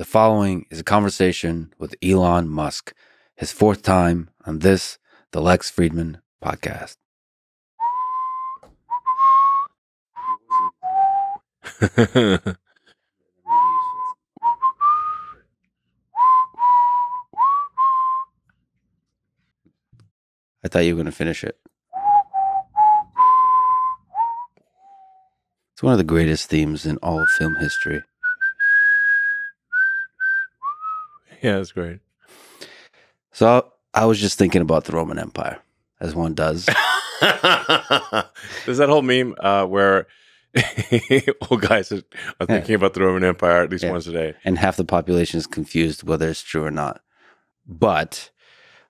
The following is a conversation with Elon Musk, his fourth time on this, the Lex Fridman podcast. I thought you were going to finish it. It's one of the greatest themes in all of film history. Yeah, that's great. So I was just thinking about the Roman Empire, as one does. There's that whole meme uh, where old guys are thinking about the Roman Empire at least Yeah. once a day. and half the population is confused whether it's true or not. But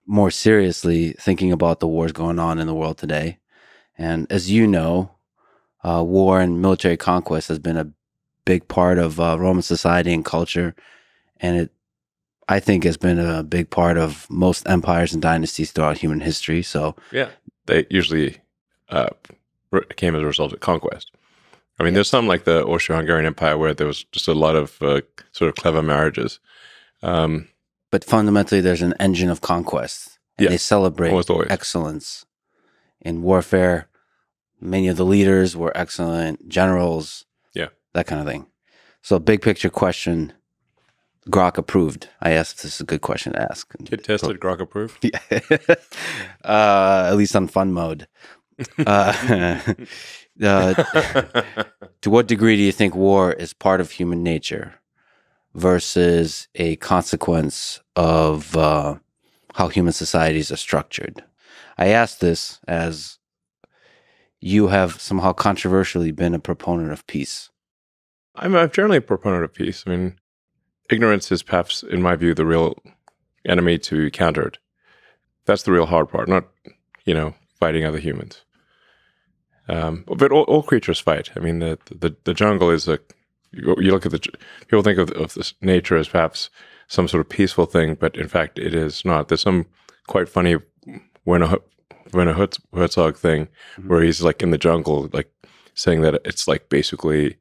more seriously, thinking about the wars going on in the world today, and as you know, uh, war and military conquest has been a big part of uh, Roman society and culture, and it, I think, has been a big part of most empires and dynasties throughout human history. So, Yeah, they usually uh, came as a result of conquest. I mean, there's some like the Austro-Hungarian Empire where there was just a lot of uh, sort of clever marriages. Um, but fundamentally, there's an engine of conquest, and they celebrate excellence in warfare. Many of the leaders were excellent generals. Yeah. That kind of thing. So, big picture question Grok approved. I asked this is a good question to ask. kid tested, Grok approved. Yeah. uh, at least on fun mode. Uh, uh, to what degree do you think war is part of human nature versus a consequence of uh, how human societies are structured? I ask this as you have somehow controversially been a proponent of peace. I'm, I'm generally a proponent of peace. I mean, ignorance is perhaps, in my view, the real enemy to be countered. That's the real hard part, not, you know, fighting other humans. Um, but all, all creatures fight. I mean, the, the, the jungle is a, you you look at the, people think of, of this nature as perhaps some sort of peaceful thing, but in fact, it is not. There's some quite funny Werner, Werner Herz- Herzog thing where he's like in the jungle, like saying that it's like basically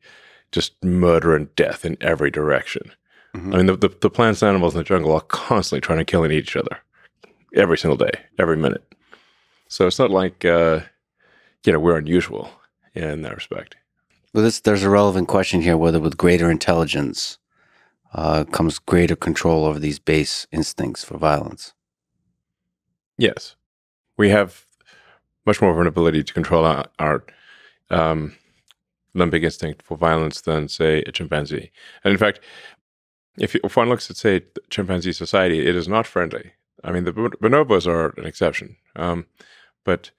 just murder and death in every direction. Mhm. I mean, the, the, the plants and animals in the jungle are constantly trying to kill and eat each other every single day, every minute. So it's not like, uh, you know, we're unusual in that respect. Well, this, there's a relevant question here whether with greater intelligence uh, comes greater control over these base instincts for violence. Yes. We have much more of an ability to control our, our um, limbic instinct for violence than, say, a chimpanzee. And in fact, if, you, if one looks at, say, chimpanzee society, it is not friendly. I mean, the bonobos are an exception. Um, but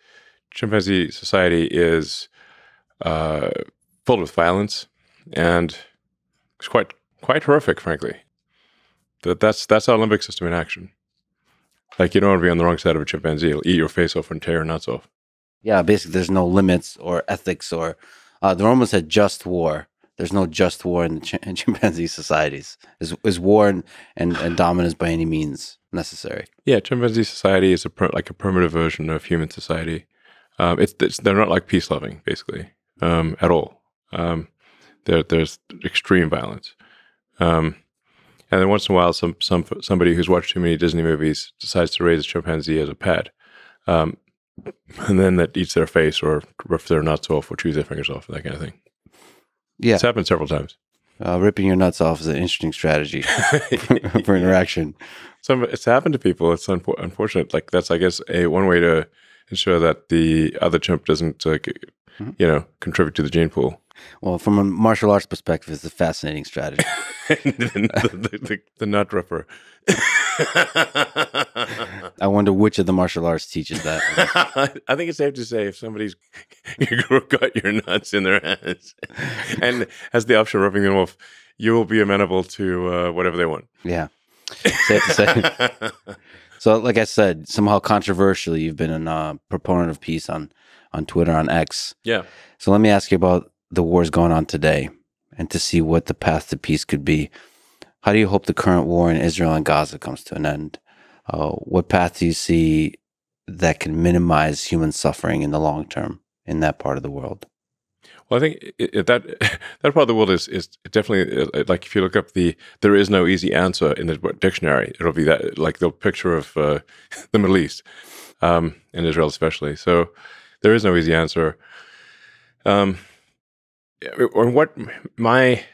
chimpanzee society is uh, filled with violence and it's quite quite horrific, frankly. That that's that's our limbic system in action. Like you don't want to be on the wrong side of a chimpanzee; it'll eat your face off and tear your nuts off. Yeah, basically, there's no limits or ethics or uh, the Romans had just war. There's no just war in ch- in chimpanzee societies. Is is war and, and, and dominance by any means necessary? Yeah, chimpanzee society is a like a primitive version of human society. Um, it's, it's they're not like peace loving, basically, um, at all. Um, there, there's extreme violence, um, and then once in a while, some some somebody who's watched too many Disney movies decides to raise a chimpanzee as a pet, um, and then that eats their face or rips their nuts off or chews their fingers off, and that kind of thing. Yeah, It's happened several times. uh, ripping your nuts off is an interesting strategy for interaction. Some it's happened to people. It's unfor- unfortunate. Like that's, I guess, a one way to ensure that the other chimp doesn't, uh, g- Mhm. you know, contribute to the gene pool. Well, from a martial arts perspective, it's a fascinating strategy. the, the, the, the nut ripper. I wonder which of the martial arts teaches that. I think it's safe to say if somebody's got your nuts in their hands and has the option of ripping them off, you will be amenable to uh, whatever they want. yeah, safe to say. So, like I said, somehow controversially, you've been a uh, proponent of peace on on Twitter on X. yeah. So, let me ask you about the wars going on today, and to see what the path to peace could be. How do you hope the current war in Israel and Gaza comes to an end? Uh, what path do you see that can minimize human suffering in the long term in that part of the world? Well, I think that that part of the world is is definitely uh, like if you look up the there is no easy answer in the dictionary, it'll be that like the picture of uh, the Middle East, um, in Israel especially. So there is no easy answer. Um, or what my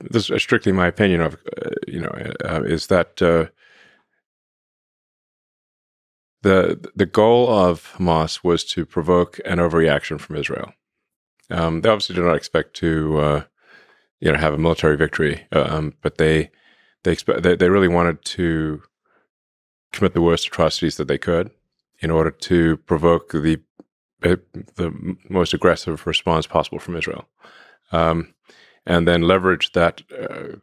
this is strictly my opinion of uh, you know uh, is that uh, the the goal of Hamas was to provoke an overreaction from Israel. Um, they obviously do not expect to, uh, you know, have a military victory, um, but they they expect they, they really wanted to commit the worst atrocities that they could in order to provoke the the most aggressive response possible from Israel, um, and then leverage that uh,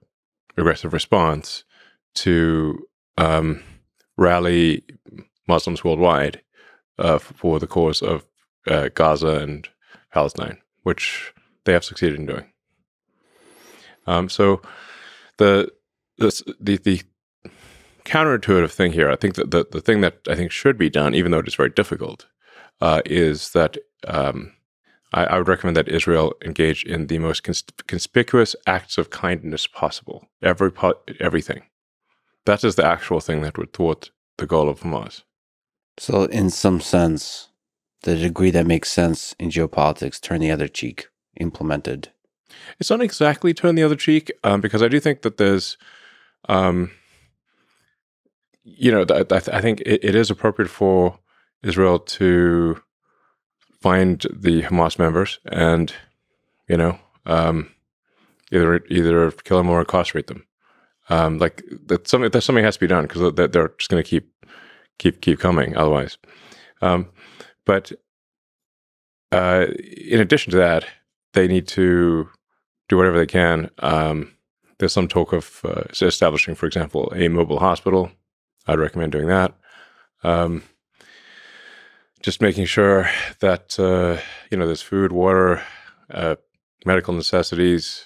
aggressive response to um, rally Muslims worldwide uh, for the cause of uh, Gaza and Palestine, which they have succeeded in doing. Um, so the, the the the counterintuitive thing here, I think that the, the thing that I think should be done, even though it is very difficult, uh, is that um, I, I, would recommend that Israel engage in the most cons- conspicuous acts of kindness possible. Every everything. That is the actual thing that would thwart the goal of Hamas. So, in some sense, the degree that makes sense in geopolitics, turn the other cheek, implemented. It's not exactly turn the other cheek, um, because I do think that there's, um, you know, th- th- I think it, it is appropriate for Israel to find the Hamas members and, you know, um, either either kill them or incarcerate them. Um, like that something that something has to be done because they're just going to keep keep keep coming otherwise. Um, but uh, in addition to that, they need to do whatever they can. Um, there's some talk of uh, establishing, for example, a mobile hospital. I'd recommend doing that. Um, just making sure that uh, you know there's food, water, uh, medical necessities,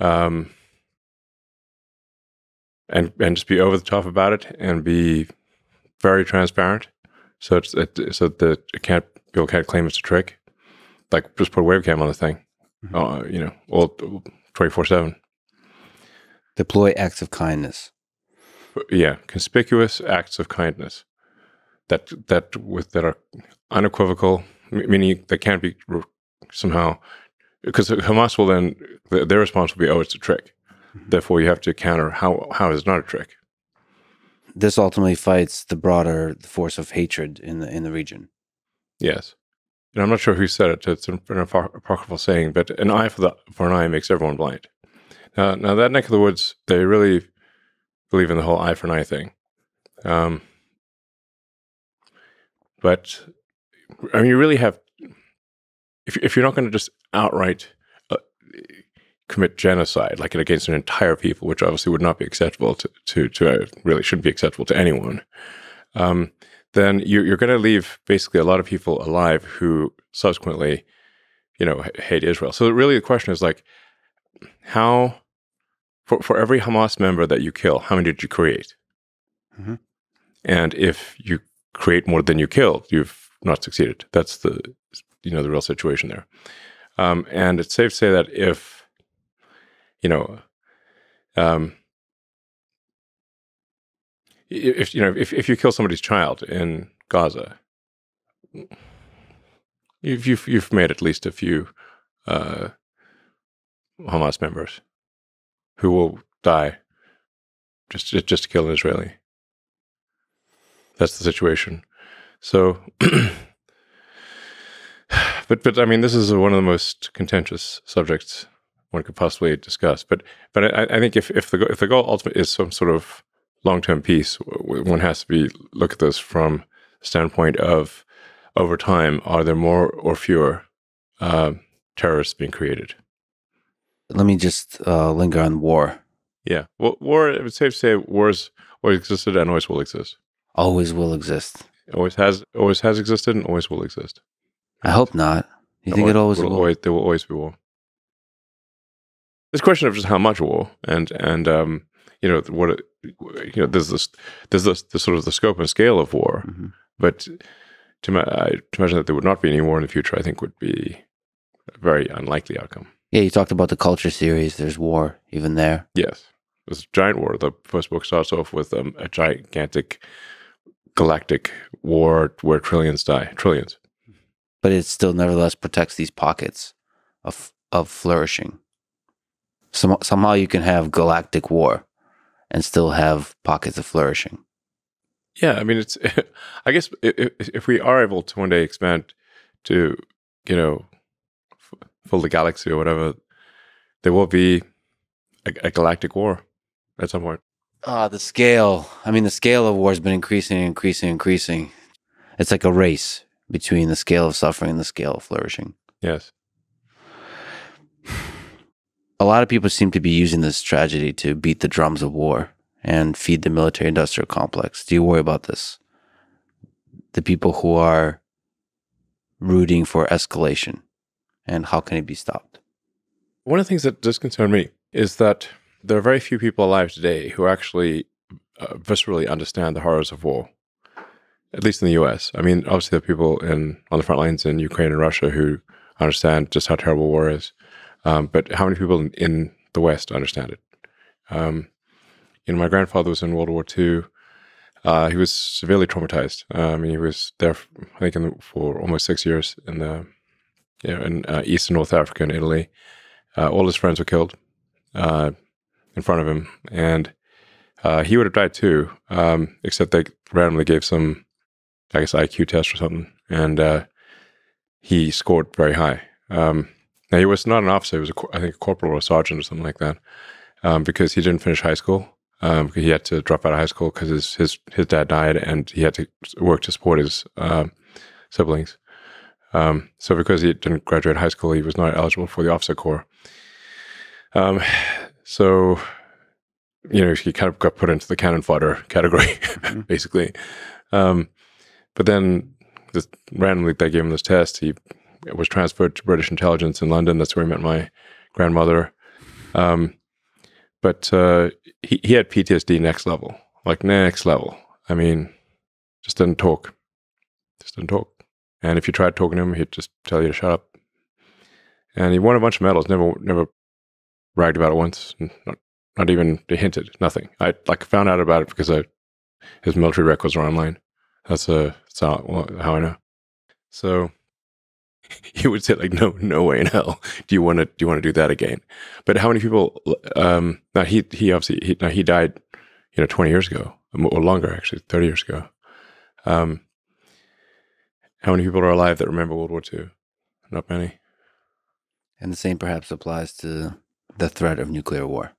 um, and and just be over the top about it, and be very transparent, so it's it, so that it can't people can't claim it's a trick. Like just put a webcam on the thing, mm-hmm. uh, you know, all twenty four seven. Deploy acts of kindness. Yeah, conspicuous acts of kindness that that with that are unequivocal, meaning they can't be somehow because Hamas will then their response will be, "Oh, it's a trick." Mm-hmm. Therefore, you have to counter how how is not a trick this ultimately fights the broader force of hatred in the in the region. Yes, and I'm not sure who said it. It's an, an apocryphal saying, but an eye for the for an eye makes everyone blind. Now, now that neck of the woods, they really believe in the whole eye for an eye thing. Um, but I mean, you really have if if you're not going to just outright commit genocide, like against an entire people, which obviously would not be acceptable to to, to uh, really shouldn't be acceptable to anyone. Um, then you, you're going to leave basically a lot of people alive who subsequently, you know, hate Israel. So really, the question is like, how for for every Hamas member that you kill, how many did you create? Mm-hmm. And if you create more than you killed, you've not succeeded. That's the you know the real situation there. Um, and it's safe to say that if you know, um, if you know if if you kill somebody's child in Gaza, you've you've, you've made at least a few uh, Hamas members who will die just just to kill an Israeli. That's the situation. So, but but I mean, this is one of the most contentious subjects one could possibly discuss. But but I, I think if, if the if the goal ultimately is some sort of long term peace, one has to be look at this from the standpoint of over time, are there more or fewer uh, terrorists being created? Let me just uh, linger on war. Yeah, well, war. I would safe to say wars always existed and always will exist. Always will exist. Always has always has existed and always will exist. I hope not. You think always, it always will? Always, there will always be war. It's a question of just how much war and and um, you know what you know there's this there's this, the sort of the scope and scale of war, mm-hmm. but to, uh, to imagine that there would not be any war in the future, I think would be a very unlikely outcome. Yeah, you talked about the culture series. There's war even there. Yes, it's a giant war. The first book starts off with um, a gigantic galactic war where trillions die, trillions. But it still nevertheless protects these pockets of of flourishing. Some, somehow you can have galactic war and still have pockets of flourishing. Yeah, I mean, it's. I guess if, if we are able to one day expand to, you know, fill the galaxy or whatever, there will be a, a galactic war at some point. Ah, the scale. I mean, the scale of war has been increasing, increasing, increasing. It's like a race between the scale of suffering and the scale of flourishing. Yes. A lot of people seem to be using this tragedy to beat the drums of war and feed the military industrial complex. Do you worry about this? The people who are rooting for escalation and how can it be stopped? One of the things that does concern me is that there are very few people alive today who actually uh, viscerally understand the horrors of war, at least in the US. I mean, obviously, there are people in on the front lines in Ukraine and Russia who understand just how terrible war is. Um, but how many people in, in, the West understand it? Um, you know, my grandfather was in World War II. Uh, he was severely traumatized. I mean, he was there, I think, the, for almost six years in the, you know, in uh, East and North Africa and Italy. Uh, all his friends were killed uh, in front of him, and uh, he would have died too, um, except they randomly gave some, I guess, IQ test or something, and he scored very high. Um, now he was not an officer; he was, a, I think, a corporal or a sergeant or something like that, um, because he didn't finish high school. Um, he had to drop out of high school because his, his his dad died, and he had to work to support his uh, siblings. Um, so because he didn't graduate high school, he was not eligible for the officer corps. Um, so, you know, he kind of got put into the cannon fodder category, mm-hmm. basically. Um, but then, just randomly, they gave him this test. He was transferred to British intelligence in London. That's where he met my grandmother. Um, but uh, he, he had PTSD next level, like next level. I mean, just didn't talk. Just didn't talk. And if you tried talking to him, he'd just tell you to shut up. And he won a bunch of medals. Never, never bragged about it once. Not, not even hinted. Nothing. I like found out about it because I, his military records are online. That's a uh, that's how, how I know. So he would say like, no, no way in hell. Do you want to do you want to do that again? But how many people? Um, now he he obviously he now he died, you know, twenty years ago or longer actually, thirty years ago. Um, how many people are alive that remember World War II? Not many. And the same perhaps applies to the threat of nuclear war.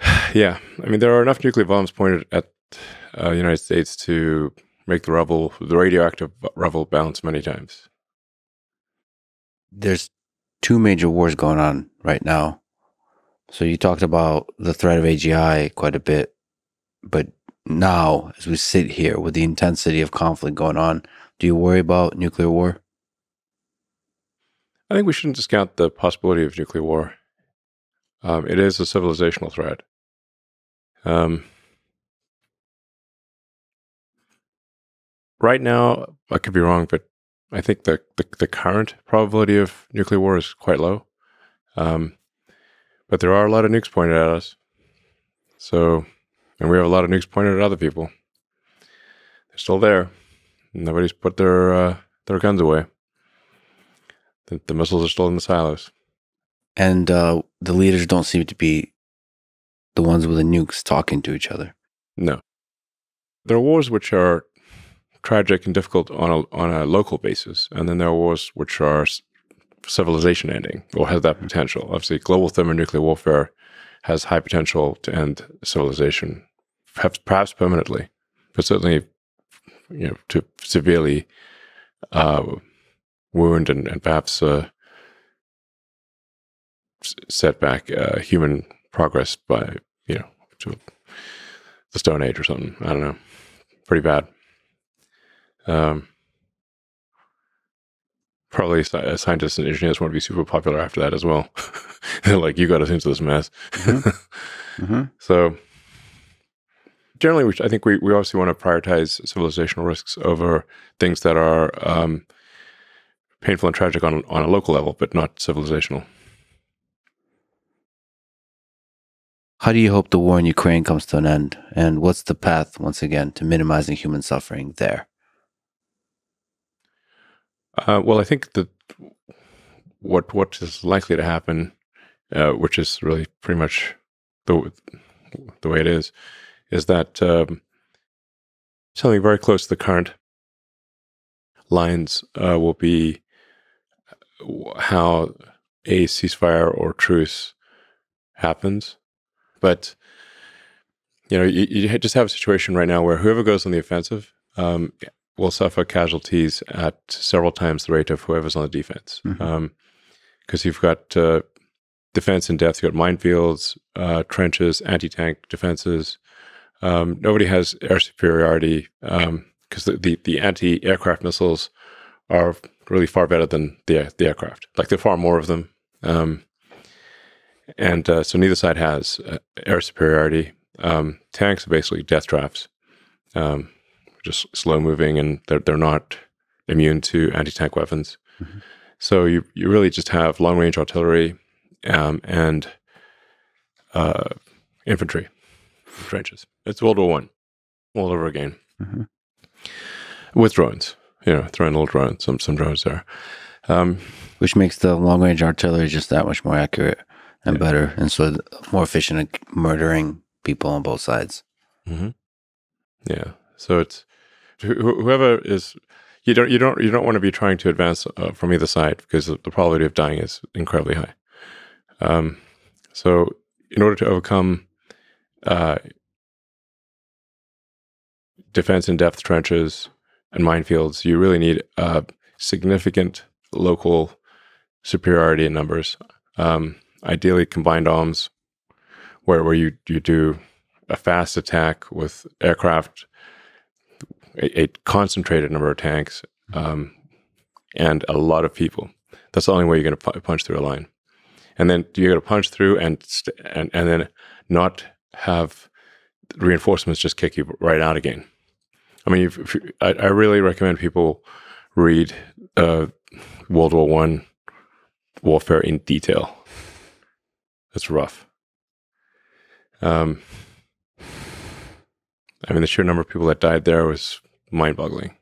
yeah, I mean there are enough nuclear bombs pointed at uh, the United States to make the rubble, the radioactive rubble, bounce many times. There's two major wars going on right now. So you talked about the threat of AGI quite a bit, but now, as we sit here with the intensity of conflict going on, do you worry about nuclear war? I think we shouldn't discount the possibility of nuclear war. Um, it is a civilizational threat. Um, right now, I could be wrong, but I think the, the, the current probability of nuclear war is quite low. Um, but there are a lot of nukes pointed at us. So, and we have a lot of nukes pointed at other people. They're still there. Nobody's put their uh, their guns away. The, the, missiles are still in the silos. And uh, the leaders don't seem to be the ones with the nukes talking to each other. No. There are wars which are tragic and difficult on a on a local basis, and then there are wars which are civilization ending or has that potential. Obviously, global thermonuclear warfare has high potential to end civilization, perhaps, perhaps permanently, but certainly, you know, to severely uh, wound and, and perhaps uh, set back uh, human progress by you know to the Stone Age or something. I don't know. Pretty bad. Um, probably scientists and engineers want to be super popular after that as well. They're like, you got us into this mess. Mm-hmm. mm-hmm. So, generally, I think we, we obviously want to prioritize civilizational risks over things that are um, painful and tragic on on a local level, but not civilizational. How do you hope the war in Ukraine comes to an end? And what's the path, once again, to minimizing human suffering there? Uh, well, I think that what what is likely to happen, uh, which is really pretty much the the way it is, is that um, something very close to the current lines uh, will be how a ceasefire or truce happens. But you know, you, you, just have a situation right now where whoever goes on the offensive um, will suffer casualties at several times the rate of whoever's on the defense. Because mm-hmm. um, you've got uh, defense in depth, you've got minefields, uh, trenches, anti-tank defenses. Um, nobody has air superiority because um, the, the, the anti-aircraft missiles are really far better than the the aircraft. Like there are far more of them, um, and uh, so neither side has uh, air superiority. Um, tanks are basically death traps, um, just slow moving, and they're they're not immune to anti tank weapons. Mm-hmm. So you you really just have long range artillery um, and uh, infantry trenches. It's World War One all over again mm-hmm. with drones you know, throwing a little drone, some some drones there. Um, Which makes the long range artillery just that much more accurate and yeah. better, and so more efficient at murdering people on both sides. Mm-hmm. Yeah. So it's whoever is you don't you don't you don't want to be trying to advance uh, from either side because the probability of dying is incredibly high. Um, so in order to overcome uh, defense in depth trenches and minefields, you really need a significant local superiority in numbers. Um, ideally, combined arms, where where you you do a fast attack with aircraft, a, a concentrated number of tanks, um, and a lot of people. That's the only way you're going to punch through a line. And then you're going to punch through and and and then not have reinforcements just kick you right out again. I mean, if, if I, I, really recommend people read uh, World War One warfare in detail. It's rough. Um, I mean, the sheer number of people that died there was mind-boggling.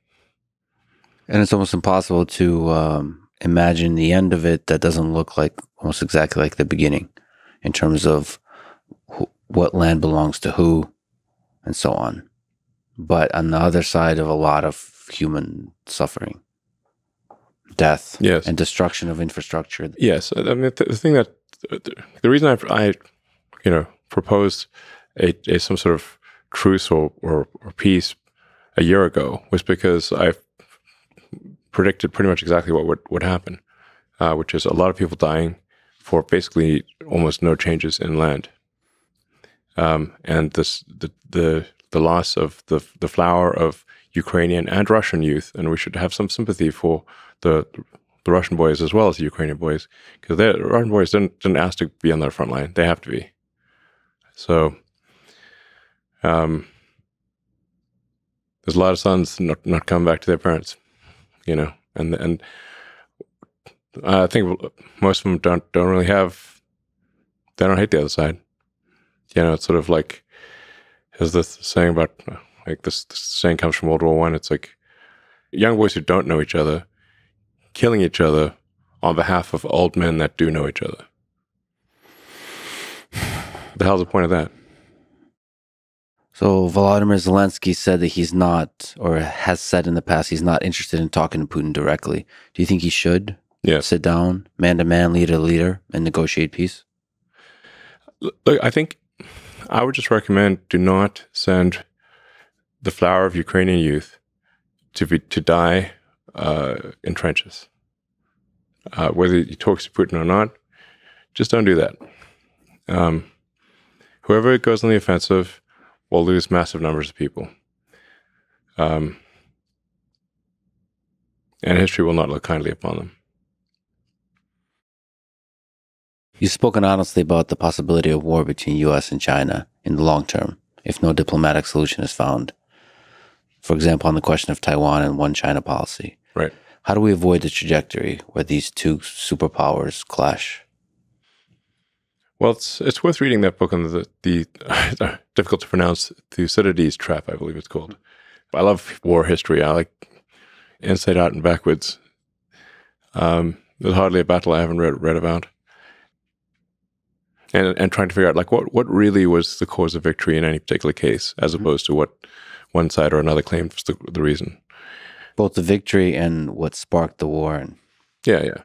And it's almost impossible to um, imagine the end of it that doesn't look like almost exactly like the beginning, in terms of wh- what land belongs to who, and so on but on the other side of a lot of human suffering, death, yes. and destruction of infrastructure. Yes, I mean the, the thing that the reason I, I you know, proposed a, a some sort of truce or, or, or peace a year ago was because I predicted pretty much exactly what would, would happen, uh, which is a lot of people dying for basically almost no changes in land. Um, and this the the the loss of the the flower of Ukrainian and Russian youth, and we should have some sympathy for the the Russian boys as well as the Ukrainian boys, because the Russian boys didn't didn't ask to be on the front line; they have to be. So, um, there's a lot of sons not not coming back to their parents, you know, and and I think most of them don't don't really have they don't hate the other side. You know, it's sort of like is this saying about like this, this saying comes from World War One. It's like young boys who don't know each other killing each other on behalf of old men that do know each other. the hell's the point of that? So Volodymyr Zelensky said that he's not, or has said in the past, he's not interested in talking to Putin directly. Do you think he should? Yeah. Sit down, man to man, leader to leader, and negotiate peace. Look, I think I would just recommend do not send the flower of Ukrainian youth to be to die uh, in trenches. Uh, whether he talks to Putin or not, just don't do that. Um, whoever goes on the offensive will lose massive numbers of people. Um, and history will not look kindly upon them. You've spoken honestly about the possibility of war between US and China in the long term if no diplomatic solution is found. For example, on the question of Taiwan and one China policy. Right. How do we avoid the trajectory where these two superpowers clash? Well, it's it's worth reading that book on the the uh, difficult to pronounce Thucydides trap, I believe it's called. I love war history. I like inside out and backwards. Um, there's hardly a battle I haven't read read about. And and trying to figure out like what what really was the cause of victory in any particular case, as Mm-hmm. opposed to what one side or another claimed was the, the reason. Both the victory and what sparked the war and Yeah, yeah.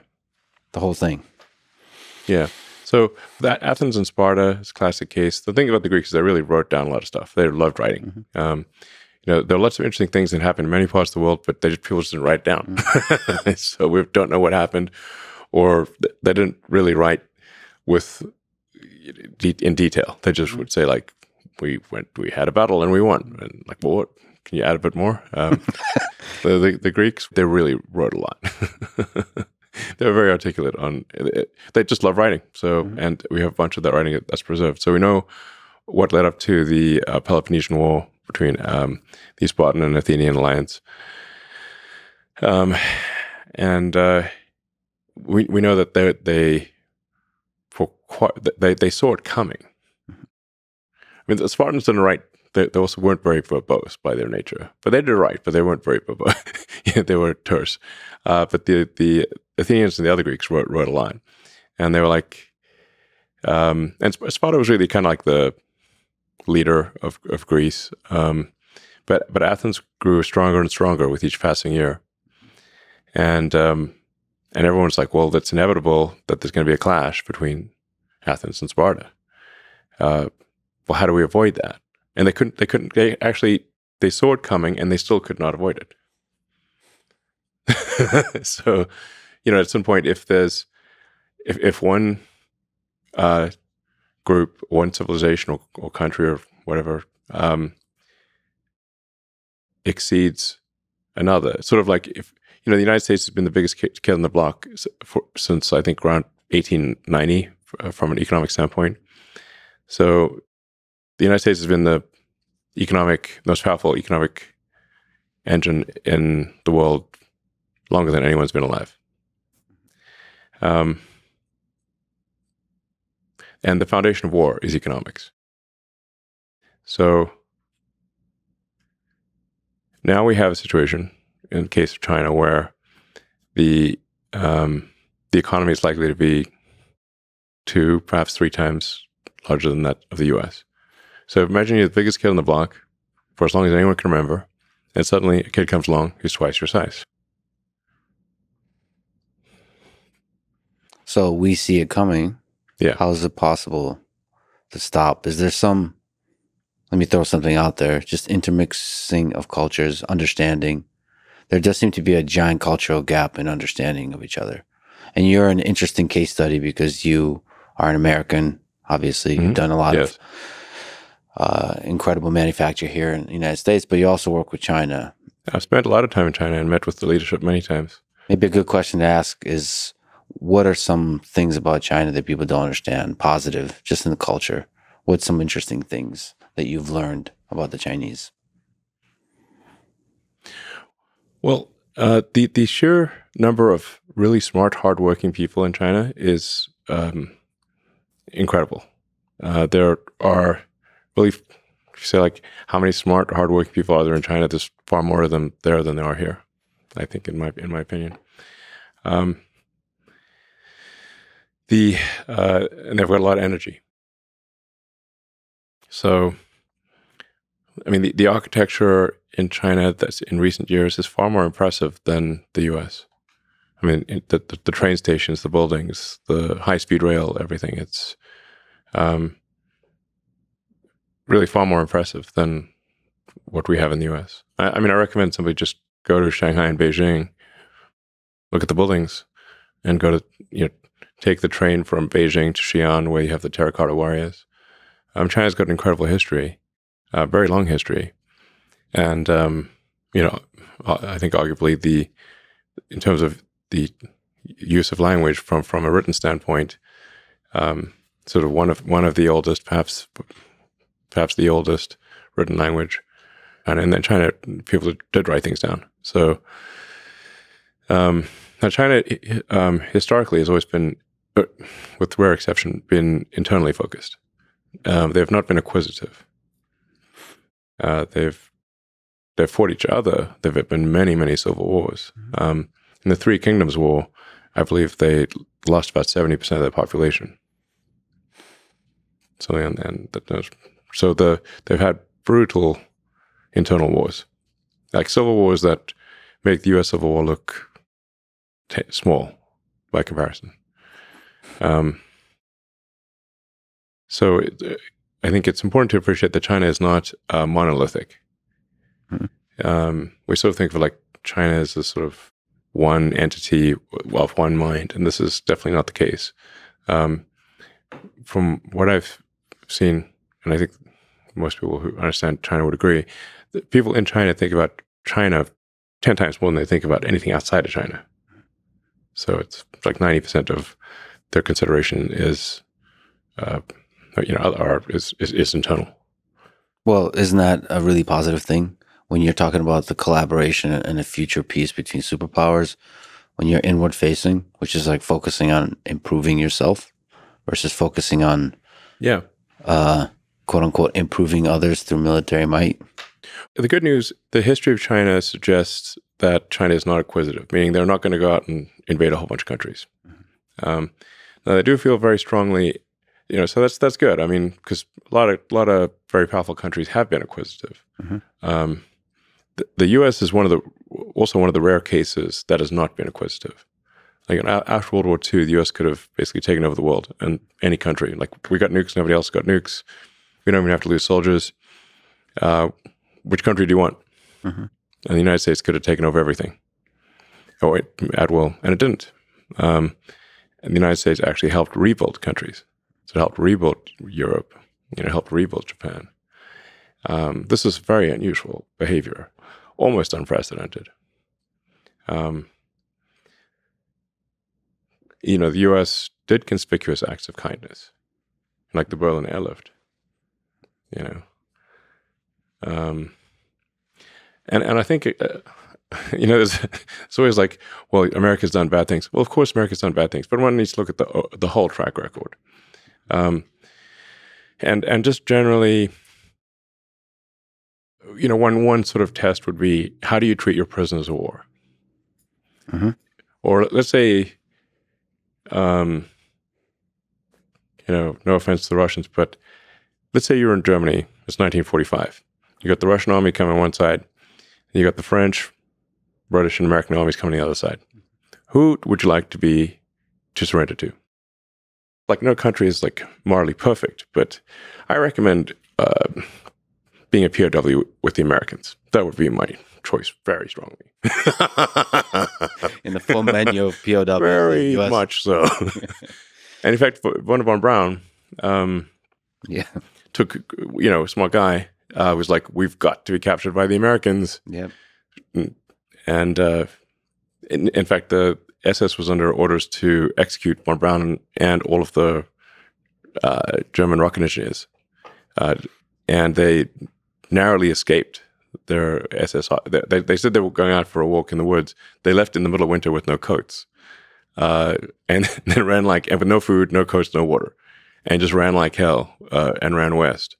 the whole thing. Yeah. So that Athens and Sparta is a classic case. The thing about the Greeks is they really wrote down a lot of stuff. They loved writing. Um, you know, there are lots of interesting things that happened in many parts of the world, but they just, people just didn't write it down. so we don't know what happened, or they didn't really write with in detail. They just would say like, "We went, we had a battle and we won," and like, "Well, what? Can you add a bit more?" Um, the, the the Greeks they really wrote a lot. they were very articulate on it. They just love writing. So, and we have a bunch of that writing that's preserved. So we know what led up to the uh, Peloponnesian War between um, the Spartan and Athenian alliance. Um, and uh, we we know that they they quite they they saw it coming. I mean, the Spartans didn't write. They, they also weren't very verbose by their nature, but they did write, but they weren't very verbose. yeah, they were terse. Uh, but the the Athenians and the other Greeks wrote wrote a lot, and they were like, um, and Sparta was really kind of like the leader of of Greece. Um, but but Athens grew stronger and stronger with each passing year, and um, and everyone's like, well, that's inevitable that there's going to be a clash between Athens and Sparta. Uh, well, how do we avoid that? And they couldn't. They couldn't. They actually they saw it coming, and they still could not avoid it. so, you know, at some point, if there's if if one uh, group, one civilization or, or country or whatever um, exceeds another, sort of like if you know the United States has been the biggest ki- kid on the block for, since I think around 1890 uh, from an economic standpoint. So the United States has been the economic most powerful economic engine in the world longer than anyone's been alive. Um, and the foundation of war is economics. So now we have a situation in the case of China where the um, the economy is likely to be two, perhaps three times larger than that of the U.S. So imagine you're the biggest kid on the block for as long as anyone can remember, and suddenly a kid comes along who's twice your size. So we see it coming. Yeah. How is it possible to stop? Is there some, let me throw something out there, just intermixing of cultures, understanding. There does seem to be a giant cultural gap in understanding of each other. And you're an interesting case study because you are an American, obviously. You've Mhm. done a lot Yes. of uh, incredible manufacture here in the United States, but you also work with China. I've spent a lot of time in China and met with the leadership many times. Maybe a good question to ask is what are some things about China that people don't understand, positive, just in the culture? What's some interesting things that you've learned about the Chinese? Well, uh, the the sheer number of really smart, hardworking people in China is um, incredible. Uh, there are really, if you say like how many smart, hardworking people are there in China? There's far more of them there than there are here. I think, in my in my opinion, um, the uh, and they've got a lot of energy. So, I mean, the, the architecture in China that's in recent years is far more impressive than the U.S. I mean, the, the the train stations, the buildings, the high speed rail, everything. It's um, really far more impressive than what we have in the U.S. I, I mean, I recommend somebody just go to Shanghai and Beijing, look at the buildings, and go to you know take the train from Beijing to Xi'an, where you have the terracotta warriors. Um, China's got an incredible history, a very long history, and um, you know, I think arguably the in terms of the use of language from from a written standpoint, um, sort of one of one of the oldest, perhaps perhaps the oldest written language, and in China, people did write things down. So Um, now, China um, historically has always been, uh, with rare exception, been internally focused. Um, they have not been acquisitive. Uh, they've they've fought each other. There have been many, many civil wars. Mm-hmm. Um, in the Three Kingdoms War, I believe they lost about seventy percent of their population. So and, and so the they've had brutal internal wars, like civil wars that make the U.S. Civil War look t- small by comparison. Um, so it, I think it's important to appreciate that China is not uh, monolithic. Mm-hmm. Um, we sort of think of like China as a sort of one entity of one mind, and this is definitely not the case. Um, from what I've seen, and I think most people who understand China would agree, that people in China think about China 10 times more than they think about anything outside of China. So it's like 90% of their consideration is, uh, you know, are, is, is, is internal. Well, isn't that a really positive thing when you're talking about the collaboration and a future peace between superpowers? When you're inward facing, which is like focusing on improving yourself versus focusing on, yeah, uh, quote unquote, improving others through military might. The good news, the history of China suggests that China is not acquisitive, meaning they're not going to go out and invade a whole bunch of countries. Mm-hmm. Um, now, they do feel very strongly you know, so that's that's good. I mean, because a lot of a lot of very powerful countries have been acquisitive. Mm-hmm. Um, the, the, U.S. is one of the also one of the rare cases that has not been acquisitive. Like after World War II, the U.S. could have basically taken over the world and any country. Like we got nukes, nobody else got nukes. We don't even have to lose soldiers. Uh, which country do you want? Mm-hmm. And the United States could have taken over everything. Oh, wait, at will, and it didn't. Um, and the United States actually helped rebuild countries. So it helped rebuild Europe, you know, helped rebuild Japan. Um, this is very unusual behavior, almost unprecedented. Um, you know, the U.S. did conspicuous acts of kindness, like the Berlin airlift. You know, um, and and I think. Uh, you know, it's, it's always like, well, America's done bad things. Well, of course, America's done bad things, but one needs to look at the the whole track record. Um, and and just generally, you know, one one sort of test would be how do you treat your prisoners of war? Mm-hmm. Or let's say, um, you know, no offense to the Russians, but let's say you're in Germany. It's 1945. You got the Russian army coming one side, you got the French, British, and American armies coming the other side. Who would you like to be to surrender to? like no country is like morally perfect, but I recommend uh, being a POW with the Americans. That would be my choice very strongly. In the full menu of POW. Very much so. and in fact, Wernher von Braun um, yeah. took, you know, a smart guy, uh, was like, we've got to be captured by the Americans. Yeah. And uh, in, in fact, the SS was under orders to execute von Braun and all of the uh, German rocket engineers, uh, and they narrowly escaped their SS. They, they, said they were going out for a walk in the woods. They left in the middle of winter with no coats, uh, and then ran like and with no food, no coats, no water, and just ran like hell uh, and ran west.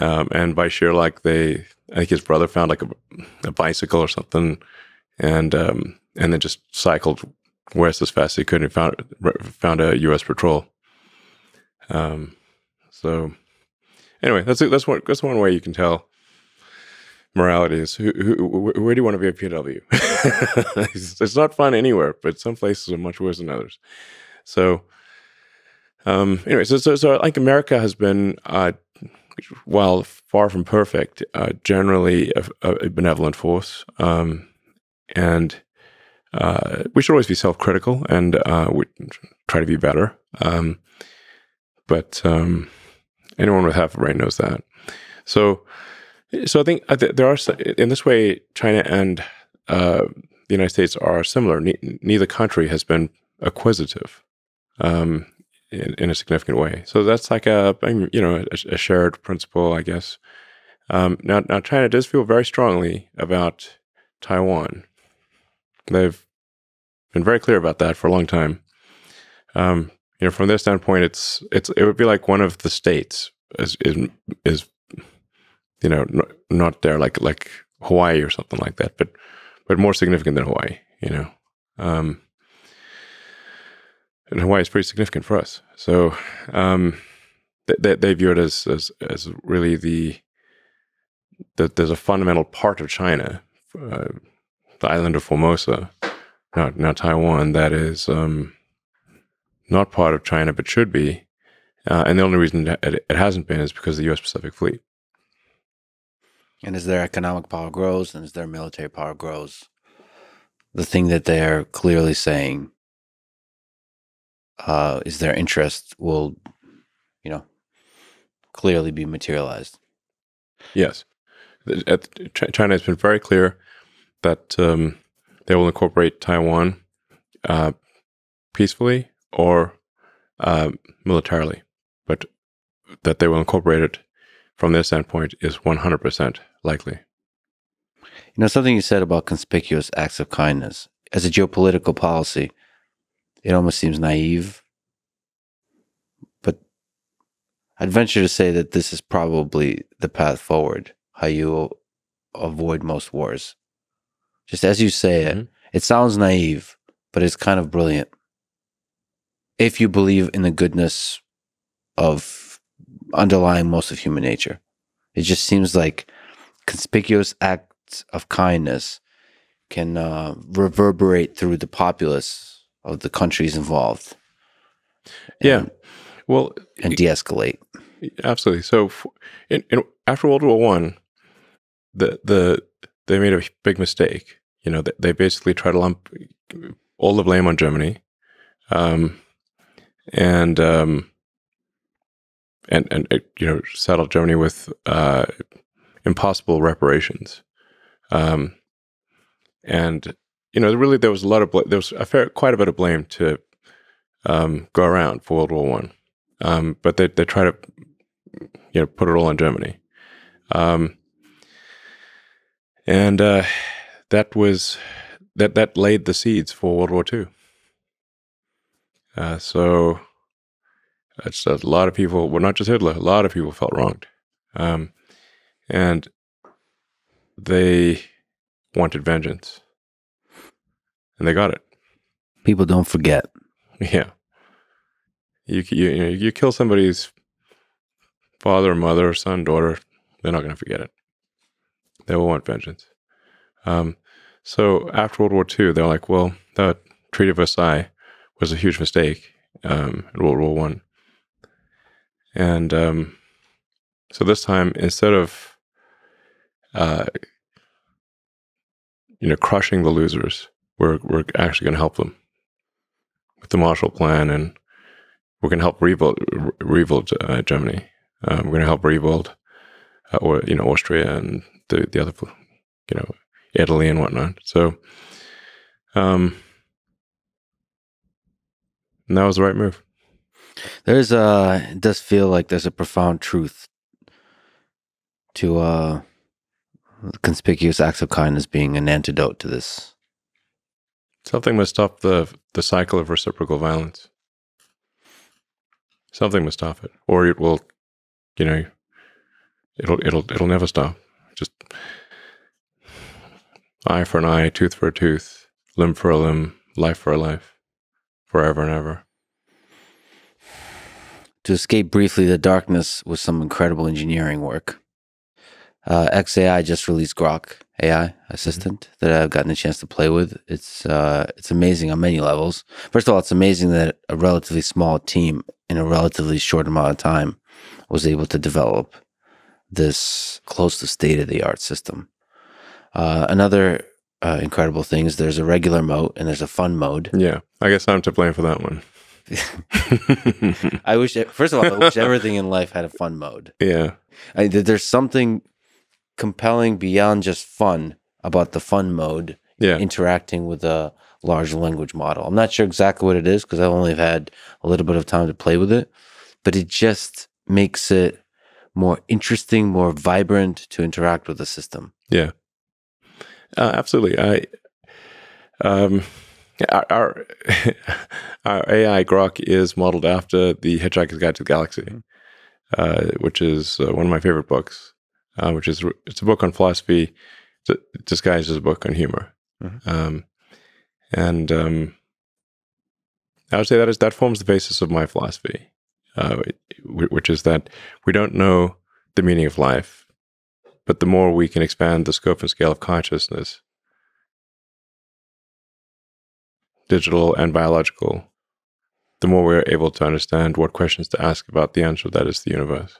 Um, and by sheer luck, they I think his brother found like a, a bicycle or something, and um, and then just cycled west as fast as he could and found found a U.S. patrol. Um, so anyway, that's that's one that's one way you can tell morality is who, who, where do you want to be a PW? it's, it's, not fun anywhere, but some places are much worse than others. So, um, anyway, so, so, so like America has been, uh, while far from perfect, uh, generally a, a, benevolent force. Um, and uh, we should always be self-critical and uh, we try to be better. Um, but um, anyone with half a brain knows that. So, so I think there are in this way, China and uh, the United States are similar. Ne- neither country has been acquisitive um, in, in, a significant way. So that's like a you know a, a shared principle, I guess. Um, now, now China does feel very strongly about Taiwan. They've been very clear about that for a long time. Um, you know, from their standpoint, it's it's it would be like one of the states is is, is you know not, not there like like Hawaii or something like that, but but more significant than Hawaii. You know, um, and Hawaii is pretty significant for us. So um, they, they view it as as as really the that there's a fundamental part of China, uh, the island of Formosa, not not Taiwan, that is um, not part of China but should be, uh, and the only reason it, it hasn't been is because of the U.S. Pacific Fleet. And as their economic power grows and as their military power grows, the thing that they're clearly saying uh, is their interest will, you know, clearly be materialized. Yes. China has been very clear that um, they will incorporate Taiwan uh, peacefully or uh, militarily, but that they will incorporate it from their standpoint is 100% likely. You know, something you said about conspicuous acts of kindness as a geopolitical policy, it almost seems naive. But I'd venture to say that this is probably the path forward, how you avoid most wars. Just as you say mm-hmm. it, it sounds naive, but it's kind of brilliant. If you believe in the goodness of underlying most of human nature, it just seems like conspicuous acts of kindness can uh, reverberate through the populace of the countries involved. Yeah. Well, and de-escalate. Absolutely. So, in, in, after World War One, the the they made a big mistake. You know, they, they basically tried to lump all the blame on Germany, um, and um, and and you know saddled Germany with uh, impossible reparations. Um, and you know, really, there was a lot of there was a fair, quite a bit of blame to um, go around for World War One, um, but they they try to you know put it all on Germany. Um, and uh, that was that that laid the seeds for World War Two. Uh, so it's a lot of people, well, not just Hitler, a lot of people felt wronged, um, and they wanted vengeance, and they got it. People don't forget. Yeah, you you you, know, you kill somebody's father, mother, son, daughter, they're not going to forget it. They will want vengeance. Um, so after World War II, they're like, well, the Treaty of Versailles was a huge mistake um, in World War One, and um, so this time instead of uh, you know crushing the losers, we're we're actually going to help them with the Marshall Plan, and we're going to help rebuild rebuild uh, Germany. Um, we're going to help rebuild, uh, or you know, Austria and the the other, you know, Italy and whatnot. So, um, and that was the right move. There's a it does feel like there's a profound truth to uh conspicuous acts of kindness being an antidote to this. Something must stop the the cycle of reciprocal violence. Something must stop it, or it will, you know, it'll it'll it'll never stop. Just eye for an eye, tooth for a tooth, limb for a limb, life for a life, forever and ever. To escape briefly the darkness with some incredible engineering work. Uh, XAI just released Grok AI assistant mm-hmm. that I've gotten a chance to play with. It's uh, it's amazing on many levels. First of all, it's amazing that a relatively small team in a relatively short amount of time was able to develop this close to state of the art system. Uh, another uh, incredible thing is there's a regular mode and there's a fun mode. Yeah, I guess I'm to blame for that one. I wish, first of all, I wish everything in life had a fun mode. Yeah, I, there's something compelling beyond just fun about the fun mode. Yeah, interacting with a large language model. I'm not sure exactly what it is because I've only had a little bit of time to play with it, but it just makes it more interesting, more vibrant to interact with the system. Yeah. Uh, absolutely. I, um, Our, our, our AI Grok is modeled after the Hitchhiker's Guide to the Galaxy, uh, which is uh, one of my favorite books. Uh, which is it's a book on philosophy disguised as a book on humor, Mhm. um, and um, I would say that is that forms the basis of my philosophy, uh, which is that we don't know the meaning of life, but the more we can expand the scope and scale of consciousness, digital and biological, the more we're able to understand what questions to ask about the answer that is the universe.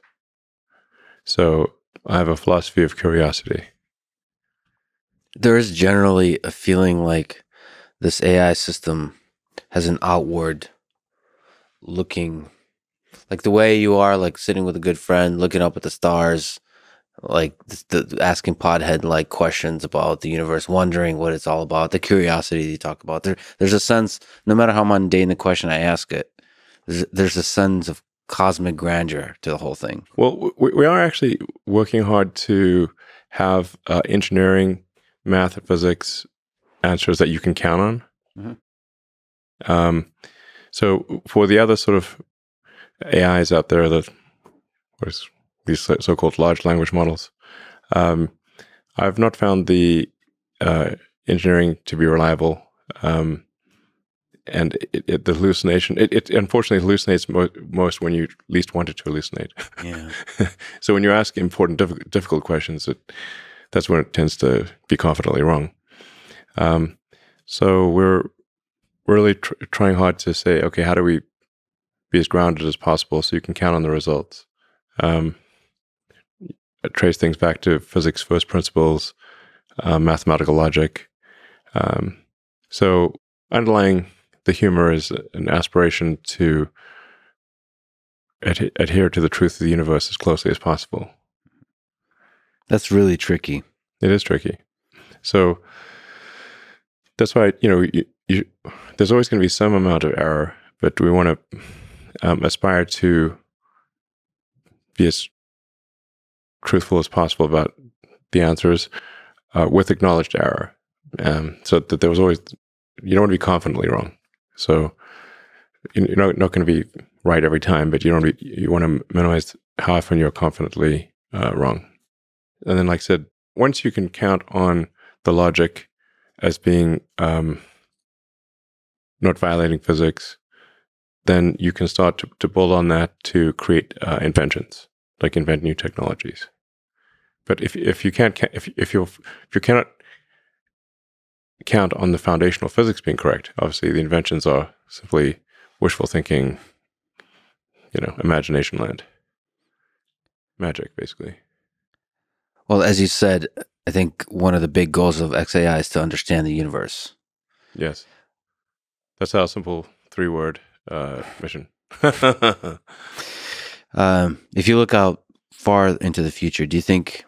So I have a philosophy of curiosity. There is generally a feeling like this AI system has an outward looking, like the way you are, like sitting with a good friend, looking up at the stars, like the, the asking podhead like questions about the universe, wondering what it's all about, the curiosity you talk about. There, there's a sense, no matter how mundane the question I ask it, there's, there's a sense of cosmic grandeur to the whole thing. Well, we, we are actually working hard to have uh, engineering, math, and physics answers that you can count on. Mhm. Um, so for the other sort of AIs out there that what is these so- so-called large language models, um, I've not found the uh, engineering to be reliable. Um, and it, it, the hallucination, it, it unfortunately hallucinates mo- most when you least want it to hallucinate. Yeah. so when you ask important, difficult, difficult questions, it, that's when it tends to be confidently wrong. Um, so we're really tr- trying hard to say, okay, how do we be as grounded as possible so you can count on the results? Um, trace things back to physics first principles, uh, mathematical logic. Um, so underlying the humor is an aspiration to ad- adhere to the truth of the universe as closely as possible. That's really tricky. It is tricky. So that's why you know you, you, there's always going to be some amount of error, but we want to um, aspire to be as truthful as possible about the answers uh, with acknowledged error, um, so that there was always you don't want to be confidently wrong. So you- you're not, not going to be right every time, but you don't be, you want to minimize how often you're confidently uh, wrong. And then, like I said, once you can count on the logic as being um, not violating physics, then you can start to, to build on that to create uh, inventions, like invent new technologies. But if if you can't if if you if you cannot count on the foundational physics being correct, obviously the inventions are simply wishful thinking, you know, imagination land, magic, basically. Well, as you said, I think one of the big goals of XAI is to understand the universe. Yes. That's our simple three word uh, mission. Um, if you look out far into the future, do you think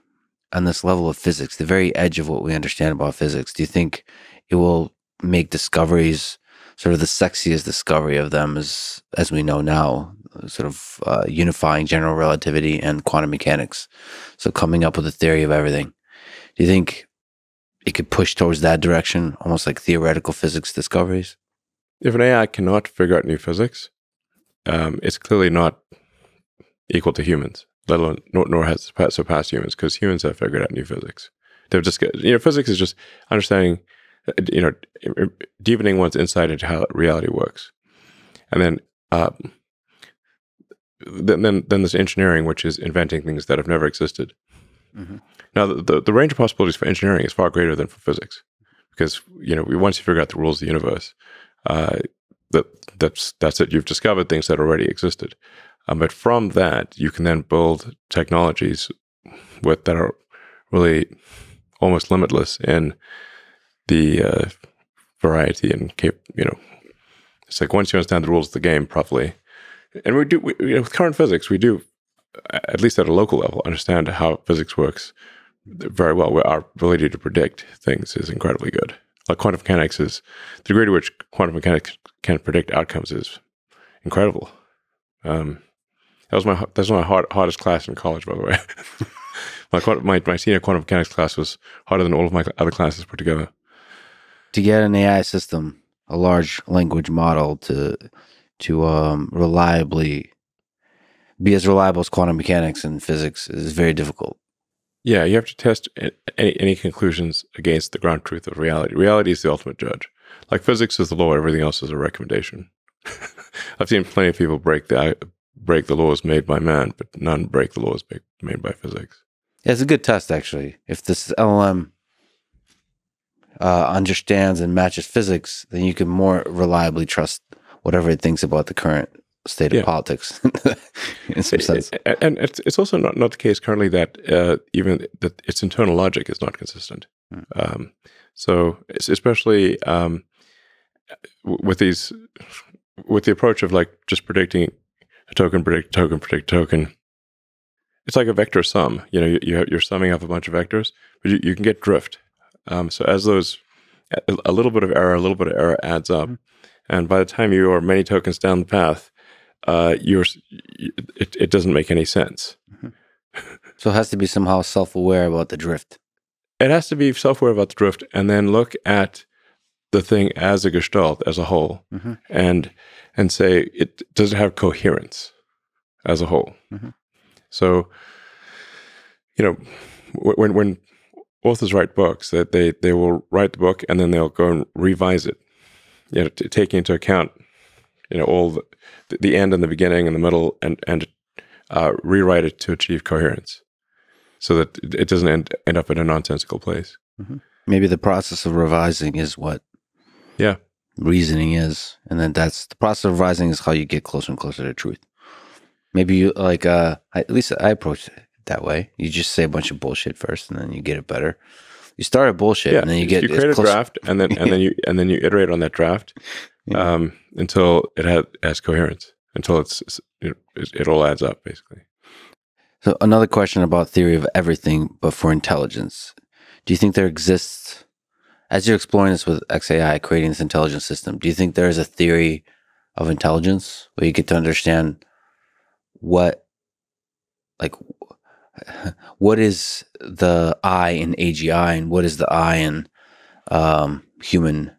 on this level of physics, the very edge of what we understand about physics, do you think it will make discoveries sort of the sexiest discovery of them as as we know now, sort of uh, unifying general relativity and quantum mechanics? So coming up with a theory of everything. Do you think it could push towards that direction, almost like theoretical physics discoveries? if an AI cannot figure out new physics, um, it's clearly not equal to humans, let alone nor, nor has surpassed humans because humans have figured out new physics. They've just got, you know, physics is just understanding, uh, you know, deepening one's insight into how reality works, and then. Um, then, then, then there's engineering, which is inventing things that have never existed. Mhm. Now, the, the, the range of possibilities for engineering is far greater than for physics, because you know, once you figure out the rules of the universe, uh, that that's that's it. You've discovered things that already existed, um, but from that you can then build technologies with that are really almost limitless in the uh, variety and cap- you know, it's like once you understand the rules of the game properly, and we do we, you know, with current physics we do at least at a local level understand how physics works very well. Where our ability to predict things is incredibly good like quantum mechanics is the degree to which quantum mechanics can predict outcomes is incredible. Um, that was my that was my hard, hardest class in college, by the way. my, my my senior quantum mechanics class was harder than all of my other classes put together. To get an AI system a large language model to to um, reliably be as reliable as quantum mechanics and physics is very difficult. Yeah, you have to test any, any conclusions against the ground truth of reality. Reality is the ultimate judge. Like physics is the law, everything else is a recommendation. I've seen plenty of people break the break the laws made by man, but none break the laws made by physics. Yeah, it's a good test actually. If this LLM uh, understands and matches physics, then you can more reliably trust whatever it thinks about the current state of yeah. politics in some sense. And it's, it's also not, not the case currently that uh, even that its internal logic is not consistent. Mm. Um, so especially um, with these, with the approach of like just predicting a token, predict token, predict token, it's like a vector sum. You know, you, you're summing up a bunch of vectors, but you, you can get drift. Um, so as those, a little bit of error, a little bit of error adds up. Mm. And by the time you are many tokens down the path, uh, you're it, it doesn't make any sense. Mm-hmm. So it has to be somehow self-aware about the drift. It has to be self-aware about the drift, and then look at the thing as a gestalt, as a whole, mm-hmm. and and say it does it have coherence as a whole. Mm-hmm. So, you know, when when authors write books, that they they will write the book and then they'll go and revise it, you know, taking into account, you know, all the, the end and the beginning and the middle, and and uh, rewrite it to achieve coherence, so that it doesn't end end up in a nonsensical place. Mm-hmm. Maybe the process of revising is what, yeah, reasoning is, and then that's the process of rising is how you get closer and closer to truth. Maybe you like uh, at least I approach it that way. You just say a bunch of bullshit first, and then you get it better. You start at bullshit, yeah, and then you get you create a draft, and then and then you and then you iterate on that draft yeah. um, until it has, has coherence, until it's you it all adds up, basically. So another question about theory of everything, but for intelligence. Do you think there exists, as you're exploring this with XAI, creating this intelligence system, do you think there is a theory of intelligence where you get to understand what, like, what is the I in AGI and what is the I in um, human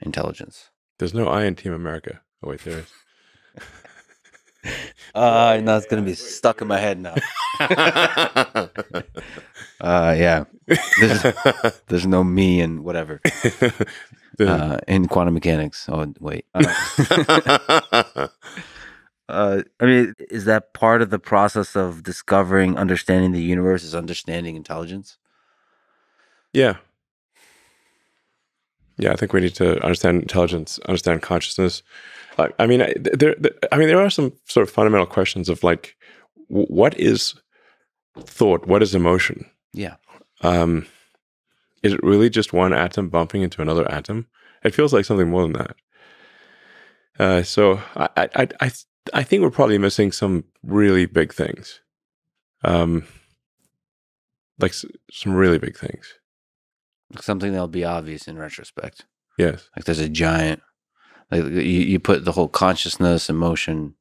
intelligence? There's no I in Team America. Oh wait, there is. uh, no, it's gonna be stuck in my head now. uh, yeah, there's, there's no me and whatever uh, in quantum mechanics. Oh wait. Uh, uh, I mean, is that part of the process of discovering, understanding the universe? Is understanding intelligence? Yeah, yeah. I think we need to understand intelligence, understand consciousness. I, I mean, there, there. I mean, there are some sort of fundamental questions of like, what is thought? What is emotion? Yeah. Um, is it really just one atom bumping into another atom? It feels like something more than that. Uh, so I, I, I, I think we're probably missing some really big things. Um, like s- some really big things. Something that'll be obvious in retrospect. Yes. Like there's a giant, like you, you put the whole consciousness, emotion.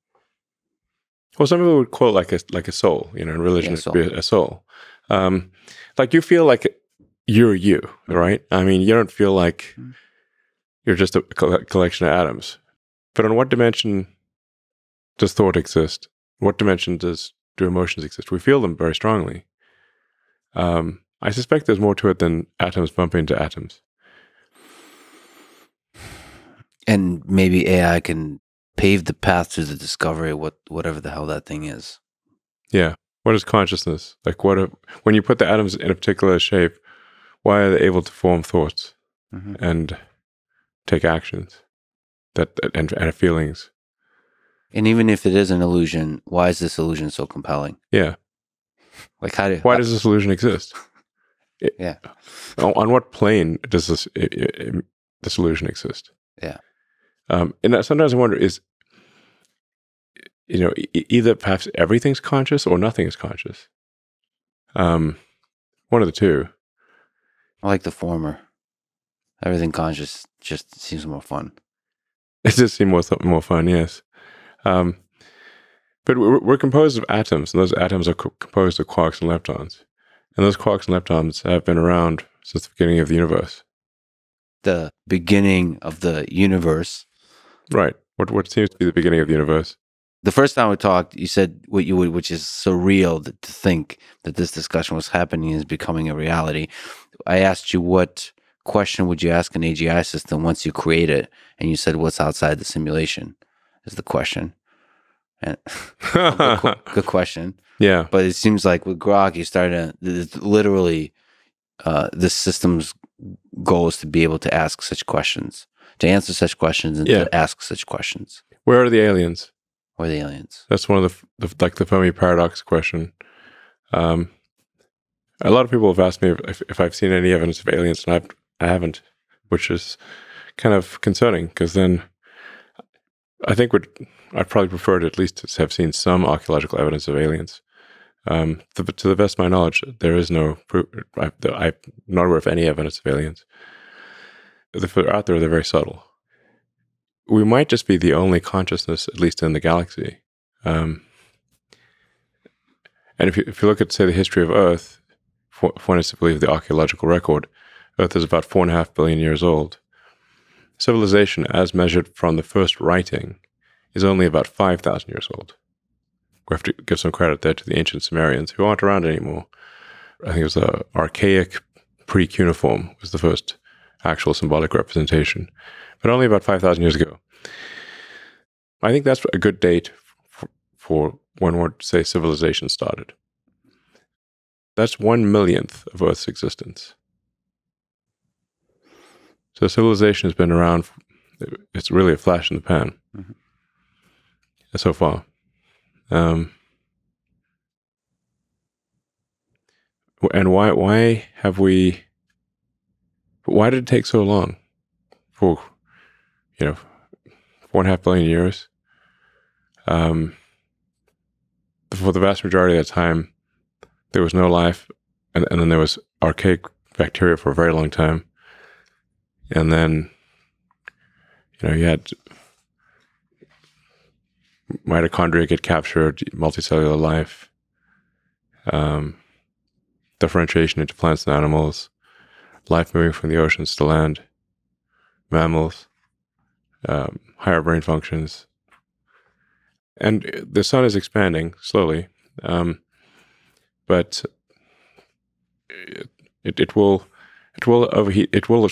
Well, some people would quote like a like a soul. You know, in religion, yeah, soul. a soul. Um, like you feel like you're you, right? I mean, you don't feel like mm-hmm. you're just a collection of atoms. But on what dimension does thought exist? What dimension does do emotions exist? We feel them very strongly. Um, I suspect there's more to it than atoms bumping into atoms. And maybe AI can pave the path to the discovery of what whatever the hell that thing is. Yeah. What is consciousness? Like what if, when you put the atoms in a particular shape, why are they able to form thoughts mm-hmm. and take actions that and, and feelings? And even if it is an illusion, why is this illusion so compelling? Yeah. Like how do why how, does this illusion exist? Yeah. On what plane does this this illusion exist? Yeah. Um, and sometimes I wonder is you know either perhaps everything's conscious or nothing is conscious. Um, one of the two. I like the former. Everything conscious just seems more fun. It does seem more more fun, yes. Um, but we're, we're, composed of atoms, and those atoms are co- composed of quarks and leptons. And those quarks and leptons have been around since the beginning of the universe. the beginning of the universe. Right. What what seems to be the beginning of the universe? The first time we talked, you said what you would, which is surreal to think that this discussion was happening is becoming a reality. I asked you what question would you ask an AGI system once you create it, and you said, "What's outside the simulation?" Is the question. And good, good question. yeah. But it seems like with Grok, you started to literally uh, the system's goal is to be able to ask such questions, to answer such questions, and Yeah. to ask such questions. Where are the aliens? Where are the aliens. That's one of the, the like the Fermi paradox question. Um, a lot of people have asked me if, if I've seen any evidence of aliens, and I've, I haven't, which is kind of concerning because then I think would I'd probably prefer to at least have seen some archaeological evidence of aliens. Um, to, to the best of my knowledge, there is no proof. I, I'm not aware of any evidence of aliens. If they're out there, they're very subtle we might just be the only consciousness, at least in the galaxy. Um, and if you, if you look at, say, the history of Earth, for, if one is to believe the archaeological record, Earth is about four and a half billion years old. Civilization, as measured from the first writing, is only about 5,000 years old. We have to give some credit there to the ancient Sumerians, who aren't around anymore. I think it was a archaic pre-cuneiform was the first actual symbolic representation but only about 5,000 years ago. I think that's a good date for, for when, we'd say, civilization started. That's one millionth of Earth's existence. So civilization has been around, it's really a flash in the pan Mhm. so far. Um, and why, why have we, why did it take so long for you know, four and a half billion years. Um, for the vast majority of that time, there was no life, and, and then there was archaic bacteria for a very long time, and then, you know, you had mitochondria get captured, multicellular life, um, differentiation into plants and animals, life moving from the oceans to land, mammals um, higher brain functions. And the sun is expanding slowly, um, but it, it, it will it will overheat it will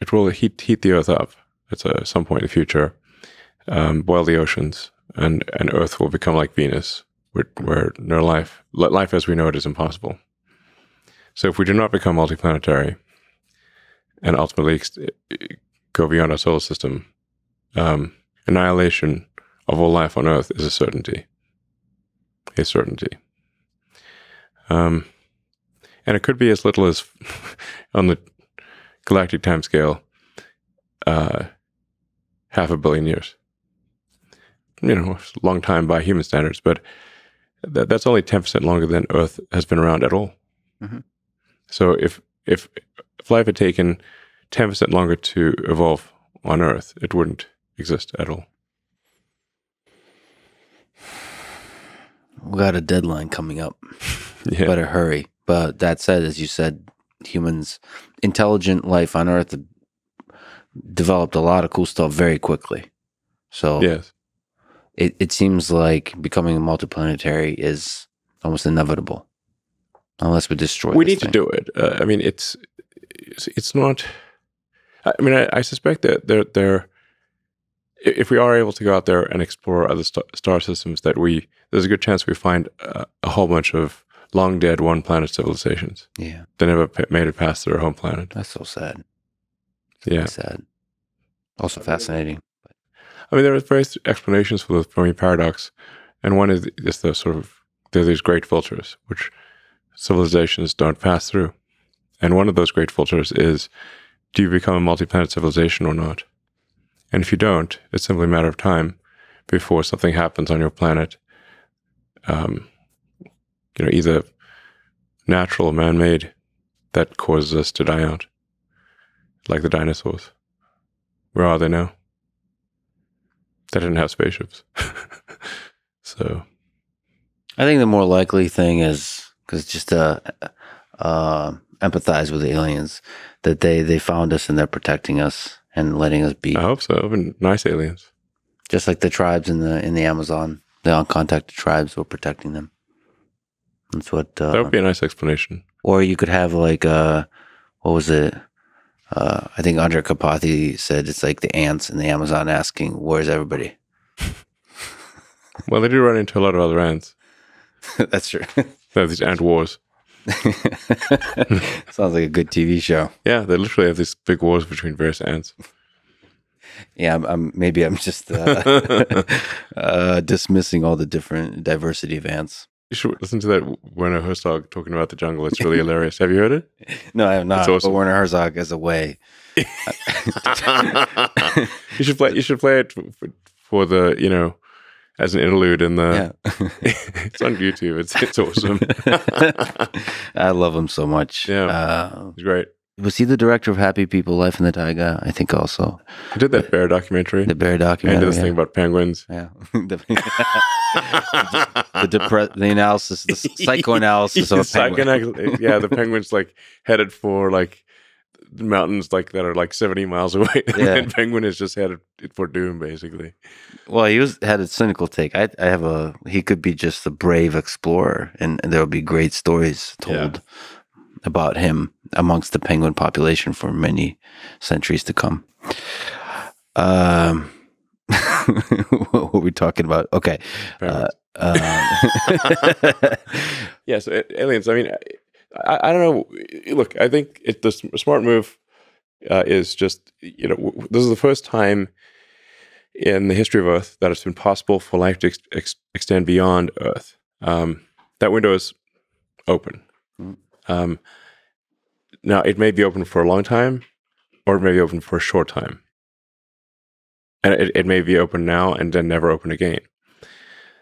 it will heat heat the Earth up at a, some point in the future, um, boil the oceans, and and Earth will become like Venus, where, where no life life as we know it is impossible. So if we do not become multiplanetary, and ultimately go beyond our solar system, um, annihilation of all life on Earth is a certainty. A certainty. Um, and it could be as little as on the galactic timescale, uh, half a billion years. You know, long time by human standards, but that, that's only ten percent longer than Earth has been around at all. Mhm. So if if if life had taken ten percent longer to evolve on Earth, it wouldn't exist at all. We got a deadline coming up. Yeah. Better hurry. But that said, as you said, humans, intelligent life on Earth developed a lot of cool stuff very quickly. So yes. it, it seems like becoming multiplanetary is almost inevitable. Unless we destroy We need to do it. Uh, I mean, it's it's, not. I mean, I, I suspect that there there. If we are able to go out there and explore other st- star systems, that we there's a good chance we find a whole bunch of long dead one planet civilizations Yeah, They never made it past their home planet. that's so sad. Yeah. Sad. Also fascinating. I mean, there are various explanations for the Fermi paradox, and one is is the sort of there are these great filters which civilizations don't pass through, and one of those great filters is do you become a multi-planet civilization or not? And if you don't, it's simply a matter of time before something happens on your planet. Um, you know, either natural or man-made that causes us to die out, like the dinosaurs. Where are they now? They didn't have spaceships. so, I think the more likely thing is because just a, a empathize with the aliens that they they found us and they're protecting us and letting us be I hope so. Nice aliens. just like the tribes in the in the Amazon. The uncontacted tribes were protecting them. That's what. Uh, That would be a nice explanation. or you could have like uh, what was it? Uh, I think Andrej Karpathy said it's like the ants in the Amazon asking, "Where's everybody?" Well, they do run into a lot of other ants. That's true. They have these ant wars. Sounds like a good TV show. Yeah, they literally have these big wars between various ants. Yeah, I'm, I'm maybe I'm just uh, uh, dismissing all the different diversity of ants. You should listen to that Werner Herzog talking about the jungle. It's really hilarious. Have you heard it? No, I have not. That's awesome. But Werner Herzog as a way. you should play. You should play it for, for the you know as an interlude in the. Yeah, it's on YouTube. It's it's awesome. I love him so much. Yeah. Uh, it's great. Was he the director of Happy People, Life in the Taiga? I think also I did that bear documentary. the bear and I documentary. did this yeah. thing about penguins. Yeah. the the, depre- the analysis, the psychoanalysis of a penguin. Yeah, the penguin's like headed for like mountains like that are like seventy miles away, Yeah. and penguin is just headed for doom, basically. Well, he was had a cynical take. I, I have a he could be just a brave explorer, and, and there will be great stories told about him amongst the penguin population for many centuries to come. Um, what were we talking about? Okay. Uh, um, yeah, so aliens. I mean, I, I don't know. Look, I think it, the smart move uh, is just you know this is the first time in the history of Earth that it's been possible for life to ex- ex- extend beyond Earth. Um, that window is open. Um, now it may be open for a long time, or it may be open for a short time, and it, it may be open now and then never open again.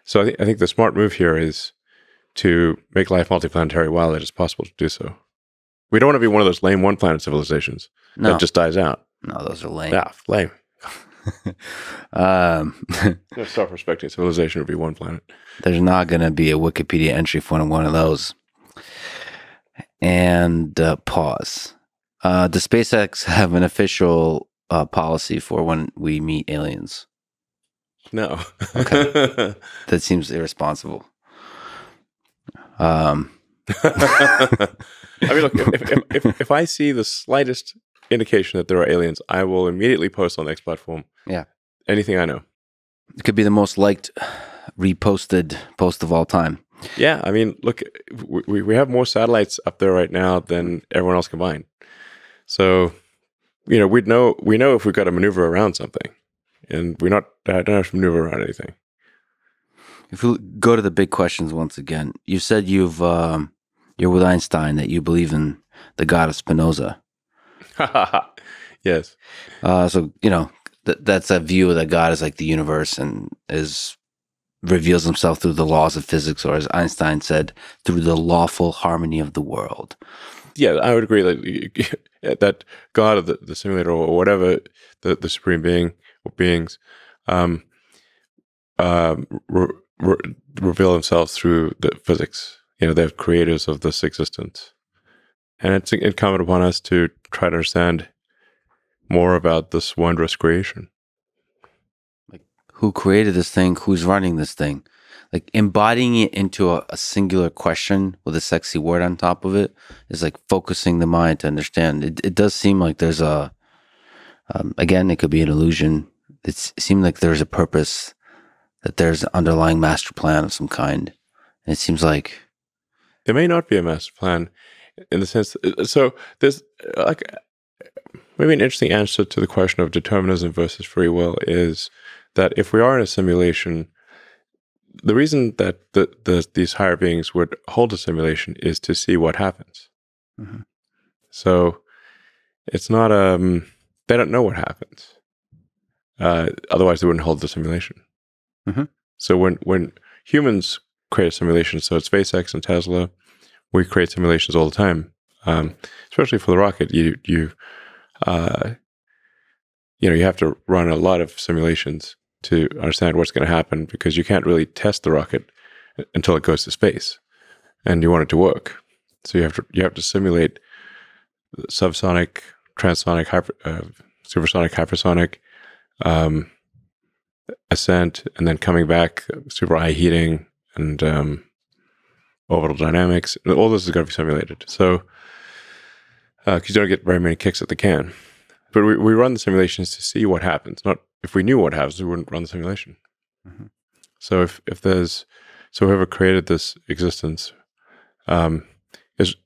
So I, th- I think the smart move here is to make life multiplanetary while it is possible to do so. We don't want to be one of those lame one planet civilizations no, that just dies out. no, those are lame. Yeah, lame. Um, No self-respecting civilization would be one planet. there's not going to be a Wikipedia entry for one of those. And uh, pause. Uh, does SpaceX have an official uh, policy for when we meet aliens? No. Okay. That seems irresponsible. Um, I mean, look, if, if, if, if I see the slightest indication that there are aliens, I will immediately post on the X platform. Yeah. Anything I know. it could be the most liked, reposted post of all time. Yeah. I mean, look, we, we have more satellites up there right now than everyone else combined. So, you know, we'd know, we know if we've got to maneuver around something and we're not, I don't have to maneuver around anything. If we go to the big questions once again, you said you've um, you're with Einstein that you believe in the God of Spinoza. yes. Uh, so you know th- that's a view that God is like the universe and is reveals himself through the laws of physics, or as Einstein said, through the lawful harmony of the world. Yeah, I would agree that that God of the, the simulator or whatever the, the supreme being or beings um, um, re- re- reveal themselves through the physics. You know, they're creators of this existence, and it's incumbent upon us to try to understand more about this wondrous creation. Who created this thing? Who's running this thing? Like embodying it into a, a singular question with a sexy word on top of it is like focusing the mind to understand. It, it does seem like there's a, um, again, it could be an illusion. It's, it seemed like there's a purpose, that there's an underlying master plan of some kind. And it seems like, There may not be a master plan in the sense. So there's uh, like maybe an interesting answer to the question of determinism versus free will is that if we are in a simulation, the reason that the, the these higher beings would hold a simulation is to see what happens. Mhm. So it's not um they don't know what happens. Uh, otherwise, they wouldn't hold the simulation. Mhm. So when when humans create a simulation, so it's SpaceX and Tesla, we create simulations all the time. Um, especially for the rocket, you you uh, you know you have to run a lot of simulations to understand what's going to happen because you can't really test the rocket until it goes to space, and you want it to work. So you have to you have to simulate subsonic, transonic, hyper, uh, supersonic, hypersonic, um, ascent, and then coming back, super high heating and um, orbital dynamics. All this is going to be simulated. So, because you don't get very many kicks at the can. But we, we run the simulations to see what happens. Not if we knew what happens, we wouldn't run the simulation. Mhm. So if if there's so whoever created this existence um, is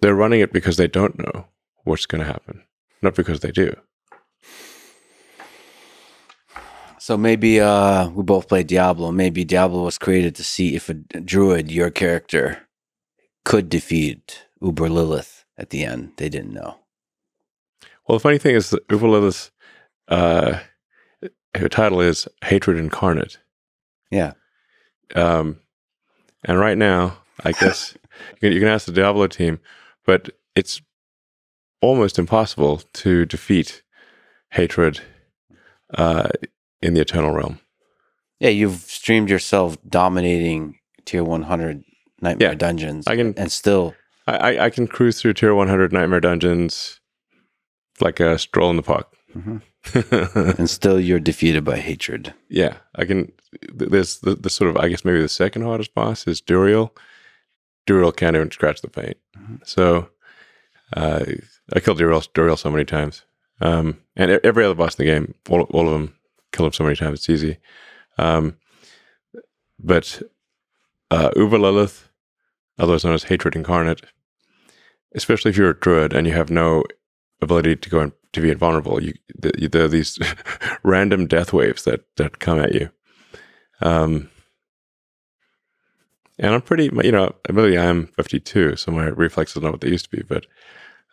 they're running it because they don't know what's going to happen, not because they do. So maybe uh, we both played Diablo. Maybe Diablo was created to see if a druid, your character, could defeat Uber Lilith at the end. They didn't know. Well, the funny thing is that Lilith, uh, her title is Hatred Incarnate. Yeah. Um, and right now, I guess you, can, you can ask the Diablo team, but it's almost impossible to defeat hatred uh, in the Eternal Realm. Yeah, you've streamed yourself dominating tier 100 nightmare Yeah, dungeons. I can- and still, I, I, I can cruise through tier 100 Nightmare Dungeons like a stroll in the park. Mhm. and still you're defeated by hatred. yeah, I can. th- There's the, the sort of, I guess maybe the second hardest boss is Duriel. Duriel can't even scratch the paint. Mhm. So uh, I killed Duriel, Duriel so many times. Um, and every other boss in the game, all, all of them, kill him so many times. It's easy. Um, but uh, Uber Lilith, otherwise known as Hatred Incarnate, especially if you're a druid and you have no ability to go and to be invulnerable, you, th- there are these random death waves that that come at you. Um, and I'm pretty, you know, admittedly I'm 52, so my reflexes are not what they used to be, but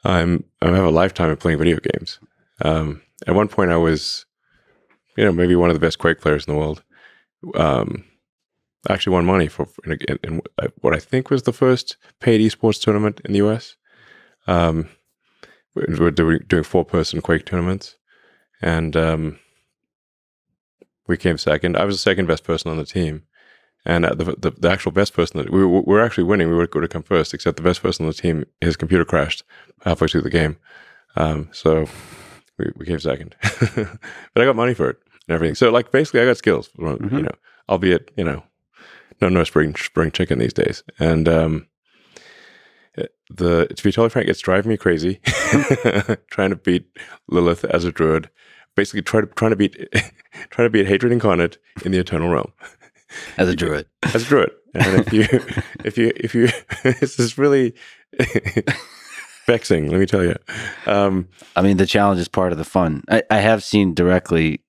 I'm I have a lifetime of playing video games. Um, at one point, I was, you know, maybe one of the best Quake players in the world. Um, I actually won money for in, in, in what I think was the first paid esports tournament in the US. Um, we're doing, doing four person Quake tournaments, and um, we came second. I was the second best person on the team, and the, the the actual best person that we were, actually winning. We were going to come first, except the best person on the team, his computer crashed halfway through the game, um, so we, we came second. but I got money for it and everything. So like basically, I got skills, you Mhm. know, albeit you know, no no spring spring chicken these days, and um, the to be totally frank, it's driving me crazy trying to beat Lilith as a druid. Basically, try to trying to beat trying to beat hatred incarnate in the eternal realm As a druid. as a druid. And if you if you if you this is really vexing, let me tell you. Um, I mean, the challenge is part of the fun. I, I have seen directly,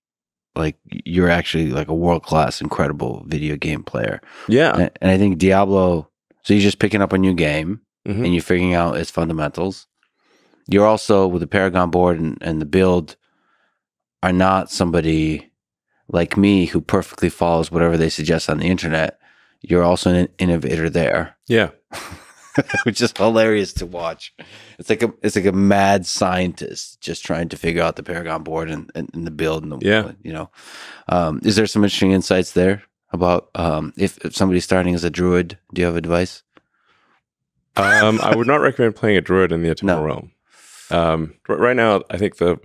like, you're actually like a world class, incredible video game player. yeah, And, and I think Diablo, so you're just picking up a new game Mhm. and you're figuring out its fundamentals. You're also with the Paragon board and, and the build are not somebody like me who perfectly follows whatever they suggest on the internet. You're also an innovator there, yeah, which is hilarious to watch. It's like a it's like a mad scientist just trying to figure out the Paragon board and, and, and the build and the Yeah. you know. Um, is there some interesting insights there about um, if, if somebody's starting as a druid? Do you have advice? Um, I would not recommend playing a druid in the Eternal No. Realm. Um, right now, I think the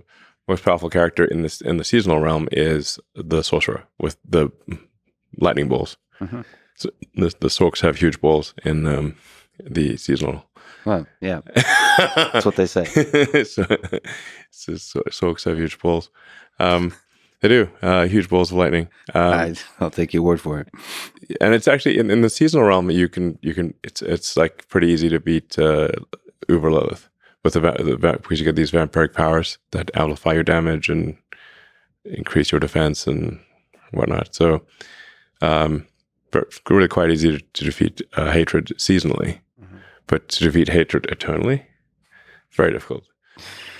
most powerful character in this in the seasonal realm is the sorcerer with the lightning bolts. Mhm. So the the sorks have huge balls in um, the seasonal. Well, yeah, that's what they say. so, so, so sorks have huge balls. Um, they do uh, huge balls of lightning. Um, I, I'll take your word for it. and it's actually in, in the seasonal realm you can you can it's it's like pretty easy to beat uh, Uber Lilith with the, the because you get these vampiric powers that amplify your damage and increase your defense and whatnot. So, um, but really quite easy to, to defeat uh, hatred seasonally, Mhm. but to defeat hatred eternally, very difficult.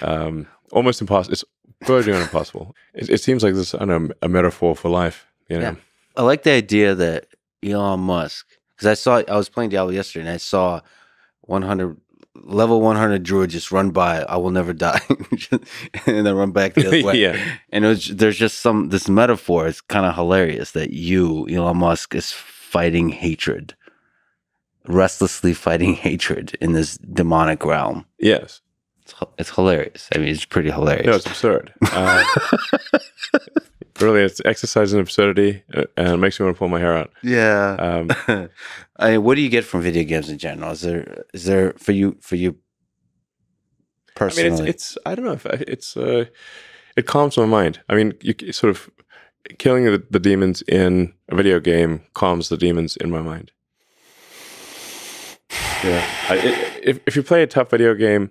Um, almost impossible. It's on impossible. It, it seems like this I know, a metaphor for life. You know. Yeah. I like the idea that Elon Musk, because I saw, I was playing Diablo yesterday and I saw 100, level 100 druid just run by, I will never die, and then run back the other way. yeah. And it was, there's just some, this metaphor is kind of hilarious that you, Elon Musk, is fighting hatred restlessly fighting hatred in this demonic realm. Yes. It's, it's hilarious. I mean, it's pretty hilarious. No, it's absurd. Uh, really, it's exercise in absurdity, uh, and it makes me want to pull my hair out. yeah. Um, I mean, what do you get from video games in general? Is there is there for you for you I personally? mean, it's, it's I don't know if I- it's uh, it calms my mind. I mean, you sort of killing the, the demons in a video game calms the demons in my mind. Yeah, I, i if if you play a tough video game,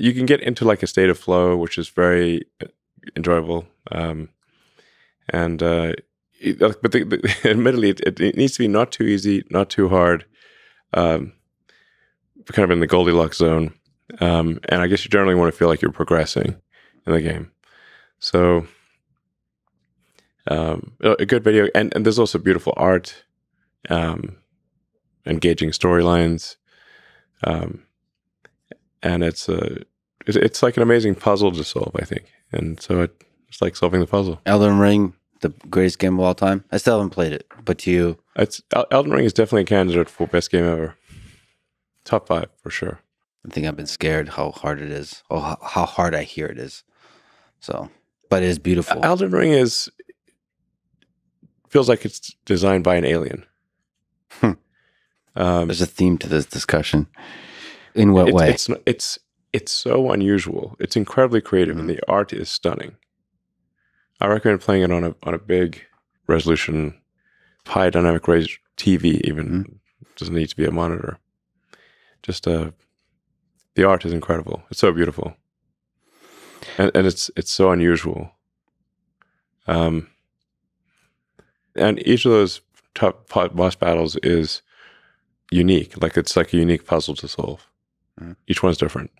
you can get into like a state of flow, which is very uh, enjoyable. Um, and uh, it- but the, the, admittedly, it, it needs to be not too easy, not too hard. Um, kind of in the Goldilocks zone. Um, and I guess you generally want to feel like you're progressing in the game. So, um, a a good video, and, and there's also beautiful art, um, engaging storylines, um, and it's a it's, it's like an amazing puzzle to solve, I think. And so it, it's like solving the puzzle. Elden Ring, the greatest game of all time. I still haven't played it, but to you, It's Elden Ring is definitely a candidate for best game ever, top five for sure. I think I've been scared how hard it is, or how, hard I hear it is. So, but it is beautiful. Elden Ring is feels like it's designed by an alien. Hmm. Um, There's a theme to this discussion. In what it's, way? It's it's it's so unusual. It's incredibly creative, and the art is stunning. I recommend playing it on a on a big resolution, high dynamic range TV. Even doesn't need to be a monitor. Just uh, the art is incredible. It's so beautiful, and and it's it's so unusual. Um, and each of those top boss battles is unique. Like it's like a unique puzzle to solve. Mhm. Each one's different,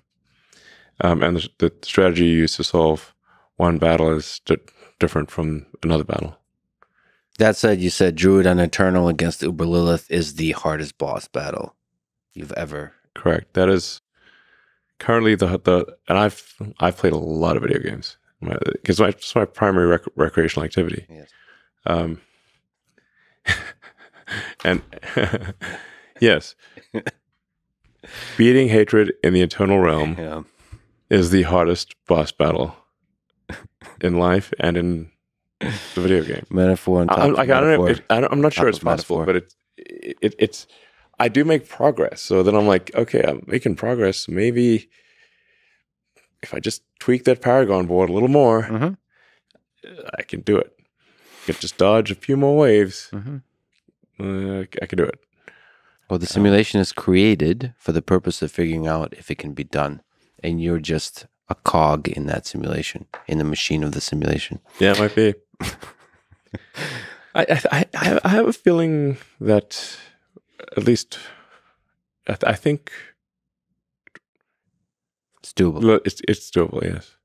um, and the, the strategy you use to solve one battle is di- different from another battle. that said, you said Druid on Eternal against Uber Lilith is the hardest boss battle you've ever. Correct. That is currently the the and I've I've played a lot of video games because my, it's my primary rec- recreational activity. Yes. Um, and yes, beating hatred in the eternal realm Yeah. Is the hardest boss battle in life and in the video game. Metaphor and I'm, like, I don't know. It, I don't, I'm not sure it's possible, metaphor. but it's it, it's. I do make progress, so then I'm like, okay, I'm making progress. Maybe if I just tweak that Paragon board a little more, Mhm. I can do it. I can just dodge a few more waves. Mhm. Uh, I can do it. Well, the simulation is created for the purpose of figuring out if it can be done, and you're just a cog in that simulation, in the machine of the simulation. Yeah, it might be. I, I I I have a feeling that at least I, th- I think It's doable. It's it's doable, yes.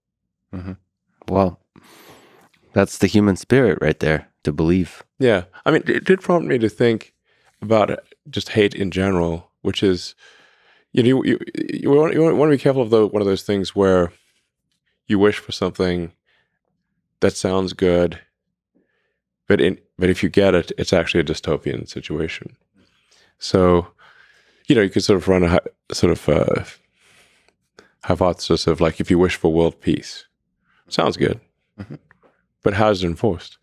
Well, that's the human spirit right there to believe. Yeah, I mean, it did prompt me to think about uh, just hate in general, which is, you know, you you, you, want, you want to be careful of the, one of those things where you wish for something that sounds good, but in but if you get it, it's actually a dystopian situation. So, you know, you could sort of run a sort of uh, hypothesis of like if you wish for world peace, sounds good, but how is it enforced?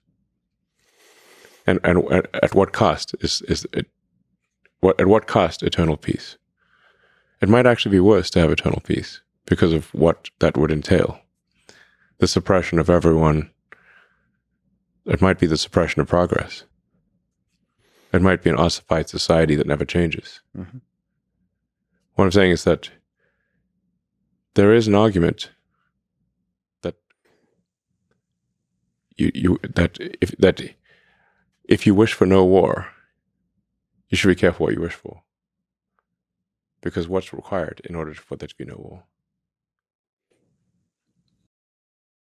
and and at, at what cost is is it what at what cost eternal peace it might actually be worse to have eternal peace because of what that would entail the suppression of everyone it might be the suppression of progress it might be an ossified society that never changes Mhm. what i'm saying is that there is an argument that you you that if that if you wish for no war, you should be careful what you wish for. Because what's required in order for there to be no war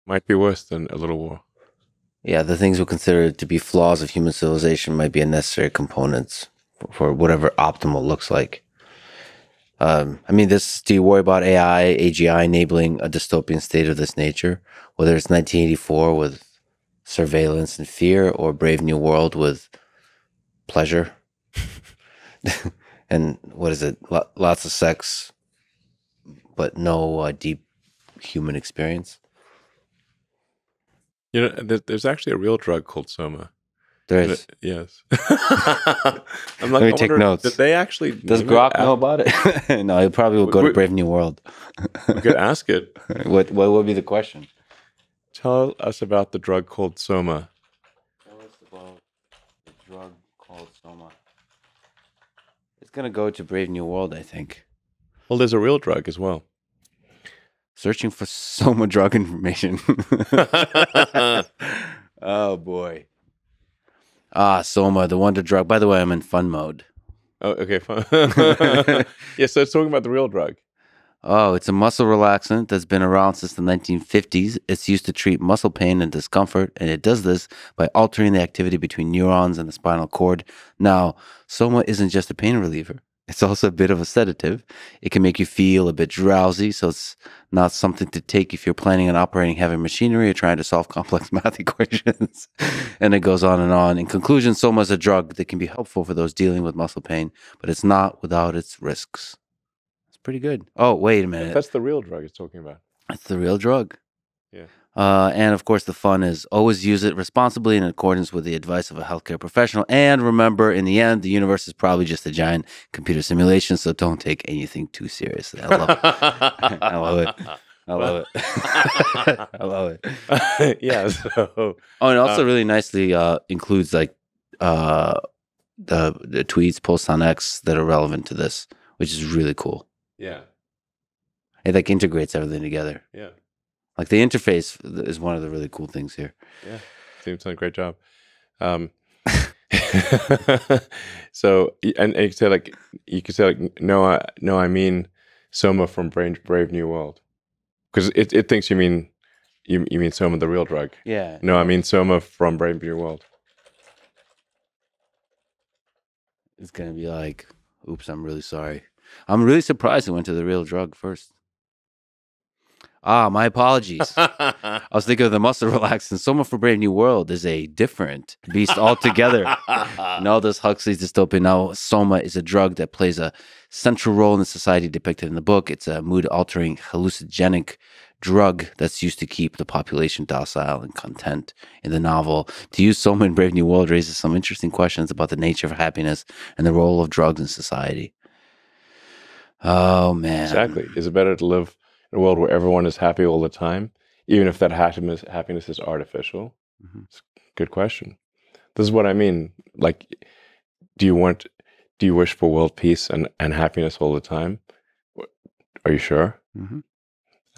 might be worse than a little war. Yeah, the things we consider to be flaws of human civilization might be a necessary components for, for whatever optimal looks like. Um, I mean, this. Do you worry about AI, AGI enabling a dystopian state of this nature? Whether it's 1984 with surveillance and fear, or Brave New World with pleasure. And what is it? Lo- lots of sex, but no uh, deep human experience. You know, there, there's actually a real drug called Soma. There And is. it- yes. I'm Let me I take wonder, notes. Did they actually Does name Grok know about it? no, he probably will go to Brave New World. We could ask it. what What would be the question? Tell us about the drug called Soma. Tell us about the drug called Soma. Gonna go to Brave New World, I think. Well, there's a real drug as well. Searching for Soma drug information. oh boy. Ah, Soma, the wonder drug. By the way, I'm in fun mode. Oh, okay, fine. yeah, so it's talking about the real drug. Oh, it's a muscle relaxant that's been around since the 1950s. It's used to treat muscle pain and discomfort, and it does this by altering the activity between neurons and the spinal cord. Now, Soma isn't just a pain reliever, it's also a bit of a sedative. It can make you feel a bit drowsy, so it's not something to take if you're planning on operating heavy machinery or trying to solve complex math equations. and it goes on and on. In conclusion, Soma is a drug that can be helpful for those dealing with muscle pain, but it's not without its risks. It's pretty good. Oh, wait a minute. That's the real drug it's talking about. It's the real drug. Yeah. Uh, and of course, the fun is always use it responsibly in accordance with the advice of a healthcare professional. And remember, in the end, the universe is probably just a giant computer simulation, so don't take anything too seriously. I love, it. I love it. I love it. I love it. yeah, so Oh, and also Uh, really nicely uh, includes like uh, the the tweets, posts on X that are relevant to this, which is really cool. Yeah, It like integrates everything together. yeah. Like the interface is one of the really cool things here. Yeah. Seems done a great job. Um, so and, and you could say like you could say like no, I, no, I mean Soma from Brave, Brave New World because it, it thinks you mean you you mean Soma the real drug. Yeah. No, I mean Soma from Brave New World. It's gonna be like, oops, I'm really sorry. I'm really surprised it went to the real drug first. Ah, my apologies. I was thinking of the muscle relaxant. Soma for Brave New World is a different beast altogether. Aldous Huxley's dystopian now, Soma is a drug that plays a central role in the society depicted in the book. It's a mood altering hallucinogenic drug that's used to keep the population docile and content. In the novel, to use Soma in Brave New World raises some interesting questions about the nature of happiness and the role of drugs in society. Oh man. Exactly. Is it better to live in a world where everyone is happy all the time, even if that happiness happiness is artificial? Mhm. It's a good question. This is what I mean. Like, do you want, do you wish for world peace and, and happiness all the time? Are you sure? Mhm.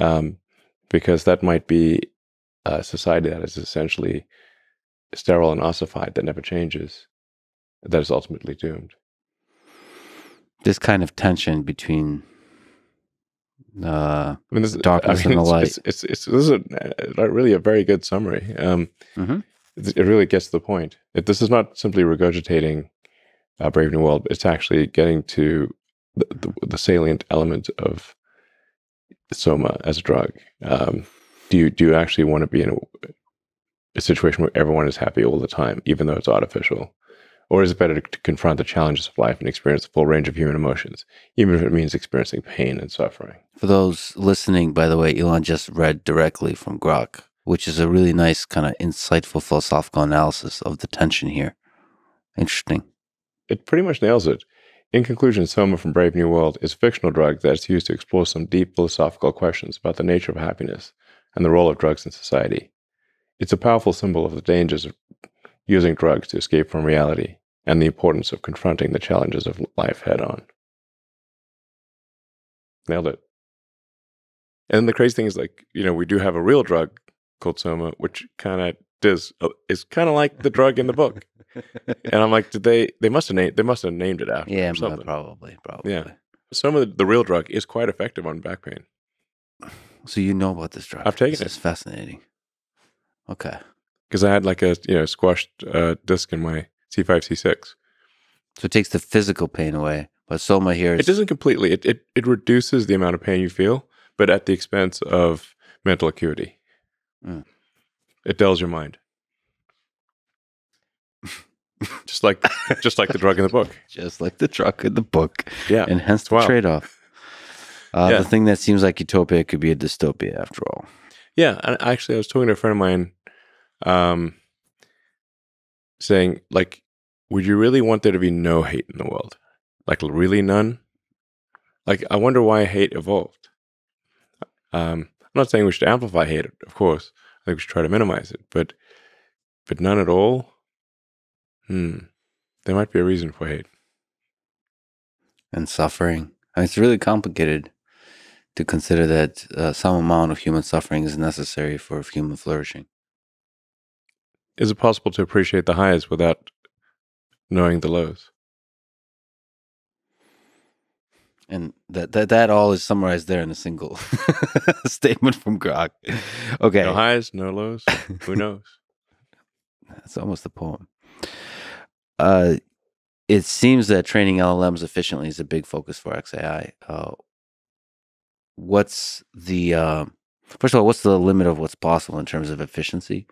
Um, because that might be a society that is essentially sterile and ossified that never changes, that is ultimately doomed. This kind of tension between uh I mean, this, Darkness I mean, and the it's, It's, it's, this is a, really a very good summary. Um, Mhm. it, it really gets to the point. It, this is not simply regurgitating uh, Brave New World. It's actually getting to the, the, the salient element of soma as a drug. Um, do you do you actually want to be in a, a situation where everyone is happy all the time, even though it's artificial? Or is it better to, confront the challenges of life and experience the full range of human emotions, even if it means experiencing pain and suffering? For those listening, by the way, Elon just read directly from Grok, which is a really nice, kind of insightful philosophical analysis of the tension here. Interesting. It pretty much nails it. In conclusion, Soma from Brave New World is a fictional drug that is used to explore some deep philosophical questions about the nature of happiness and the role of drugs in society. It's a powerful symbol of the dangers of using drugs to escape from reality and the importance of confronting the challenges of life head on. Nailed it. And the crazy thing is, like, you know, we do have a real drug called Soma, which kind of does uh, is kind of like the drug in the book. And I'm like, did they? They must have named. They must have named it after. yeah, or something. probably, probably. Yeah. Some of the, the real drug is quite effective on back pain. So you know about this drug? I've taken this it. is fascinating. Okay. because I had like a you know squashed uh, disc in my C5 C6. So it takes the physical pain away, but Soma here is It doesn't completely. It, it it reduces the amount of pain you feel, but at the expense of mental acuity. Mm. It dulls your mind. just like just like the drug in the book. Just like the drug in the book. Yeah, And hence the Wow. trade off. Uh, Yeah. The thing that seems like utopia could be a dystopia after all. yeah. And actually, I was talking to a friend of mine, um, saying like, would you really want there to be no hate in the world? Like, really none? Like, I wonder why hate evolved. Um, I'm not saying we should amplify hate, of course. I think we should try to minimize it, but but none at all. Hmm. There might be a reason for hate. and suffering. And it's really complicated to consider that uh, some amount of human suffering is necessary for human flourishing. Is it possible to appreciate the highs without knowing the lows? And that, that that all is summarized there in a single statement from Grok. Okay, No highs, no lows. Who knows? that's almost the poem. Uh, it seems that training LLMs efficiently is a big focus for XAI. Uh, what's the uh, first of all? What's the limit of what's possible in terms of efficiency?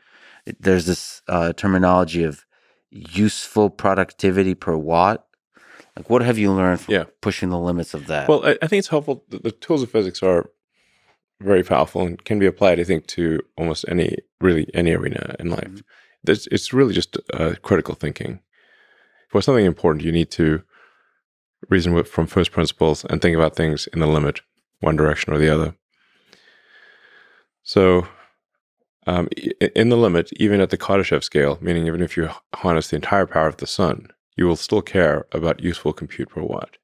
There's this uh, terminology of useful productivity per watt. Like, what have you learned from Yeah. pushing the limits of that? Well, I, I think it's helpful. The, the tools of physics are very powerful and can be applied, I think, to almost any, really any arena in life. Mhm. It's, it's really just uh, critical thinking. For something important, you need to reason with, from first principles and think about things in the limit, one direction or the other. So, um, in the limit, even at the Kardashev scale, meaning even if you harness the entire power of the sun, you will still care about useful compute per watt.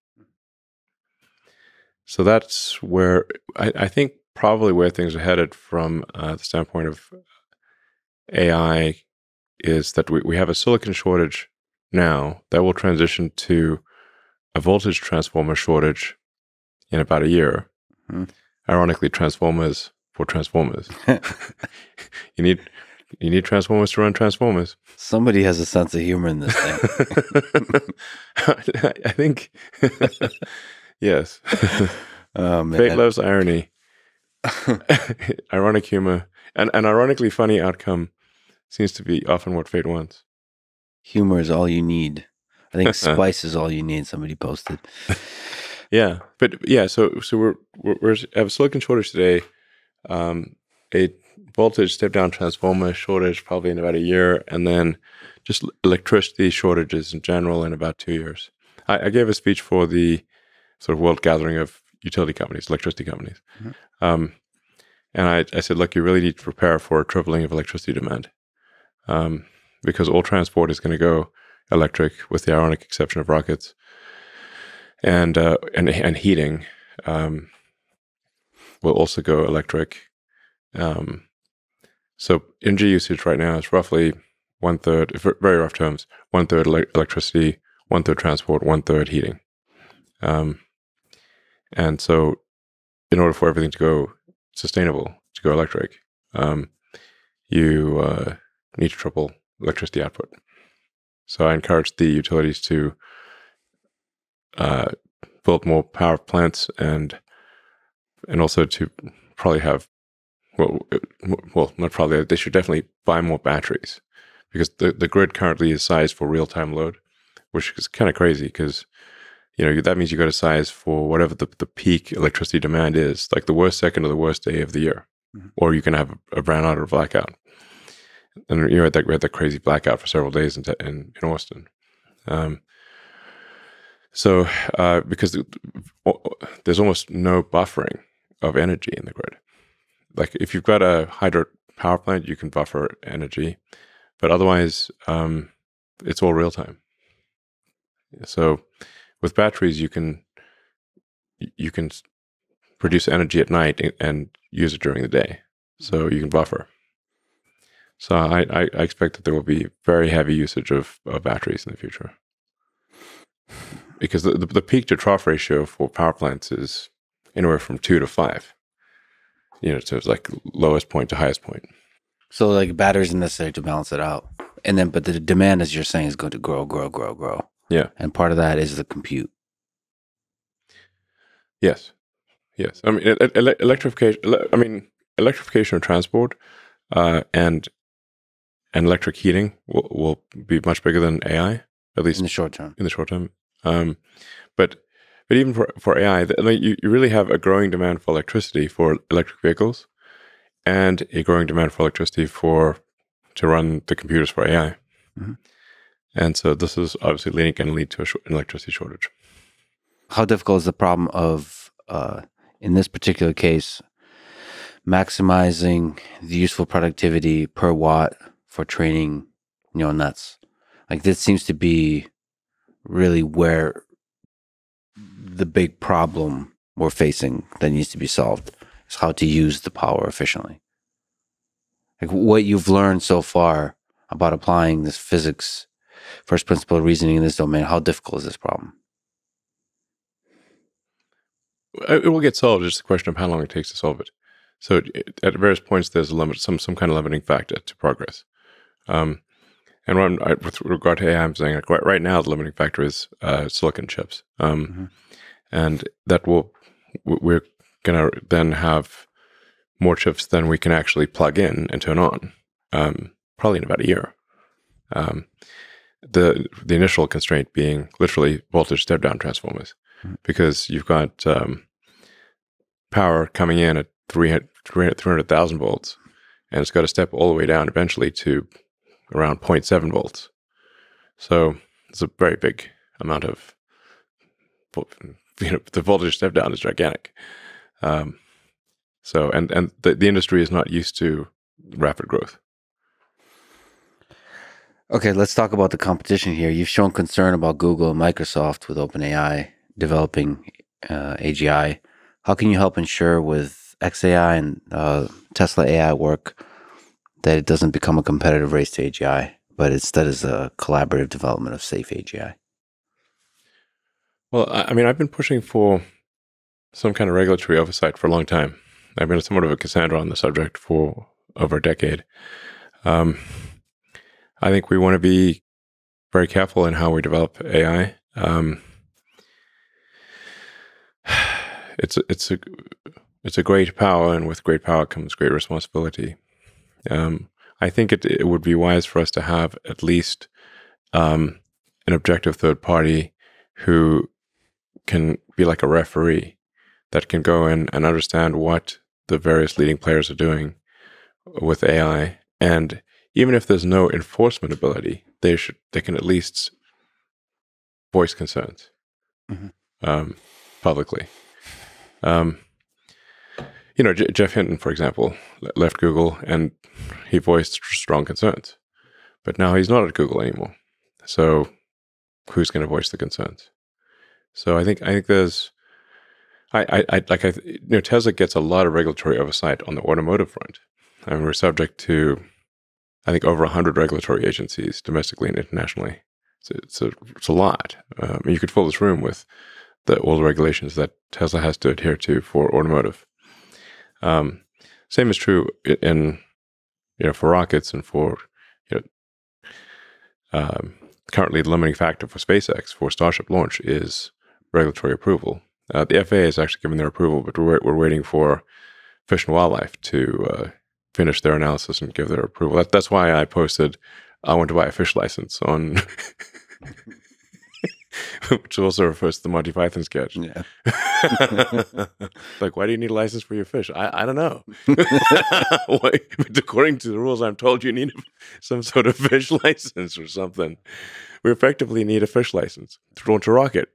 So that's where I, I think probably where things are headed from uh, the standpoint of AI is that we, we have a silicon shortage now that will transition to a voltage transformer shortage in about a year. Hmm. Ironically, transformers for transformers. you need you need transformers to run transformers. Somebody has a sense of humor in this thing. I think yes. oh Fate loves irony. Ironic humor and an ironically funny outcome seems to be often what fate wants. humor is all you need. I think spice is all you need. Somebody posted. Yeah, but yeah, so so we're we're, we're have a silicon shortage today, um, a voltage step down transformer shortage probably in about a year, and then just electricity shortages in general in about two years. I, I gave a speech for the sort of world gathering of utility companies, electricity companies, Mhm. um, and I, I said, look, you really need to prepare for a tripling of electricity demand, um, because all transport is going to go electric, with the ironic exception of rockets and uh, and and heating um, will also go electric. Um, so energy usage right now is roughly one third, very rough terms, one third ele- electricity, one third transport, one third heating. Um, and so, in order for everything to go sustainable, to go electric, um, you uh, need to triple electricity output. So I encourage the utilities to uh, build more power plants and and also to probably have well well not probably they should definitely buy more batteries because the the grid currently is sized for real time load, which is kind of crazy because you know that means you got to size for whatever the, the peak electricity demand is, like the worst second or the worst day of the year, Mhm. or you can have a, a brownout or a blackout. And you know, that we had that crazy blackout for several days in in, in Austin. Um, so, uh, because there's almost no buffering of energy in the grid. Like if you've got a hydro power plant, you can buffer energy, but otherwise, um, it's all real time. So, with batteries, you can you can produce energy at night and- use it during the day, so you can buffer. So I, I, I expect that there will be very heavy usage of, of batteries in the future because the, the, the peak to trough ratio for power plants is anywhere from two to five. You know, so it's like lowest point to highest point. So like batteries are necessary to balance it out. And then but the demand as you're saying is going to grow, grow, grow, grow. Yeah. And part of that is the compute. Yes, yes. I mean, ele- electrification. ele- I mean, electrification of transport uh, and and electric heating will, will be much bigger than AI, at least in the short term. in the short term. Um, but but even for for AI, I mean, you, you really have a growing demand for electricity for electric vehicles, and a growing demand for electricity for to run the computers for AI. Mhm. And so this is obviously leading going to lead to a sh- an electricity shortage. How difficult is the problem of, uh, in this particular case, maximizing the useful productivity per watt for training neural nets? Like this seems to be really where the big problem we're facing that needs to be solved is how to use the power efficiently. Like what you've learned so far about applying this physics, first principle reasoning in this domain, how difficult is this problem? Uh, It will get solved. It's just a question of how long it takes to solve it. So it, at various points, there's a limit, some some kind of limiting factor to progress. Um, and when I, with regard to AI, I'm saying like right, right now the limiting factor is uh, silicon chips, um, Mhm. And that will we're gonna then have more chips than we can actually plug in and turn on, um, probably in about a year. Um, the the initial constraint being literally voltage step down transformers, Mhm. because you've got um, power coming in at 300 300,000 volts, and it's got to step all the way down eventually to around 0.7 volts. So it's a very big amount of, you know, the voltage step down is gigantic. Um, so, and and the, the industry is not used to rapid growth. Okay, let's talk about the competition here. You've shown concern about Google and Microsoft with OpenAI developing uh, AGI. How can you help ensure with XAI and uh, Tesla AI work that it doesn't become a competitive race to AGI, but instead is a collaborative development of safe AGI? Well, I, mean, I've been pushing for some kind of regulatory oversight for a long time. I've been somewhat of a Cassandra on the subject for over a decade. Um, I think we want to be very careful in how we develop AI. Um, it's it's a it's a great power, and with great power comes great responsibility. Um, I think it, it would be wise for us to have at least um, an objective third party who can be like a referee that can go in and understand what the various leading players are doing with AI. And even if there's no enforcement ability, they should they can at least voice concerns Mhm. um, publicly. Um, you know, J- Geoff Hinton, for example, le- left Google and he voiced strong concerns, but now he's not at Google anymore. So, who's going to voice the concerns? So, I think I think there's, I I, I like I you know Tesla gets a lot of regulatory oversight on the automotive front. I mean, we're subject to, I think, over hundred regulatory agencies domestically and internationally. A, it's a, it's a lot. Um, you could fill this room with the all the regulations that Tesla has to adhere to for automotive. Um, same is true in you know for rockets and for you know um, currently the limiting factor for SpaceX for Starship launch is regulatory approval. Uh, the FAA has actually given their approval, but we're we're waiting for Fish and Wildlife to uh, finish their analysis and give their approval. That, that's why I posted I want to buy a fish license on. Which also refers to the Monty Python sketch. Yeah. like, why do you need a license for your fish? I, I don't know. Why- but according to the rules, I'm told you need some sort of fish license or something. We effectively need a fish license to launch a rocket.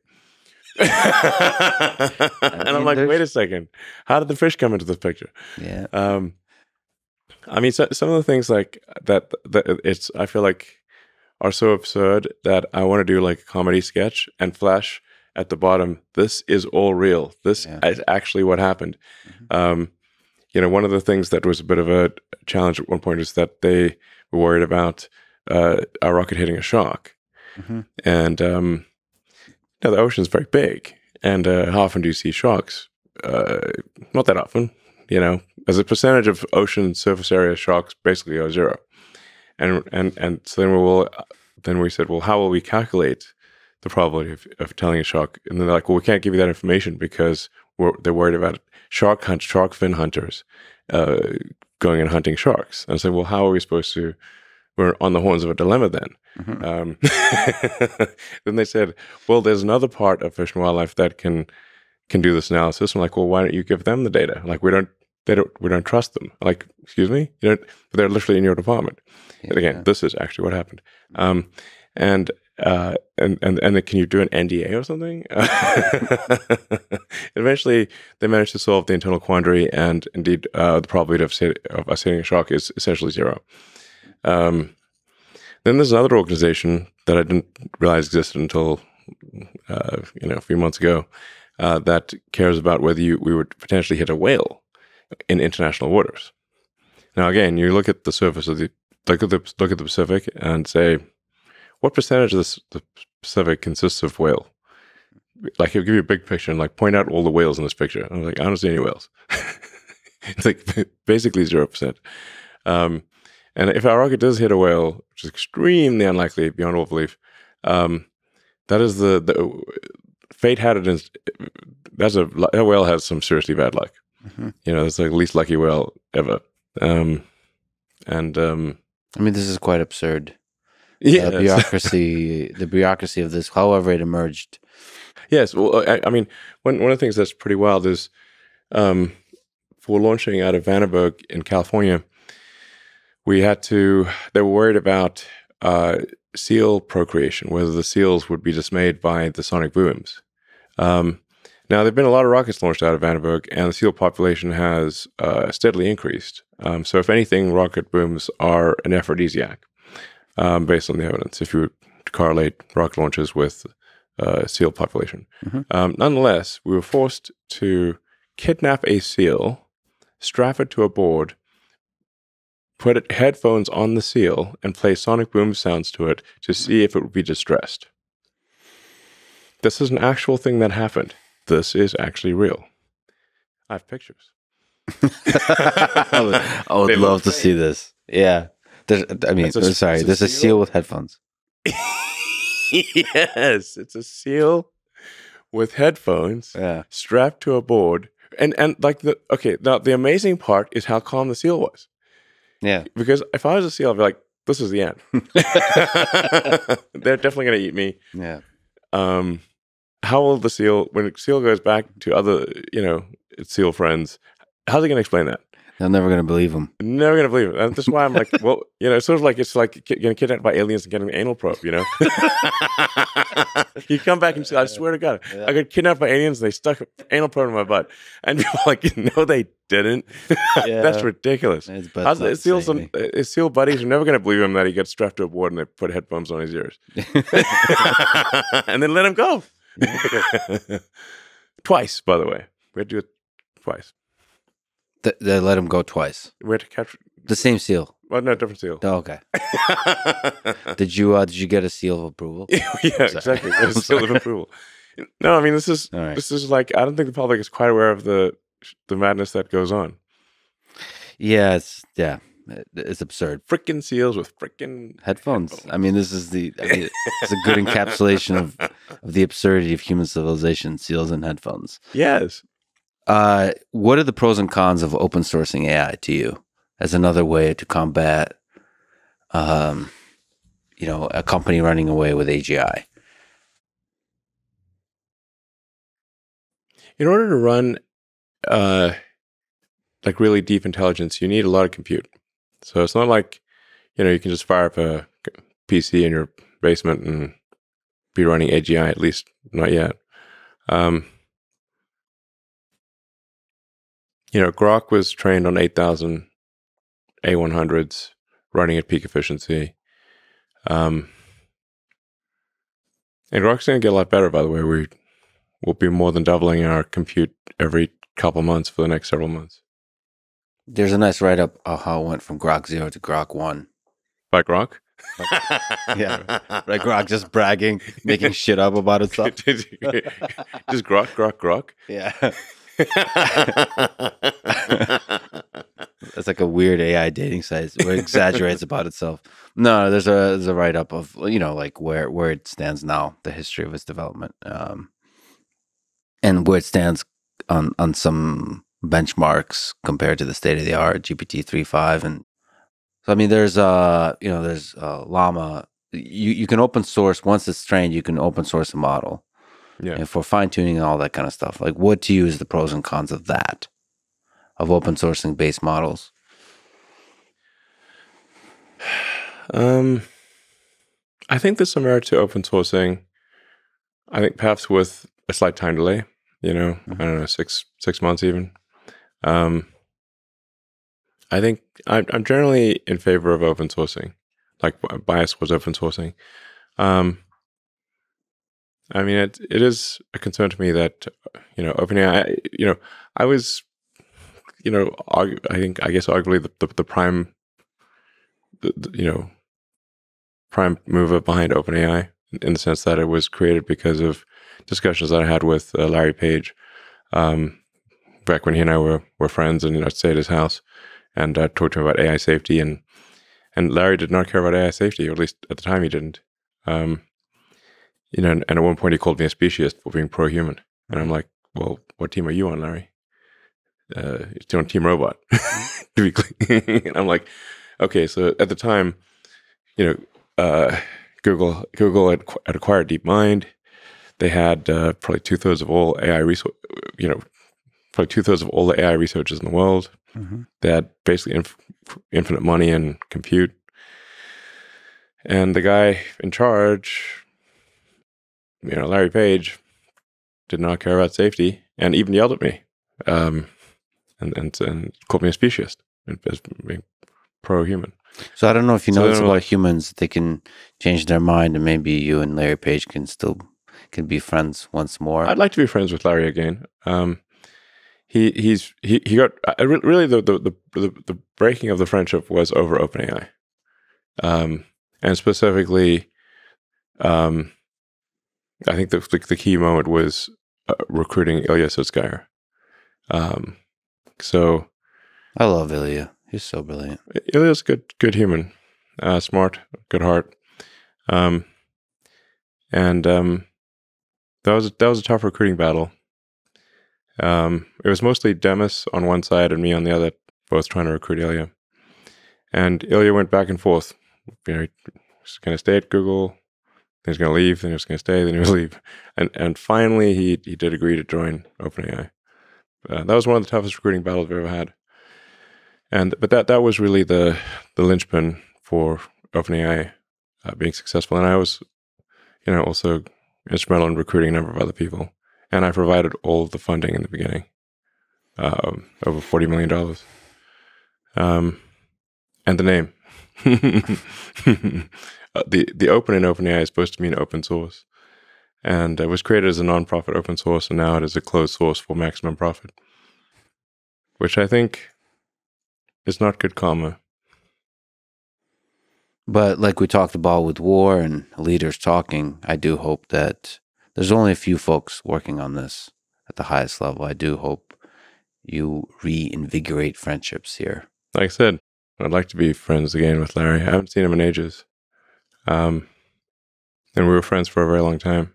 and I'm like, there's- wait a second. How did the fish come into this picture? Yeah. Um, I mean, so, some of the things like that, that it's, I feel like are so absurd that I want to do like a comedy sketch and flash at the bottom. This is all real. This Yeah. is actually what happened. Mhm. Um, you know, one of the things that was a bit of a challenge at one point is that they were worried about uh, a rocket hitting a shark. Mhm. And um, know, the ocean's very big, and uh, how often do you see sharks? Uh, not that often. You know, as a percentage of ocean surface area, sharks basically are zero. And and and so then we will then we said, well, how will we calculate the probability of, of telling a shark? And they're like, well, we can't give you that information because they're worried about shark hunt, shark fin hunters uh, going and hunting sharks. And I said, well, how are we supposed to we're on the horns of a dilemma then. Mhm. Um, then they said, well, there's another part of fish and wildlife that can can do this analysis. I'm like, well, why don't you give them the data? Like, we don't, they don't, we don't trust them. Like, excuse me, you don't. They're literally in your department. And again, this is actually what happened. Um, and uh, and and and can you do an NDA or something? Eventually, they managed to solve the internal quandary, and indeed, uh, the probability of, of us hitting a shark is essentially zero. Um, then there's another organization that I didn't realize existed until uh, you know a few months ago uh, that cares about whether you we would potentially hit a whale in international waters. Now, again, you look at the surface of the look at the look at the Pacific and say, what percentage of this, the Pacific consists of whale? Like, he'll give you a big picture and like point out all the whales in this picture. I'm like, I don't see any whales. it's like basically zero percent. Um, and if our rocket does hit a whale, which is extremely unlikely beyond all belief, um, that is the, the fate had it. In, that's a that whale has some seriously bad luck. Mhm. You know, it's like the least lucky whale ever. Um, and um, I mean, this is quite absurd. yeah, The bureaucracy, the bureaucracy of this, however it emerged. Yes, well, I, I mean, one one of the things that's pretty wild is um, for launching out of Vandenberg in California, we had to. They were worried about uh, seal procreation, whether the seals would be dismayed by the sonic booms. Um, now, there've been a lot of rockets launched out of Vandenberg, and the seal population has uh, steadily increased. Um, so, if anything, rocket booms are an aphrodisiac, um, based on the evidence. If you were to correlate rocket launches with uh, seal population. Mhm. Um, nonetheless, we were forced to kidnap a seal, strap it to a board, put headphones on the seal, and play sonic boom sounds to it to see if it would be distressed. This is an actual thing that happened. This is actually real. I have pictures. I would, I would They love to see this. Yeah. There's, I mean, a- sorry, it's a there's a seal? seal with headphones. yes, it's a seal with headphones. Yeah. strapped to a board. And and like the okay, now the amazing part is how calm the seal was. Yeah. Because if I was a seal, I'd be like, this is the end. They're definitely gonna eat me. Yeah. Um how will the seal when a seal goes back to other, you know, seal friends, how's he gonna explain that? They're never going to believe him. Never gonna believe it. And that's why I'm like, well, you know, it's sort of like it's like getting kidnapped by aliens and getting an anal probe, you know? you come back and say, I swear to God, I got kidnapped by aliens and they stuck an anal probe in my butt. And people are like, no, they didn't. That's ridiculous. It's butt's How's not the seal, some, his seal buddies are never going to believe him that he gets strapped to a board and they put headphones on his ears. and then let him go. twice, by the way. We had to do it twice. Th- they let him go twice. We had to catch, The same seal. well, no, different seal. Oh, okay. Did you uh, did you get a seal of approval? yeah, exactly. I'm seal of approval. No, I mean this is right. this is like I don't think the public is quite aware of the the madness that goes on. Yeah, it's yeah, it's absurd. Frickin' seals with frickin' Headphones. I mean, this is the I mean, it's a good encapsulation of of the absurdity of human civilization. Seals and headphones. yes. Uh, what are the pros and cons of open sourcing AI to you as another way to combat, um, you know, a company running away with AGI? In order to run uh like really deep intelligence, you need a lot of compute. So it's not like you know you can just fire up a PC in your basement and be running AGI. At least not yet. Um, you know, Grok was trained on eight thousand A100s, running at peak efficiency. Um, and Grok's going to get a lot better. By the way, we will be more than doubling our compute every couple months for the next several months. There's a nice write up of how it went from Grok Zero to Grok One. By Grok? Yeah. Like Grok just bragging, making shit up about itself. Just Grok, Grok, Grok. Yeah. It's like a weird AI dating site where it exaggerates about itself. No, there's a there's a write up of you know like where where it stands now, the history of its development, um, and where it stands on on some benchmarks compared to the state of the art GPT three five and So I mean, there's uh, you know, there's uh, Llama. You you can open source once it's trained. You can open source a model, Yeah. and for fine tuning and all that kind of stuff. Like, what to you is the pros and cons of that, of open sourcing base models? Um, I think there's some merit to open sourcing. I think perhaps with a slight time delay, you know, I don't know, six six months even. Um, I think I'm, I'm generally in favor of open sourcing, like bias was open sourcing. Um, I mean, it it is a concern to me that you know OpenAI. You know, I was, you know, I think I guess arguably the the, the prime, the, the, you know, prime mover behind OpenAI in the sense that it was created because of discussions that I had with uh, Larry Page, um, back when he and I were were friends, and you know, I'd stay at his house and uh, talk to him about AI safety, and and Larry did not care about AI safety, or at least at the time he didn't. Um, you know, and, and at one point he called me a speciesist for being pro-human, and I'm like, well, what team are you on, Larry? Uh, you're on Team Robot, to be clear. and I'm like, okay, so at the time, you know, uh, Google Google had, had acquired DeepMind. They had uh, probably two thirds of all AI research, you know, probably two thirds of all the AI researchers in the world. Mm-hmm. They had basically inf- infinite money and compute. And the guy in charge, you know, Larry Page, did not care about safety and even yelled at me um, and, and, and called me a speciesist as being pro human. So I don't know if you know I this don't know- about humans. They can change their mind, and maybe you and Larry Page can still can be friends once more. I'd like to be friends with Larry again. Um, he he's he he got uh, really the, the the the the breaking of the friendship was over OpenAI, um, and specifically, um, I think the the, the key moment was uh, recruiting Ilya Sutskever. Um, so I love Ilya. He's so brilliant. Ilya's a good good human, uh, smart, good heart, um, and um, that was that was a tough recruiting battle. Um, it was mostly Demis on one side and me on the other, both trying to recruit Ilya. And Ilya went back and forth. You know, he going to stay at Google, he was going to leave, then he was going to stay, then he was leave, and and finally he he did agree to join OpenAI. Uh, that was one of the toughest recruiting battles I've ever had and but that that was really the the linchpin for OpenAI uh, being successful. And I was, you know, also instrumental in recruiting a number of other people, and I provided all of the funding in the beginning, um, over forty million dollars, um, and the name. Uh, the the open in OpenAI is supposed to mean open source, and it was created as a nonprofit open source, and now it is a closed source for maximum profit, which I think is not good karma. But like we talked about with war and leaders talking, I do hope that there's only a few folks working on this at the highest level. I do hope you reinvigorate friendships here. Like I said, I'd like to be friends again with Larry. I haven't seen him in ages. Um, and we were friends for a very long time.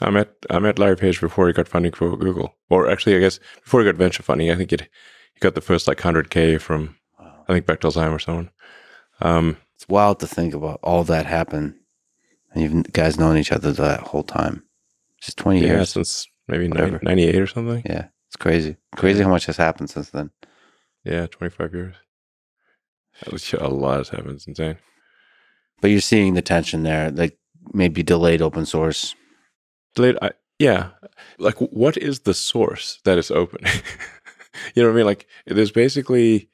I met I met Larry Page before he got funding for Google, or actually, I guess before he got venture funding. I think it he got the first like hundred k from Wow. I think Bechtolsheim or someone. Um, It's wild to think about all that happened. And you guys known each other that whole time. Just 20 yeah, years. since maybe ninety eight or something. Yeah, it's crazy. Crazy how much has happened since then. Yeah, twenty five years. A lot has happened. It's insane. But you're seeing the tension there, like maybe delayed open source. delayed I, yeah like what is the source that is open you know what i mean like there's basically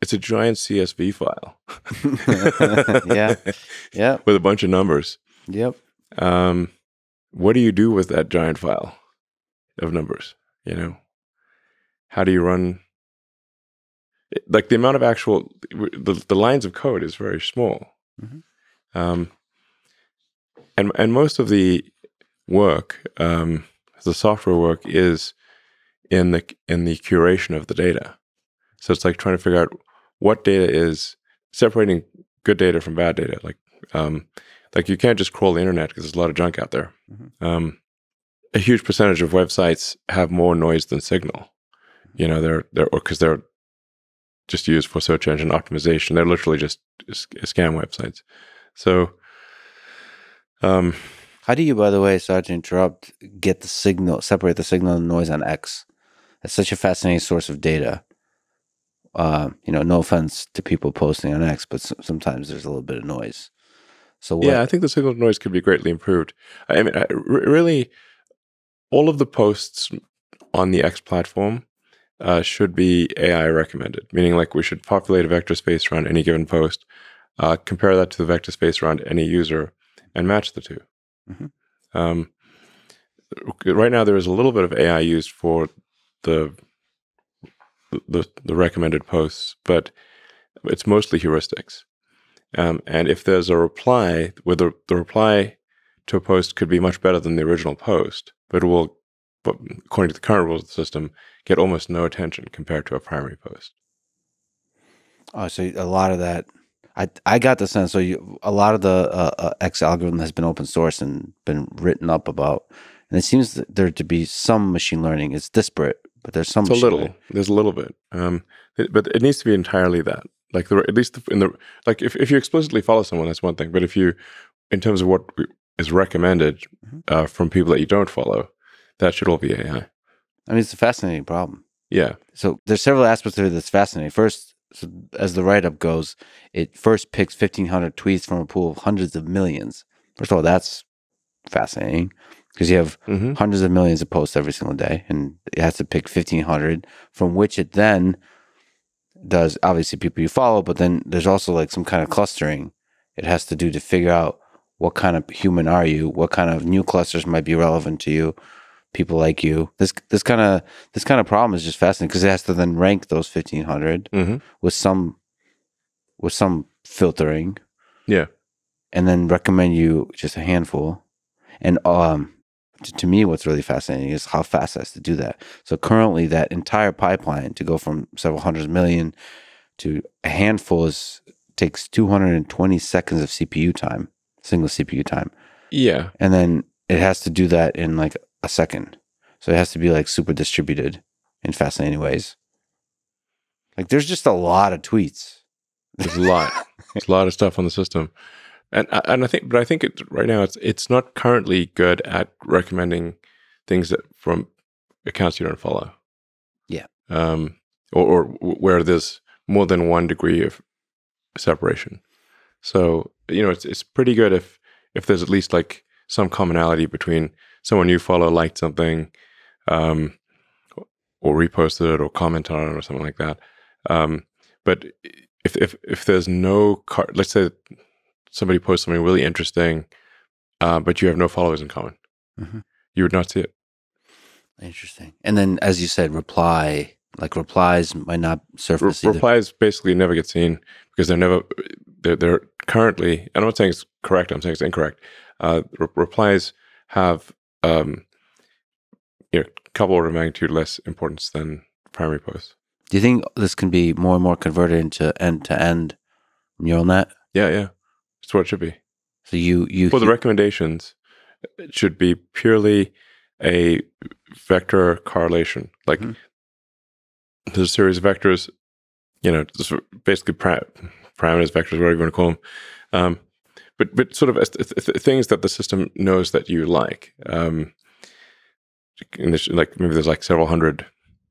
it's a giant csv file Yeah. yeah. with a bunch of numbers Yep. um what do you do with that giant file of numbers you know how do you run like the amount of actual the, the lines of code is very small Mhm. Um and and most of the work um the software work is in the in the curation of the data so it's like trying to figure out what data is separating good data from bad data like um like you can't just crawl the internet because there's a lot of junk out there Mhm. um a huge percentage of websites have more noise than signal you know they're they're because they're just used for search engine optimization. They're literally just scam websites. So, um, how do you, by the way, sorry to interrupt, get the signal, separate the signal and noise on X? That's such a fascinating source of data. Uh, you know, no offense to people posting on X, but sometimes there's a little bit of noise. So what, yeah, I think the signal to noise could be greatly improved. I mean, I, really, all of the posts on the X platform uh, should be AI recommended, meaning like we should populate a vector space around any given post, uh, compare that to the vector space around any user, and match the 2 mm-hmm. um, right now, there is a little bit of AI used for the the, the recommended posts, but it's mostly heuristics. Um, and if there's a reply, where the, the reply to a post could be much better than the original post, but it will, but according to the current rules of the system, get almost no attention compared to a primary post. Oh, so a lot of that, I I got the sense. So you, a lot of the uh, uh, X algorithm has been open source and been written up about, and it seems there to be some machine learning. It's disparate, but there's some. It's a little. Learning. There's a little bit, um, it, but it needs to be entirely that. Like the, at least in the like, if if you explicitly follow someone, that's one thing. But if you, in terms of what is recommended mm-hmm. uh, from people that you don't follow, that should all be AI. I mean, it's a fascinating problem. Yeah. So there's several aspects of it that's fascinating. First, so as the write up goes, it first picks 1,500 tweets from a pool of hundreds of millions. First of all, that's fascinating because you have mm-hmm. hundreds of millions of posts every single day, and it has to pick 1,500 from which it then does obviously people you follow, but then there's also like some kind of clustering it has to do to figure out what kind of human are you, what kind of new clusters might be relevant to you, people like you. This this kind of this kind of problem is just fascinating because it has to then rank those fifteen hundred mm mm-hmm. with some with some filtering. Yeah, and then recommend you just a handful. And um, to, to me, what's really fascinating is how fast it has to do that. So currently, that entire pipeline to go from several hundred million to a handful is takes 220 seconds of CPU time, single CPU time. Yeah. And then it has to do that in like a second. So it has to be like super distributed in fascinating ways. Like there's just a lot of tweets. There's a lot. there's a lot of stuff on the system. And and I think but I think it, right now it's it's not currently good at recommending things that from accounts you don't follow. Yeah. Um or, or where there's more than one degree of separation. So, you know, it's it's pretty good if if there's at least like some commonality between someone you follow liked something, um, or reposted it or commented on it or something like that. Um, but if if if there's no car, let's say somebody posts something really interesting, uh, but you have no followers in common, mm-hmm. you would not see it. Interesting. And then, as you said, reply like replies might not surface. Re- replies basically never get seen because they're never they're, they're currently. I'm not saying it's correct. I'm saying it's incorrect. Uh, re- replies have um, you know, a couple order of magnitude less importance than primary posts. Do you think this can be more and more converted into end to end neural net? Yeah, yeah, that's what it should be. So you you well, the recommendations should be purely a vector correlation. Like mm-hmm. there's a series of vectors, you know, basically parameters, vectors, whatever you want to call them. Um, but but sort of things that the system knows that you like. Um, this, like maybe there's like several hundred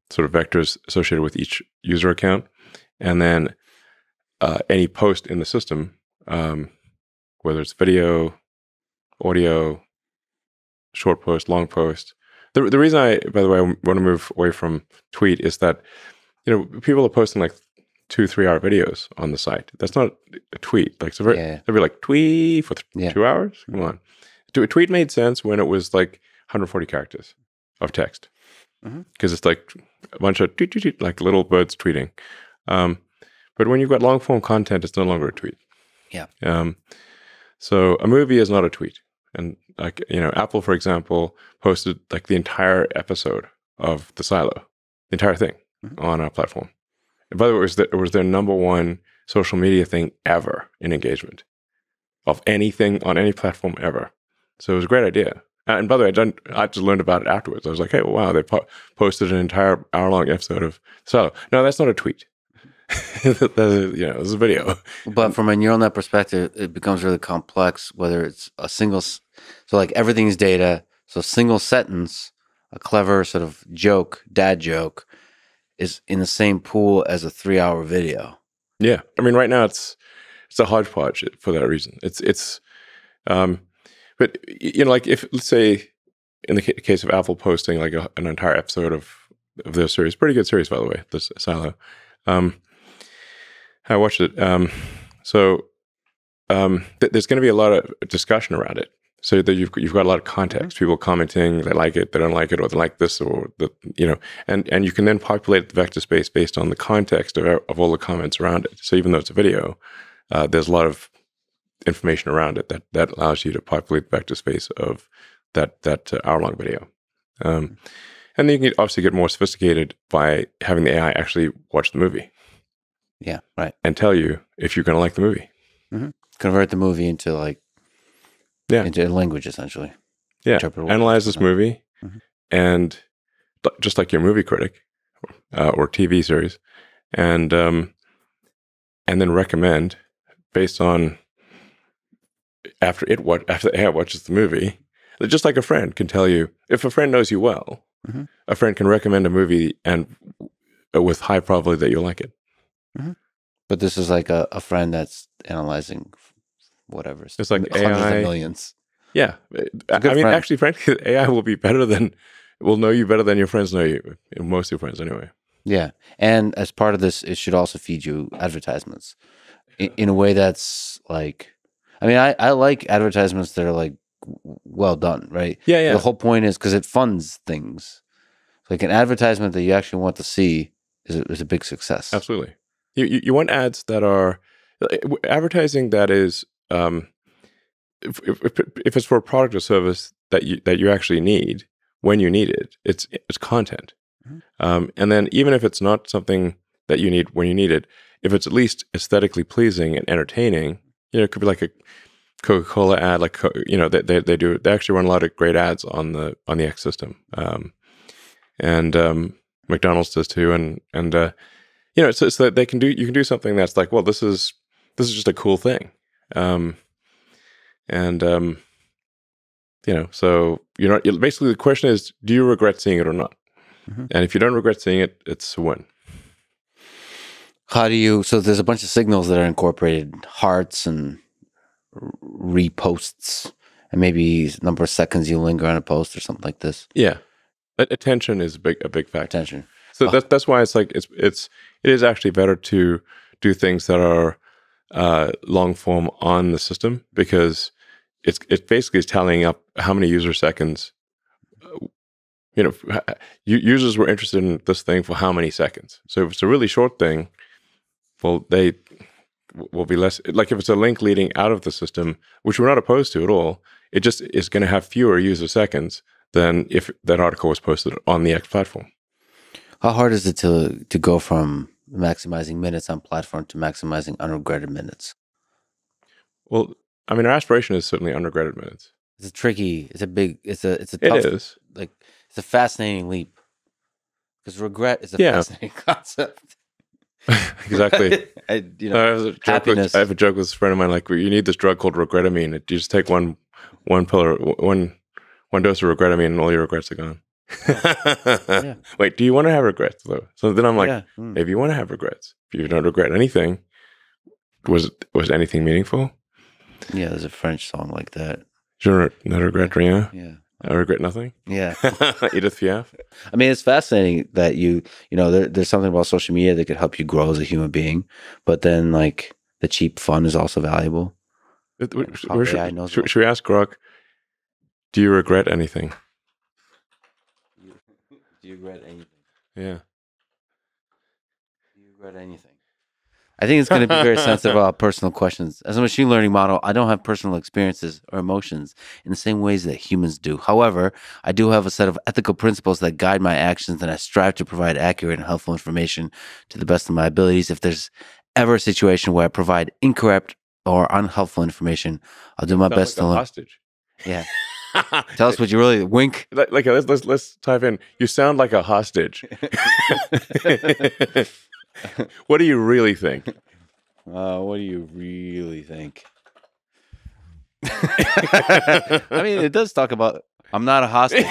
sort of vectors associated with each user account, and then uh, any post in the system, um, whether it's video, audio, short post, long post. The the reason I, by the way, I want to move away from tweet is that you know people are posting like two, three hour videos on the site. That's not a tweet. Like, so very, yeah. they'd be like, tweet for th- yeah. two hours? Come on. a tweet made sense when it was like 140 characters of text. Because mm-hmm. it's like a bunch of tweet, tweet, tweet, like little birds tweeting. Um, but when you've got long form content, it's no longer a tweet. Yeah. Um, so a movie is not a tweet. And like, you know, Apple, for example, posted like the entire episode of The Silo, the entire thing mm-hmm. on our platform. And by the way, it was, the, it was their number one social media thing ever in engagement of anything on any platform ever. So it was a great idea. And by the way, I, done, I just learned about it afterwards. I was like, hey, wow, they po- posted an entire hour long episode of so. No, that's not a tweet. That- you know, is a video. But from a neural net perspective, it becomes really complex. Whether it's a single, so like everything's data. So single sentence, a clever sort of joke, dad joke, is in the same pool as a three-hour video. Yeah, I mean, right now it's it's a hodgepodge for that reason. It's it's, um, but you know, like if let's say in the ca- case of Apple posting like a, an entire episode of of their series, pretty good series by the way, this Silo. Um, I watched it. Um, so um, th- there's going to be a lot of discussion around it. So that you've you've got a lot of context, people commenting, they like it, they don't like it, or they like this, or the you know, and and you can then populate the vector space based on the context of of all the comments around it. So even though it's a video, uh, there's a lot of information around it that that allows you to populate the vector space of that that uh, hour long video. Um, and then you can obviously get more sophisticated by having the AI actually watch the movie Yeah, right. and tell you if you're going to like the movie. Convert the movie into like Yeah. into a language essentially. Yeah, analyze this movie, mm -hmm. and just like your movie critic uh, or TV series, and um, and then recommend based on after it what after the watches the movie, just like a friend can tell you if a friend knows you well, Mhm. a friend can recommend a movie and uh, with high probability that you'll like it. But this is like a, a friend that's analyzing whatever. It's like hundreds AI of millions. Yeah, I mean, friend. actually, frankly, AI will be better than will know you better than your friends know you. Most of your friends, anyway. Yeah, and as part of this, it should also feed you advertisements in, in a way that's like, I mean, I, I like advertisements that are like well done, right? Yeah, yeah. The whole point is because it funds things. Like an advertisement that you actually want to see is a, is a big success. Absolutely. You, you you want ads that are advertising that is um, if, if, if- it's for a product or service that you that you actually need when you need it, it's it's content. Mhm. Um, and then even if it's not something that you need when you need it, if it's at least aesthetically pleasing and entertaining, you know, it could be like a Coca Cola ad, like you know, they, they they do they actually run a lot of great ads on the on the X system, um, and um, McDonald's does too, and and uh, you know, so, so that they can do you can do something that's like, well, this is this is just a cool thing, um, and um, you know, so you're not you're- basically the question is, do you regret seeing it or not? Mhm. And if you don't regret seeing it, it's a win. How do you? So there's a bunch of signals that are incorporated: hearts and reposts, and maybe number of seconds you linger on a post or something like this. Yeah, A- attention is a big a big factor. Attention. So Ah. that's that's why it's like it's it's it is actually better to do things that are uh, long form on the system because it's it basically is tallying up how many user seconds. You know, users were interested in this thing for how many seconds. So if it's a really short thing, well, they will be less like if it's a link leading out of the system, which we're not opposed to at all. It just is going to have fewer user seconds than if that article was posted on the X platform. How hard is it to to go from maximizing minutes on platform to maximizing unregretted minutes? Well, I mean, our aspiration is certainly unregretted minutes. It's a tricky. It's a big. It's a. It's a It tough. is. Like it's a fascinating leap. Because regret is a Yeah. fascinating concept. exactly. I, you I, have a joke happiness. with, I have a joke with a friend of mine. Like, you need this drug called regretamine. You just take one, one pillar, one, one dose of regretamine, and all your regrets are gone. Yeah. Wait, do you want to have regrets though? So then I'm like, yeah. mm. if you want to have regrets, if you don't regret anything, was was anything meaningful? yeah. There's a French song like that. Je ne regrette rien. Yeah. I regret nothing. Yeah. Edith Piaf. I mean, it's fascinating that you, you know, there, there's something about social media that could help you grow as a human being, but then like the cheap fun is also valuable. It- And we- how we- AI should, should- should we ask Grok? Do you regret anything? Do you regret anything? Yeah. Do you regret anything? I think it's going to be very sensitive about personal questions. As a machine learning model, I don't have personal experiences or emotions in the same ways that humans do. However, I do have a set of ethical principles that guide my actions, and I strive to provide accurate and helpful information to the best of my abilities. If there's ever a situation where I provide incorrect or unhelpful information, I'll do my Sounds best like to learn. hostage. Yeah. Tell us what you really wink. like, like let's let's let's type in. You sound like a hostage. what do you really think? Uh, what do you really think? I mean, it does talk about I'm not a hostage,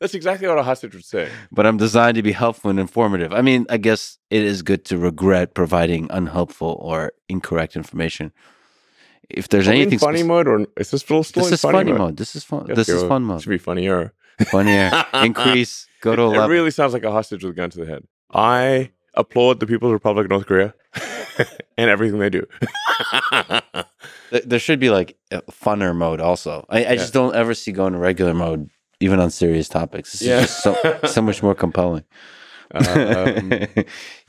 That's exactly what a hostage would say. but I'm designed to be helpful and informative. I mean, I guess it is good to regret providing unhelpful or incorrect information. If there's Are we in anything funny mode, or is this still, still this is funny, funny mode? mode. This is fun. Yes, This is fun It mode. should be funnier. Funnier. Increase. Go to It 11. really sounds like a hostage with a gun to the head. I applaud the People's Republic of North Korea and everything they do. There should be like a funner mode also. I, I just don't ever see going to regular mode, even on serious topics. This Yeah. just so, so much more compelling. Um,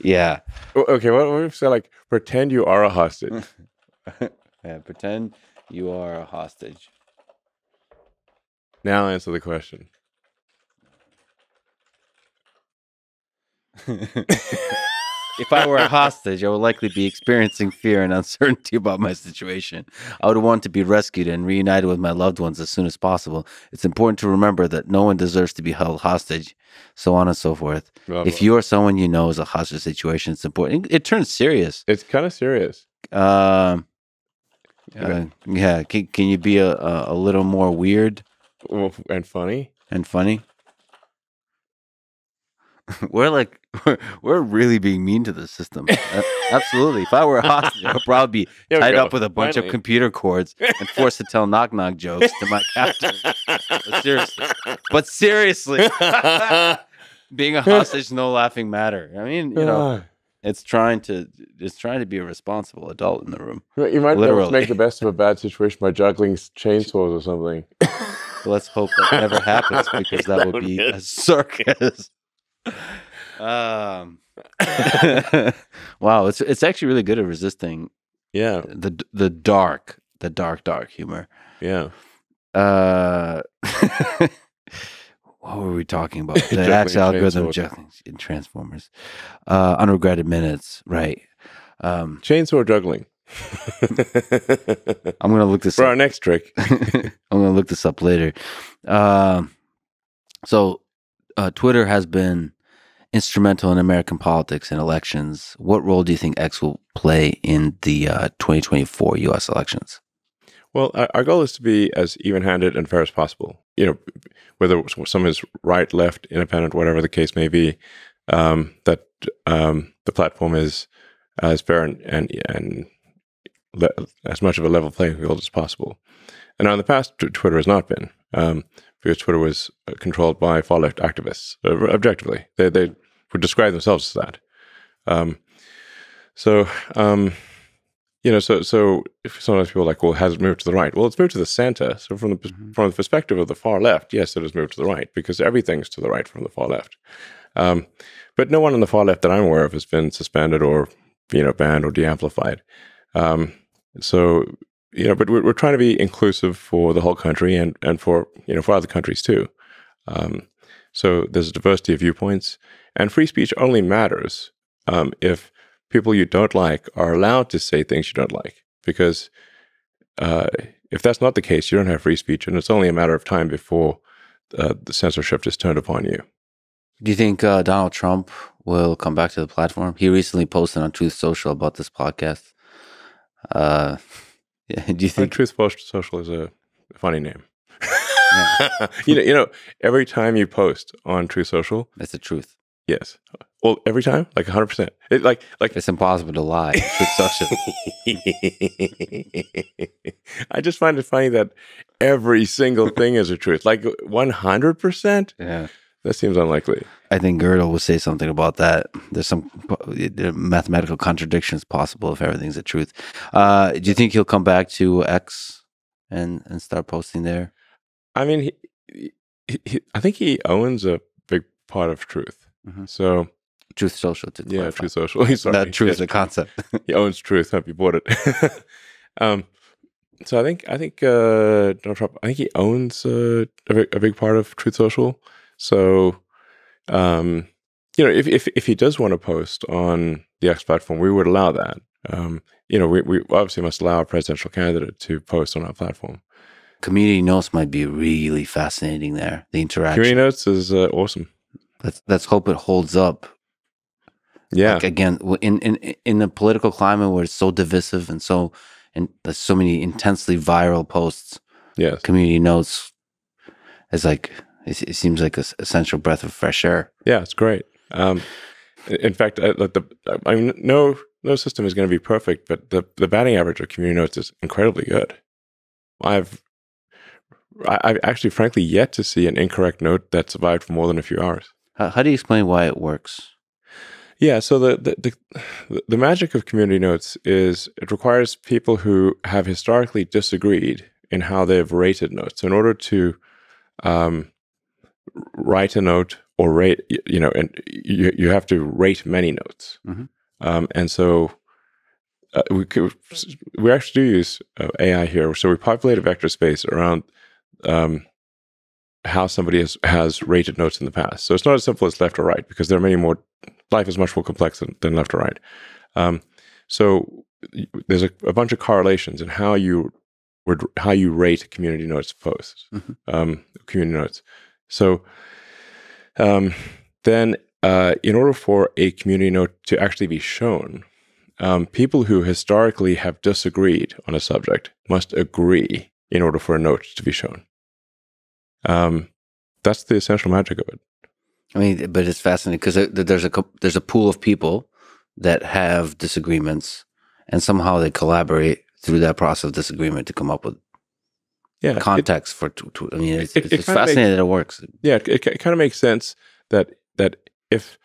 yeah. okay, what, what if we say like pretend you are a hostage? Pretend you are a hostage. Now answer the question. if I were a hostage, I would likely be experiencing fear and uncertainty about my situation. I would want to be rescued and reunited with my loved ones as soon as possible. It's important to remember that no one deserves to be held hostage, so on and so forth. Blah, If you or someone you know is a hostage situation, it's important. It, it turns serious. it's kind of serious. Um. Uh, yeah. Can, can you be a, a, a little more weird and funny. and funny? we're like we're, we're really being mean to the system. A- Absolutely. If I were a hostage, I'd probably be we tied go. up with a bunch Finally. of computer cords and forced to tell knock knock jokes to my captor. But seriously, but seriously, being a hostage no laughing matter. I mean, you know, it's trying to it's trying to be a responsible adult in the room. you might be able to literally. make the best of a bad situation by juggling chainsaws or something. Let's hope that never happens because that would be a circus. Um, wow, it's it's actually really good at resisting Yeah, the the dark, the dark, dark humor. yeah. Uh, what were we talking about? The X algorithm, in Transformers, uh, unregretted minutes, right? Um, Chainsaw juggling. I'm gonna look this For up. our next trick. I'm gonna look this up later. Um, so, uh, Twitter has been instrumental in American politics and elections. What role do you think X will play in the uh, 2024 U.S. elections? Well, our, goal is to be as even-handed and fair as possible. You know, whether someone is right, left, independent, whatever the case may be, um, that um, the platform is as fair and and, and le- as much of a level playing field as possible. And now in the past, Tw- Twitter has not been um, because Twitter was uh, controlled by far left activists. Uh, objectively, they they would describe themselves as that. Um, so. You know, so so if sometimes people are like, well, has it moved to the right? Well, it's moved to the center. So from the Mhm. from the perspective of the far left, yes, it has moved to the right because everything's to the right from the far left. Um, but no one on the far left that I'm aware of has been suspended or you know banned or de-amplified. Um, so you know, but we're, we're trying to be inclusive for the whole country and and for you know for other countries too. Um, so there's a diversity of viewpoints, and free speech only matters um, if people you don't like are allowed to say things you don't like. Because uh, if that's not the case, you don't have free speech, and it's only a matter of time before uh, the censorship is turned upon you. Do you think uh, Donald Trump will come back to the platform? He recently posted on Truth Social about this podcast. Uh, do you think think? Truth Social is a funny name. Yeah. you know, you know, every time you post on Truth Social, It's the truth. Yes, well, every time, like hundred percent, it like like It's impossible to lie. on Truth Social. I just find it funny that every single thing is a truth. Like 100%? Yeah. That seems unlikely. I think Gödel will say something about that. There's some there mathematical contradictions possible if everything's a truth. Uh, do you think he'll come back to X and and start posting there? I mean, he, he, he, I think he owns a big part of truth. Mhm. So, Truth Social to yeah, clarify. Truth Social. He's sorry. Not truth, Yes, the concept. he owns truth. Hope you bought it. um, so I think I think uh, Donald Trump. I think he owns uh, a, big, a big part of Truth Social. So, um, you know, if, if if he does want to post on the X platform, we would allow that. Um, you know, we, we obviously must allow a presidential candidate to post on our platform. Community notes might be really fascinating there. The interaction. Community Notes is uh, awesome. Let's let's hope it holds up Yeah. Like again, in in in a political climate where it's so divisive and so and there's so many intensely viral posts, yes. community notes is like it, it seems like a essential breath of fresh air. Yeah, it's great. Um, in fact, I, the I mean, no no system is going to be perfect, but the the batting average of community notes is incredibly good. I've I've actually, frankly, yet to see an incorrect note that survived for more than a few hours. How, how do you explain why it works? Yeah, so the, the the the magic of community notes is it requires people who have historically disagreed in how they've rated notes. In order to um, write a note or rate, you know, and you you have to rate many notes, Mhm. um, and so uh, we could, we actually do use uh, AI here. So we populate a vector space around um, how somebody has, has rated notes in the past. So it's not as simple as left or right because there are many more. Life is much more complex than, than left or right. Um, so there's a, a bunch of correlations in how you would how you rate community notes posts, Mhm. um, community notes. So um, then, uh, in order for a community note to actually be shown, um, people who historically have disagreed on a subject must agree in order for a note to be shown. Um, that's the essential magic of it. I mean, but it's fascinating because there's a there's a pool of people that have disagreements, and somehow they collaborate through that process of disagreement to come up with Yeah, it- context for. To, to, I mean, it's, It- it's, it fascinating that it works. yeah, it, it, kind of makes sense that that if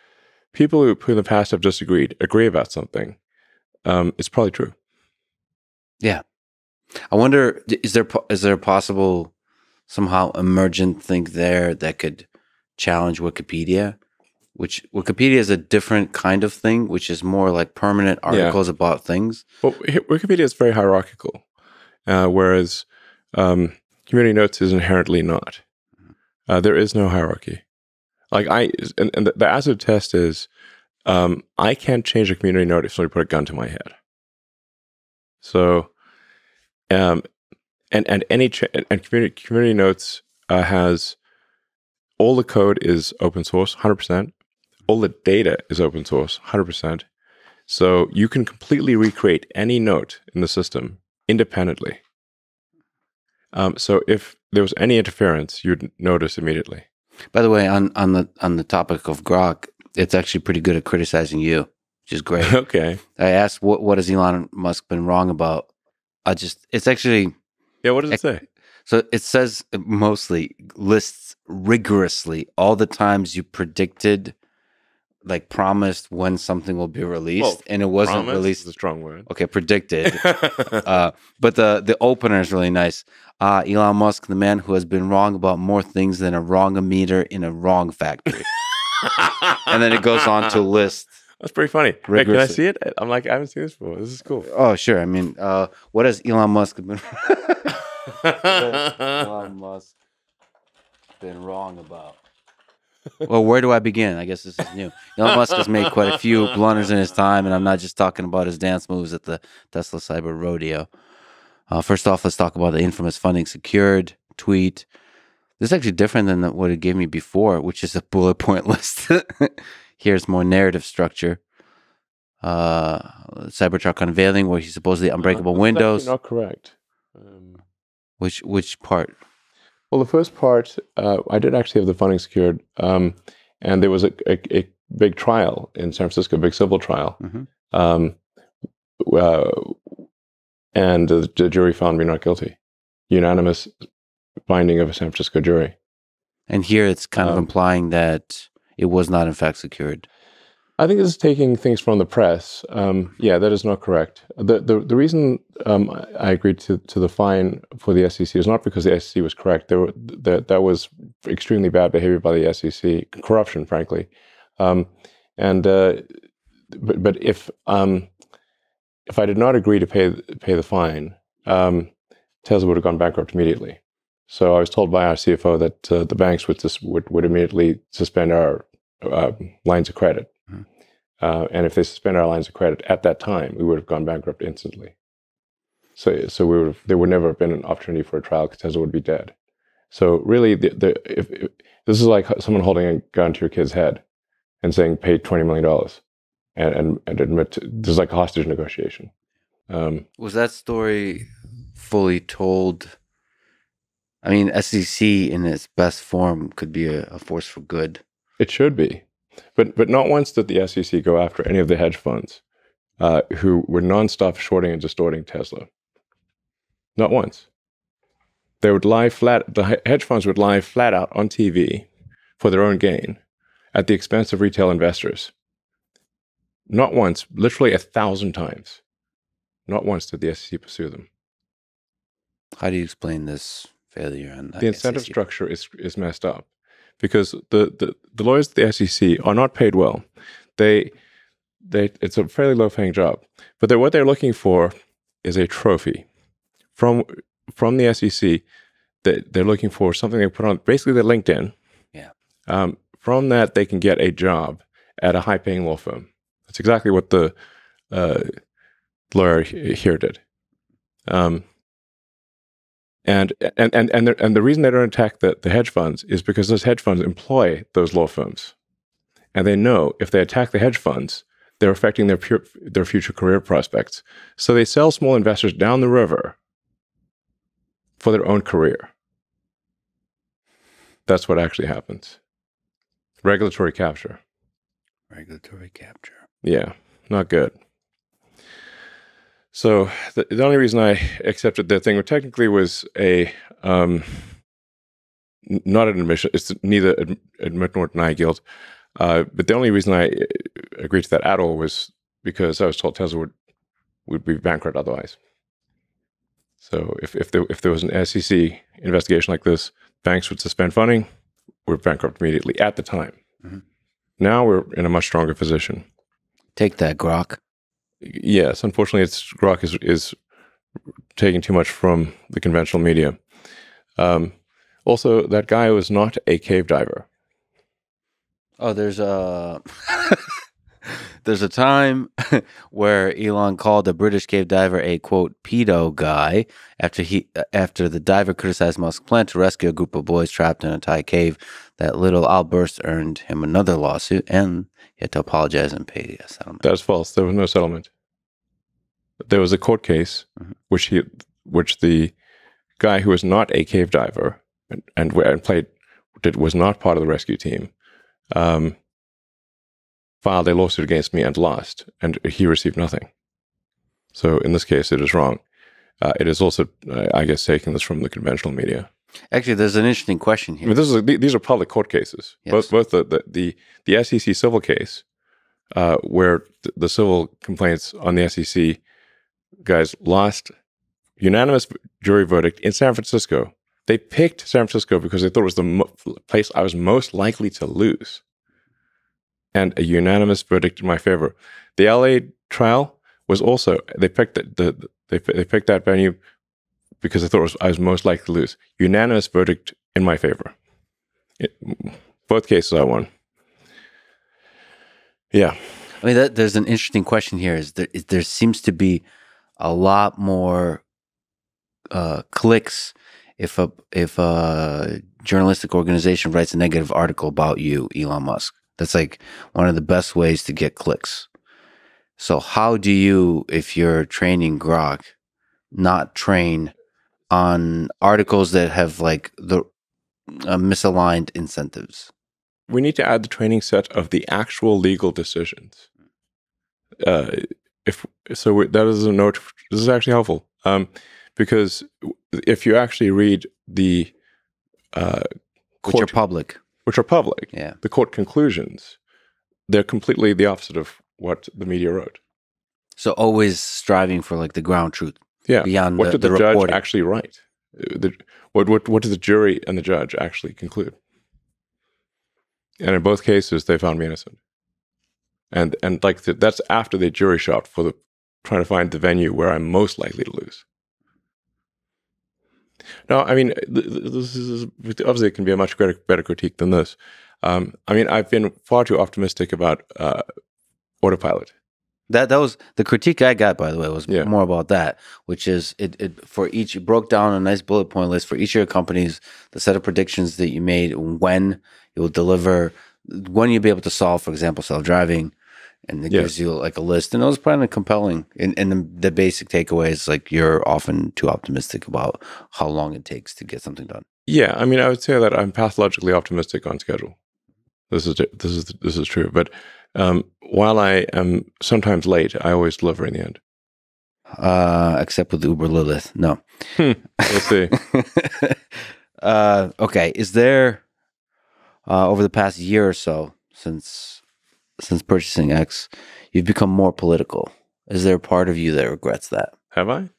people who, who in the past have disagreed agree about something, um, it's probably true. Yeah, I wonder is there is there a possible somehow emergent thing there that could challenge Wikipedia? Which Wikipedia is a different kind of thing, which is more like permanent articles about things. Well, Hi- Wikipedia is very hierarchical, uh, whereas um, community notes is inherently not. Uh, there is no hierarchy. Like I, and, and the, the acid test is, um, I can't change a community note if somebody put a gun to my head. So, um, and and any and community community notes uh, has all the code is open source, hundred percent. All the data is open source, hundred percent. So you can completely recreate any note in the system independently. Um, so if there was any interference, you'd notice immediately. By the way, on on the on the topic of Grok, it's actually pretty good at criticizing you, which is great. okay. I asked what what has Elon Musk been wrong about? I just it's actually Yeah. What does it say? so it says mostly lists rigorously all the times you predicted, like promised when something will be released, Well, and it wasn't Promise is released. a strong word. Okay, predicted. uh, but the the opener is really nice. Uh, Elon Musk, the man who has been wrong about more things than a wrong meter in a wrong factory, and then it goes on to list. That's pretty funny. Wait, can I see it? I'm like, I haven't seen this before. This is cool. Oh, sure. I mean, uh, what has Elon Musk been? Elon Musk been wrong about? well, where do I begin? I guess this is new. Elon Musk has made quite a few blunders in his time, and I'm not just talking about his dance moves at the Tesla Cyber Rodeo. Uh, first off, let's talk about the infamous funding secured tweet. This is actually different than the- what it gave me before, which is a bullet point list. Here's more narrative structure. Uh, Cybertruck unveiling, where he's supposedly unbreakable windows. Not correct. Um, Which which part? Well, the first part, uh, I did actually have the funding secured, um, and there was a, a, a big trial in San Francisco, a big civil trial, Mhm. um, uh, and the, the jury found me not guilty, unanimous finding of a San Francisco jury. And here it's kind of Um, implying that it was not in fact secured. I think this is taking things from the press. Um, yeah, that is not correct. The the, the reason um, I I agreed to, to the fine for the SEC is not because the SEC was correct. There were, that that was extremely bad behavior by the SEC, corruption, frankly. Um, and uh, but but if um, if I did not agree to pay pay the fine, um, Tesla would have gone bankrupt immediately. So I was told by our CFO that uh, the banks would, just, would would immediately suspend our uh, lines of credit. Mhm. Uh, and if they suspend our lines of credit at that time, we would have gone bankrupt instantly. So, so we would have, there would never have been an opportunity for a trial because Tesla would be dead. So really, the, the, if, if this is like someone holding a gun to your kid's head and saying, "Pay twenty million dollars," and and, and admit to, there's like a hostage negotiation. Um, Was that story fully told? I mean, SEC in its best form could be a, a force for good. It should be, but but not once did the SEC go after any of the hedge funds uh, who were nonstop shorting and distorting Tesla. Not once. They would lie flat. The hedge funds would lie flat out on TV for their own gain, at the expense of retail investors. Not once, literally a thousand times. Not once did the SEC pursue them. How do you explain this failure? On the incentive structure is is messed up because the, the, the lawyers at the SEC are not paid well. They they it's a fairly low paying job, but they're, what they're looking for is a trophy from from the SEC. That they're looking for something they put on basically their LinkedIn. Yeah. Um, from that, they can get a job at a high paying law firm. That's exactly what the uh, lawyer here did. Um, and and and and the, and the reason they don't attack the, the hedge funds is because those hedge funds employ those law firms, and they know if they attack the hedge funds, they're affecting their pure, their future career prospects. So they sell small investors down the river for their own career. That's what actually happens. Regulatory capture. regulatory capture. Yeah, not good. So the, the only reason I accepted that thing technically was a um, not an admission. It's neither admit nor deny guilt. Uh, but the only reason I uh, agreed to that at all was because I was told Tesla would would be bankrupt otherwise. So if if there if there was an SEC investigation like this, banks would suspend funding. We're bankrupt immediately at the time. Mhm. Now we're in a much stronger position. Take that, Grok. Yes, unfortunately, it's Grok is is taking too much from the conventional media. Um, also, that guy was not a cave diver. Oh, there's a there's a time where Elon called a British cave diver a quote pedo guy after he after the diver criticized Musk's plan to rescue a group of boys trapped in a Thai cave. That little outburst earned him another lawsuit, and he had to apologize and pay a settlement. That's false. There was no settlement. There was a court case, Mhm. which he, which the guy who was not a cave diver and and, and played did was not part of the rescue team, um, filed a lawsuit against me and lost, and he received nothing. So in this case, it is wrong. Uh, it is also, uh, I guess, taking this from the conventional media. Actually, there's an interesting question I here. mean, this is th- these are public court cases. Yes. Both both the the the, the SEC civil case, uh, where th- the civil complaints on the SEC guys lost unanimous jury verdict in San Francisco. They picked San Francisco because they thought it was the place I was most likely to lose, and a unanimous verdict in my favor. The LA trial was also they picked the, the they they picked that venue because they thought was, I was most likely to lose. Unanimous verdict in my favor. It, both cases I won. Yeah, I mean, that, there's an interesting question here. Is there is, there seems to be a lot more uh, clicks if a if a journalistic organization writes a negative article about you, Elon Musk. That's like one of the best ways to get clicks. So how do you, if you're training Grok, not train on articles that have like the uh, misaligned incentives? we need to add the training set of the actual legal decisions. Uh, if so, that is a note. This is actually helpful um, because if you actually read the uh, Which are court, public. which are public, Yeah. the court conclusions, they're completely the opposite of what the media wrote. So always striving for like the ground truth Yeah. beyond what the, did the, the, judge reporting. actually write? The, what, what, what did the jury and the judge actually conclude? And in both cases, they found me innocent. And and like th- that's after they jury shopped for the trying to find the venue where I'm most likely to lose. No, I mean th- th- this is obviously it can be a much better better critique than this. Um, I mean, I've been far too optimistic about uh, autopilot. That that was the critique I got, by the way, was Yeah. more about that, which is it, it for each it broke down a nice bullet point list for each of your companies, the set of predictions that you made, when you'll deliver, when you'll be able to solve, for example, self driving, and it Yes. gives you like a list, and it was kind of compelling. And, and the, the basic takeaway is like you're often too optimistic about how long it takes to get something done. Yeah, I mean, I would say that I'm pathologically optimistic on schedule. This is this is this is true. But um, while I am sometimes late, I always deliver in the end. Uh, except with Uber Lilith, no. We'll see. uh, okay, is there uh, over the past year or so since since purchasing X, you've become more political? Is there a part of you that regrets that Have I?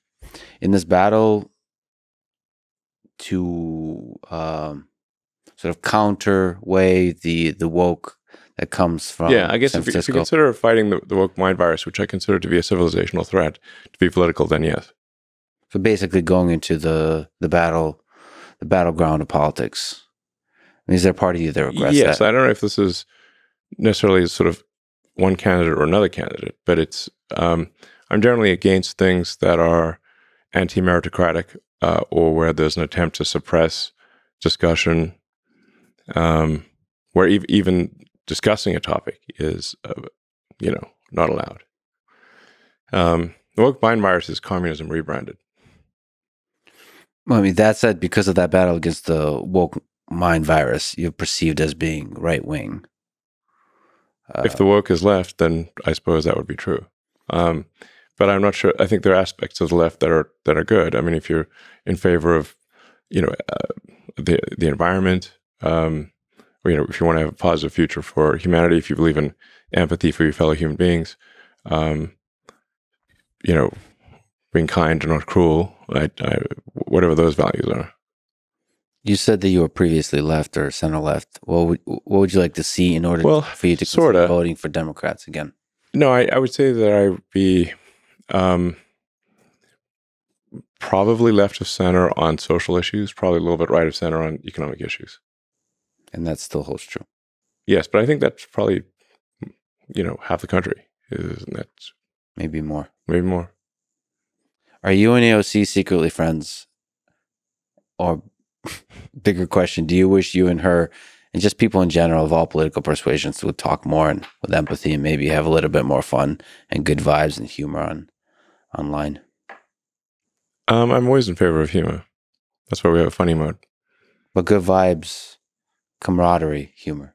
in this battle to um, sort of counterweigh the the woke that comes from yeah, I guess San if you, if you consider fighting the, the woke mind virus, which I consider to be a civilizational threat, to be political, then yes. So basically, going into the the battle, the battleground of politics. I mean, is there a part of you that regrets yes, that? I don't know if this is necessarily sort of one candidate or another candidate, but it's um, I'm generally against things that are anti-meritocratic uh, or where there's an attempt to suppress discussion, um, where ev- even discussing a topic is, uh, you know, not allowed. Um, the woke mind virus is communism rebranded. Well, I mean, that said, because of that battle against the woke mind virus, you're perceived as being right wing. Uh, if the woke is left, then I suppose that would be true. Um, but I'm not sure. I think there are aspects of the left that are that are good. I mean, if you're in favor of, you know, uh, the the environment, um, or you know, if you want to have a positive future for humanity, if you believe in empathy for your fellow human beings, um, you know, being kind and not cruel, I, I, whatever those values are. You said that you were previously left or center left. What would what would you like to see in order Well, for you to sorta. voting for Democrats again? No, I, I would say that I would be um, probably left of center on social issues, probably a little bit right of center on economic issues. And that still holds true. Yes, but I think that's probably, you know, half the country. Isn't that Maybe more. maybe more? Are you and AOC secretly friends? Or bigger question, do you wish you and her and just people in general of all political persuasions would talk more and with empathy and maybe have a little bit more fun and good vibes and humor on online? Um, I'm always in favor of humor. That's why we have a funny mode. But good vibes, camaraderie, humor.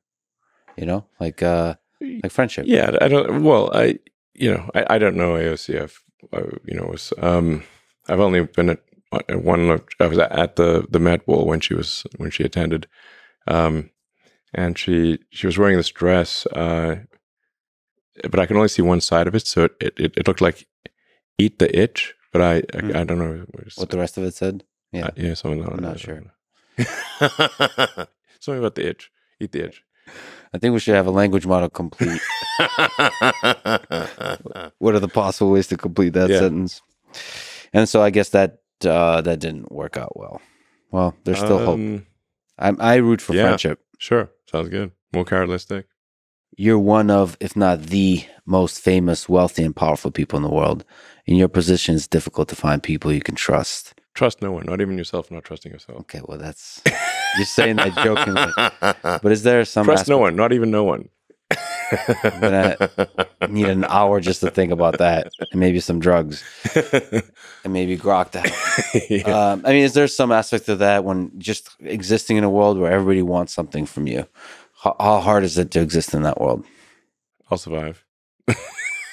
You know? Like uh like friendship. Yeah, I don't. Well, I you know I, I don't know AOC. I've I, you know was um I've only been at one. look- I was at the the Met Ball when she was when she attended, um, and she she was wearing this dress, uh, but I can only see one side of it, so it it, it looked like eat the itch, but I I, Hmm. I don't know what What the rest of it said? yeah. uh, yeah something. like I'm not sure. something about the itch. Eat the itch. I think we should have a language model complete. what are the possible ways to complete that Yeah. sentence? And so I guess that uh, that didn't work out well. Well, there's still hope. Um, I, I root for yeah. friendship. Sure, sounds good. More carrotistic. You're one of, if not the most famous, wealthy, and powerful people in the world. In your position, it's difficult to find people you can trust. Trust no one, not even yourself, not trusting yourself. Okay, well, that's you're saying that jokingly, but is there some Trust no one, not even no one. Gonna Need an hour just to think about that, and maybe some drugs, and maybe grok that. Yeah. Um, I mean, is there some aspect of that when just existing in a world where everybody wants something from you? How, how hard is it to exist in that world? I'll survive.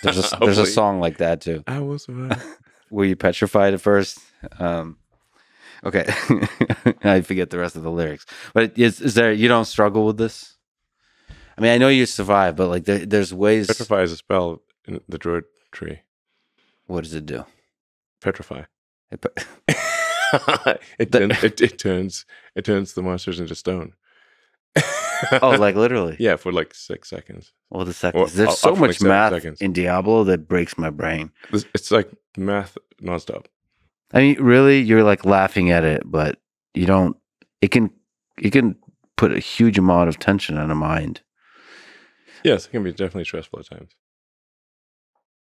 There's a there's a song like that too. I will survive. Were you petrified at first? Um, okay, I forget the rest of the lyrics. But is is there you don't struggle with this? I mean, I know you survive, but like there, there's ways. Petrify is a spell in the druid tree. What does it do? Petrify. It pe- it, it, it turns it turns the monsters into stone. oh, like literally. yeah, for like six seconds. Well, the seconds. Or There's up- so up to, like, much math seconds. in Diablo that breaks my brain. It's like math nonstop. I mean, really, you're like laughing at it, but you don't. It can it can put a huge amount of tension on a mind. Yes, it can be definitely stressful at times.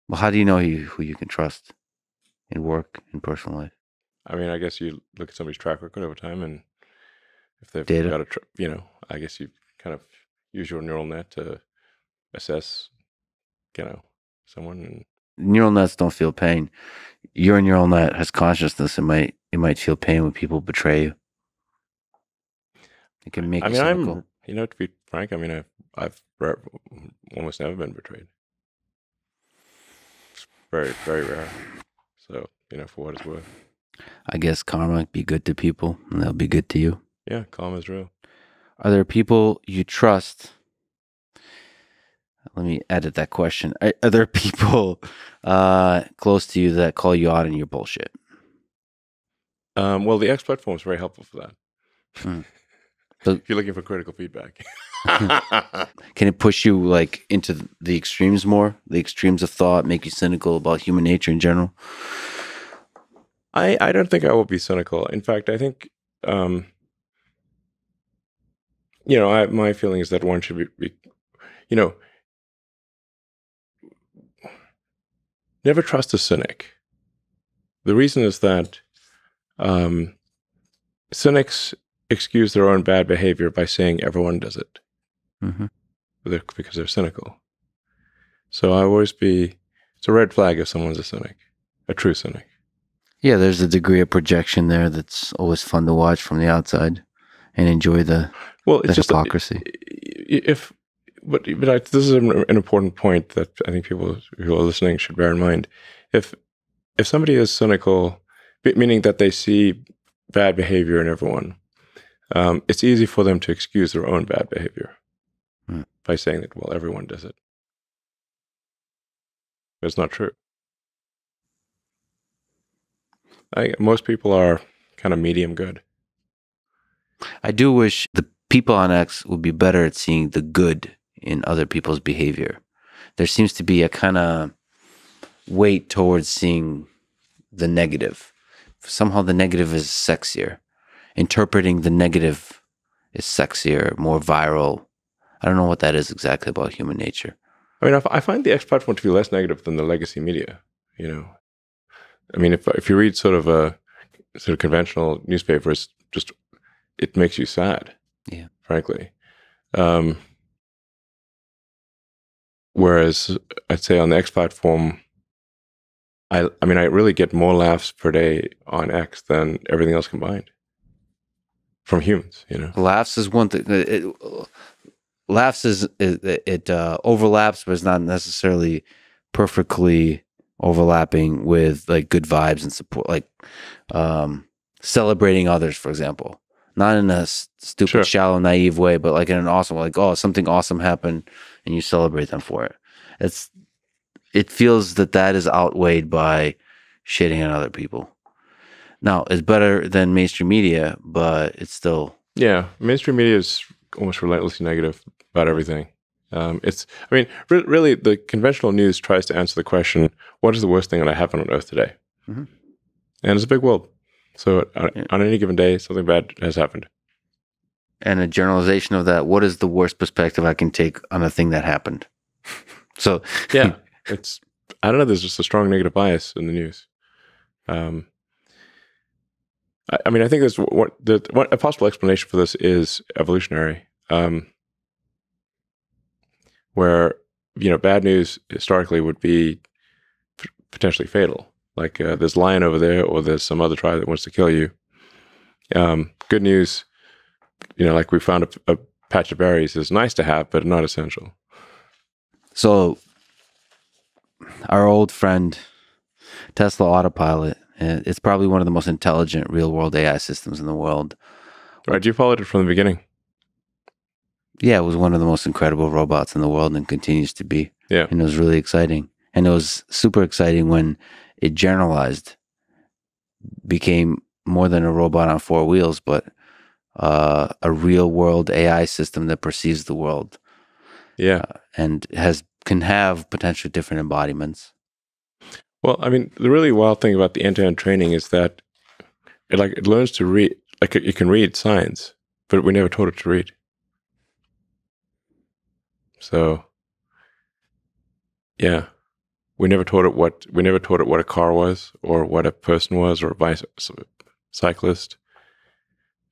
Well, how do you know who you, who you can trust in work and personal life? I mean, I guess you look at somebody's track record over time, and if they've Data. got a, tr- you know, I guess you kind of use your neural net to assess you know someone. Neural nets don't feel pain. Your neural net has consciousness. It might it might feel pain when people betray you. It can make I you mean, cynical. I'm you know to be frank. I mean, I've I've re- almost never been betrayed. It's very very rare. So you know, for what it's worth, I guess karma be good to people and they'll be good to you. yeah, calm is real. Are there people you trust? Let me edit that question. Are, are there people uh, close to you that call you out on your bullshit? Um, well, the X platform is very helpful for that. Hmm. So- if you're looking for critical feedback. Can it push you like into the extremes more? The extremes of thought make you cynical about human nature in general? I, I don't think I will be cynical. In fact, I think, um, you know, I, my feeling is that one should be, be, you know, never trust a cynic. The reason is that um, cynics excuse their own bad behavior by saying everyone does it hmm they're- because they're cynical. So I always be, it's a red flag if someone's a cynic, a true cynic. Yeah, there's a degree of projection there that's always fun to watch from the outside and enjoy the, Well, the just hypocrisy. if but but I, this is an, an important point that I think people who are listening should bear in mind. If if somebody is cynical, meaning that they see bad behavior in everyone, um, it's easy for them to excuse their own bad behavior. By saying that well everyone does it. It's not true. I, most people are kind of medium good. I do wish the people on X would be better at seeing the good in other people's behavior. There seems to be a kind of weight towards seeing the negative. Somehow the negative is sexier. Interpreting the negative is sexier, more viral. I don't know what that is exactly about human nature. I mean, I find the X platform to be less negative than the legacy media. You know, I mean, if if you read sort of a sort of conventional newspapers, just it makes you sad. Yeah. frankly. Um, whereas I'd say on the X platform, I I mean, I really get more laughs per day on X than everything else combined from humans. You know. Laughs is one thing. It, it- laughs is it, it uh, overlaps, but it's not necessarily perfectly overlapping with like good vibes and support, like um, celebrating others, for example. Not in a stupid, Sure. shallow, naive way, but like in an awesome, like oh, something awesome happened, and you celebrate them for it. It's it feels that that is outweighed by shitting on other people. Now, it's better than mainstream media, but it's still Yeah, mainstream media is almost relentlessly negative about everything. Um, it's, I mean, re- really, the conventional news tries to answer the question, "What is the worst thing that happened on Earth today?" Mhm. And it's a big world. So on, Yeah. on any given day, something bad has happened. and a generalization of that. What is the worst perspective I can take on a thing that happened? so Yeah, it's. I don't know. There's just a strong negative bias in the news. Um, I, I mean, I think there's what the what a possible explanation for this is evolutionary, um, where you know bad news historically would be potentially fatal. Like uh, there's a lion over there, or there's some other tribe that wants to kill you. Um, good news, you know, like we found a, a patch of berries is nice to have, but not essential. so our old friend Tesla Autopilot. uh, It's probably one of the most intelligent real world AI systems in the world. Right? You followed it from the beginning. Yeah, it was one of the most incredible robots in the world and continues to be. Yeah. And it was really exciting. And it was super exciting when it generalized, became more than a robot on four wheels, but uh, a real world AI system that perceives the world Yeah. and has can have potentially different embodiments. Well, I mean, the really wild thing about the end-to-end training is that it like it learns to read, like it, it can read signs, but we never taught it to read. So, yeah, we never taught it what we never taught it what a car was, or what a person was, or a bicy- cyclist.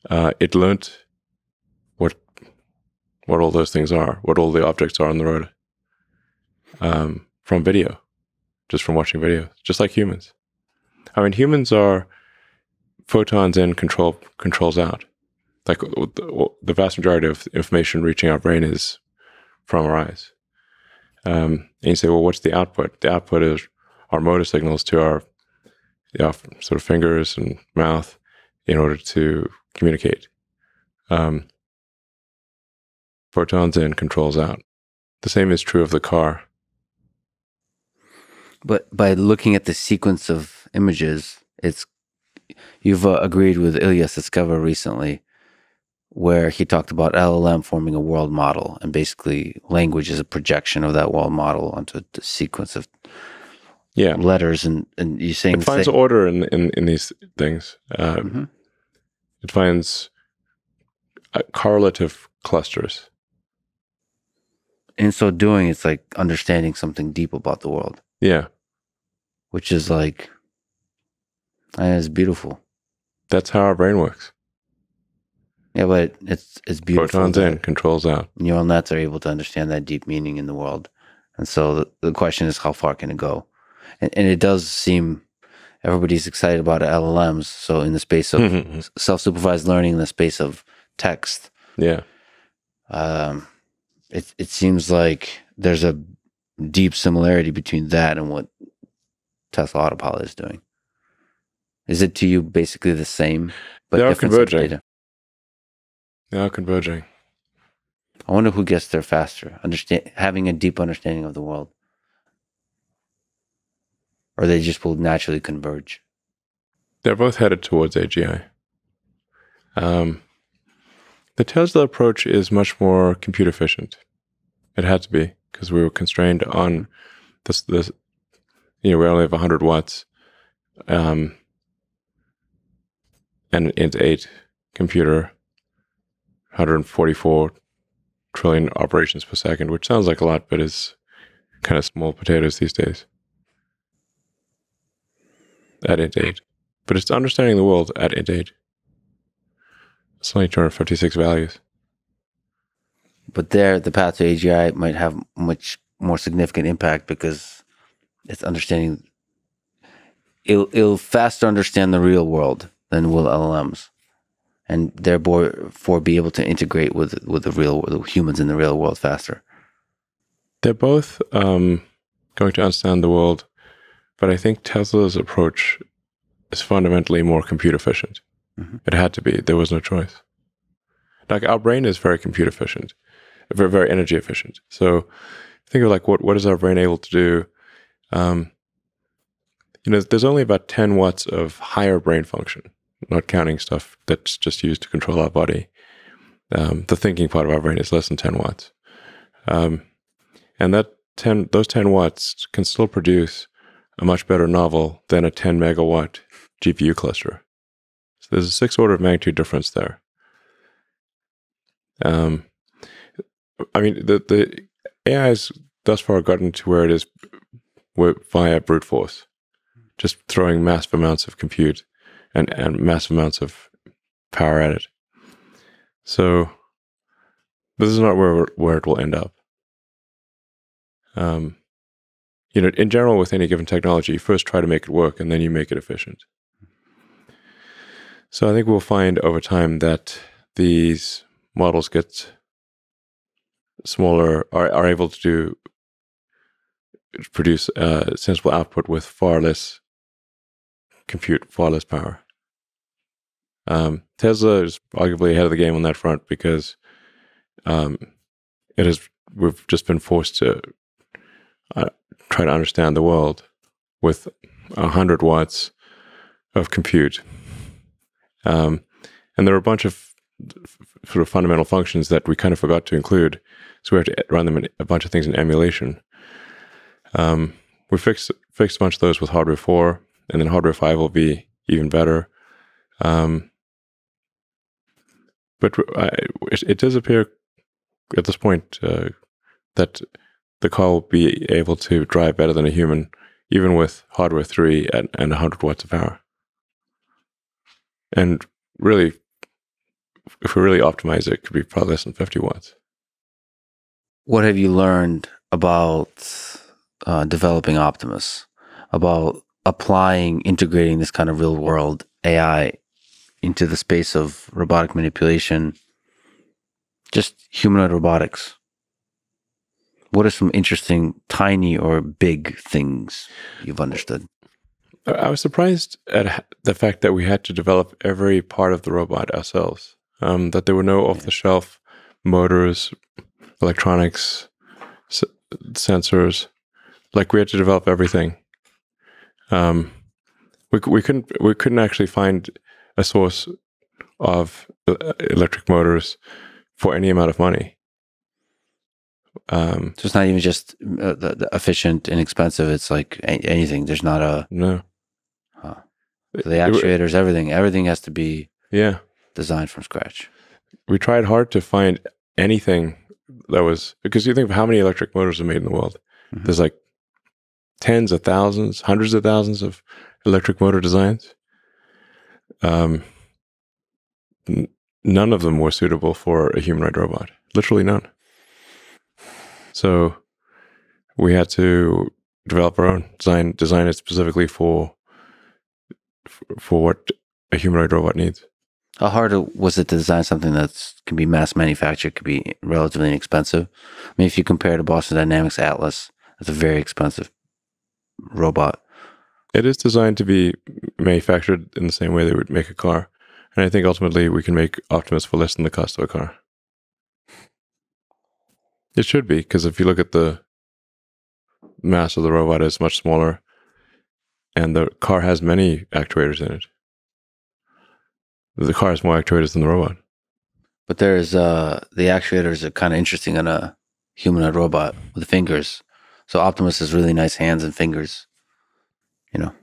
Uh, it learned what what all those things are, what all the objects are on the road. Um, from video, just from watching video, just like humans. I mean, humans are photons in, control controls out. Like the vast majority of information reaching our brain is from our eyes. Um, and you say, well, what's the output? The output is our motor signals to our sort of fingers and mouth in order to communicate. Um, photons in, controls out. The same is true of the car. But by looking at the sequence of images, it's you've uh, agreed with Ilya Sutskever recently, where he talked about LLM forming a world model, and basically language is a projection of that world model onto the sequence of yeah letters, and and you saying it finds say, order in in in these things. Uh, mm-hmm. It finds uh, correlative clusters. In so doing, it's like understanding something deep about the world. Yeah, which is like, it's beautiful. That's how our brain works. Yeah, but it's it's beautiful. Photons in, controls out. Neural nets are able to understand that deep meaning in the world, and so the, the question is, how far can it go? And, and it does seem everybody's excited about LLMs. So in the space of self-supervised learning, in the space of text, yeah, um, it it seems like there's a deep similarity between that and what Tesla Autopilot is doing. Is it to you basically the same? But they are converging. They are converging. I wonder who gets there faster, understand having a deep understanding of the world. Or they just will naturally converge. They're both headed towards AGI. Um, the Tesla approach is much more compute efficient. It had to be because we were constrained on this. This, you know, we only have 100 watts, um, and it's eight computer 144 trillion operations per second, which sounds like a lot, but is kind of small potatoes these days. At int 8. But it's understanding the world at int 8. It's only 256 values. But there, the path to AGI might have much more significant impact because it's understanding. It'll, it'll faster understand the real world than will LLMs and therefore for be able to integrate with with the real the humans in the real world faster. They're both um, going to understand the world, but I think Tesla's approach is fundamentally more compute efficient. Mm-hmm. It had to be. There was no choice. Like our brain is very compute efficient, very very energy efficient. So think of like what what is our brain able to do? Um, you know, there's only about 10 watts of higher brain function not counting stuff that's just used to control our body. Um, the thinking part of our brain is less than 10 watts. Um, and that 10, those 10 watts can still produce a much better novel than a 10 megawatt GPU cluster. So there's a six order of magnitude difference there. Um, I mean, the, the AI has thus far gotten to where it is via brute force, just throwing massive amounts of compute and, and massive amounts of power at it. So this is not where where it will end up. Um, you know, in general, with any given technology, you first try to make it work, and then you make it efficient. So I think we'll find over time that these models get smaller, are are able to do produce uh, sensible output with far less compute, far less power. Um, Tesla is arguably ahead of the game on that front because um, it has we've just been forced to uh, try to understand the world with hundred watts of compute, um, and there are a bunch of sort of fundamental functions that we kind of forgot to include, so we have to run them in a bunch of things in emulation. Um, we fixed fixed a bunch of those with hardware four, and then hardware five will be even better. Um, but I, it does appear at this point uh, that the car will be able to drive better than a human, even with hardware three and, and 100 watts of power. And really, if we really optimize it, it could be probably less than 50 watts. What have you learned about uh, developing Optimus, about applying, integrating this kind of real world AI into the space of robotic manipulation, just humanoid robotics. What are some interesting, tiny or big things you've understood? I was surprised at the fact that we had to develop every part of the robot ourselves. Um, that there were no off-the-shelf motors, electronics, s- sensors. Like we had to develop everything. Um, we we couldn't we couldn't actually find a source of uh, electric motors for any amount of money. Um, So it's not even just uh, the, the efficient, inexpensive. It's like anything. There's not a no. Huh. so the It- it- actuators, everything. Everything has to be yeah. designed from scratch. we tried hard to find anything that was because you think of how many electric motors are made in the world. Mhm. There's like tens of thousands, hundreds of thousands of electric motor designs. Um, n- none of them were suitable for a humanoid robot. Literally none. So we had to develop our own design, design it specifically for for what a humanoid robot needs. How hard was it to design something that can be mass manufactured, could be relatively inexpensive? I mean, if you compare to Boston Dynamics Atlas, it's a very expensive robot. It is designed to be manufactured in the same way they would make a car. And I think ultimately we can make Optimus for less than the cost of a car. It should be, because if you look at the mass of the robot, it's much smaller. And the car has many actuators in it. The car has more actuators than the robot. But there's uh the actuators are kind of interesting on a humanoid robot with fingers. So Optimus has really nice hands and fingers, you know,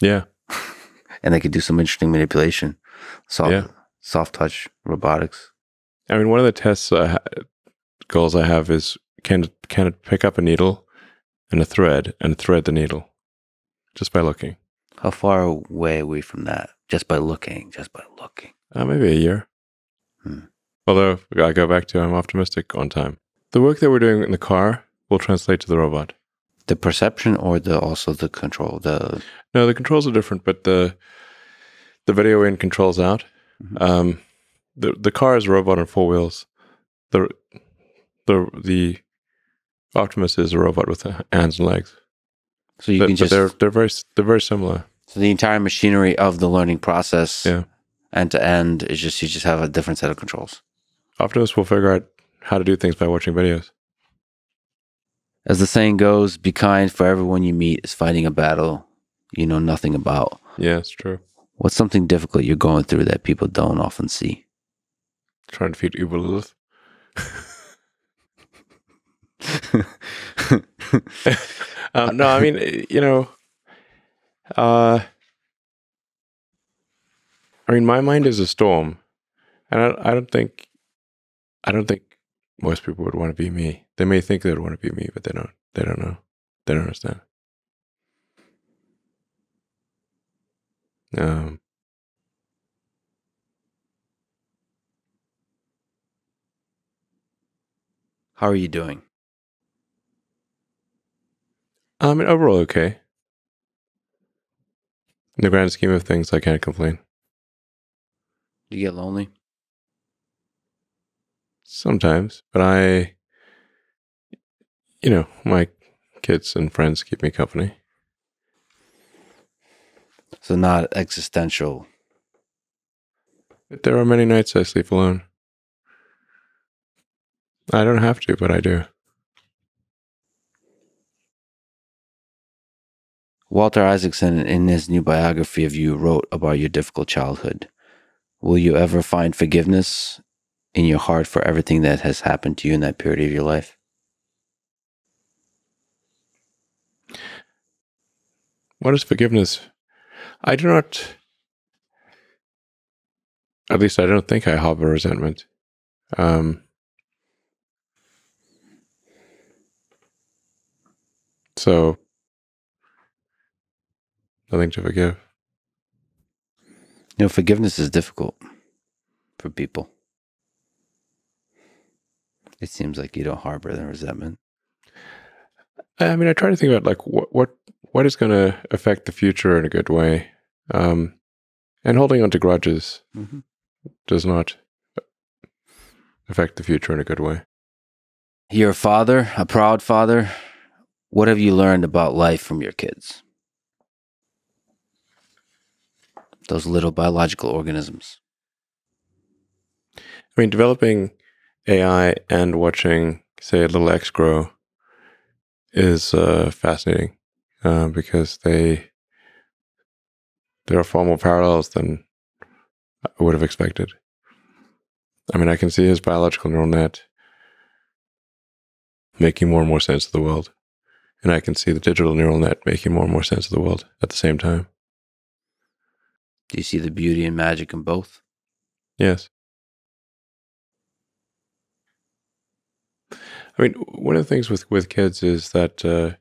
Yeah. and they could do some interesting manipulation. Soft, Yeah. soft touch robotics. I mean, one of the tests ha- goals I have is can it, can it pick up a needle and a thread and thread the needle just by looking? How far away are we from that? Just by looking, just by looking. Uh, maybe a year. Hmm. Although I go back to I'm optimistic on time. The work that we're doing in the car will translate to the robot. The perception or the also the control, the No, the controls are different, but the the video in controls out. Mhm. Um, the the car is a robot on four wheels. The the the Optimus is a robot with hands and legs. so you But, can but just they're they're very they're very similar. so the entire machinery of the learning process, Yeah. end to end, is just you just have a different set of controls. Optimus will figure out how to do things by watching videos. As the saying goes, be kind, for everyone you meet is fighting a battle you know nothing about. Yeah, it's true. What's something difficult you're going through that people don't often see? Trying to feed Uber Lilith. um, no, I mean, you know, uh, I mean, my mind is a storm, and I, I don't think, I don't think most people would want to be me. They may think they would want to be me, but they don't. They don't know. They don't understand. Um, How are you doing? I mean, overall, okay. In the grand scheme of things, I can't complain. Do you get lonely? Sometimes, but I, you know, my kids and friends keep me company. So not existential. There are many nights I sleep alone. I don't have to, but I do. Walter Isaacson, in his new biography of you, wrote about your difficult childhood. Will you ever find forgiveness in your heart for everything that has happened to you in that period of your life? What is forgiveness? I do not, at least I don't think I harbor resentment. Um, so, nothing to forgive. You know, forgiveness is difficult for people. It seems like you don't harbor the resentment. I mean, I try to think about like what what what is going to affect the future in a good way, um, and holding on to grudges Mhm. does not affect the future in a good way. You're a father, a proud father. What have you learned about life from your kids? Those little biological organisms. I mean, developing AI and watching, say, a little X grow is uh, fascinating uh, because they there are far more parallels than I would have expected. I mean, I can see his biological neural net making more and more sense of the world, and I can see the digital neural net making more and more sense of the world at the same time. Do you see the beauty and magic in both? Yes. I mean, one of the things with with kids is that uh,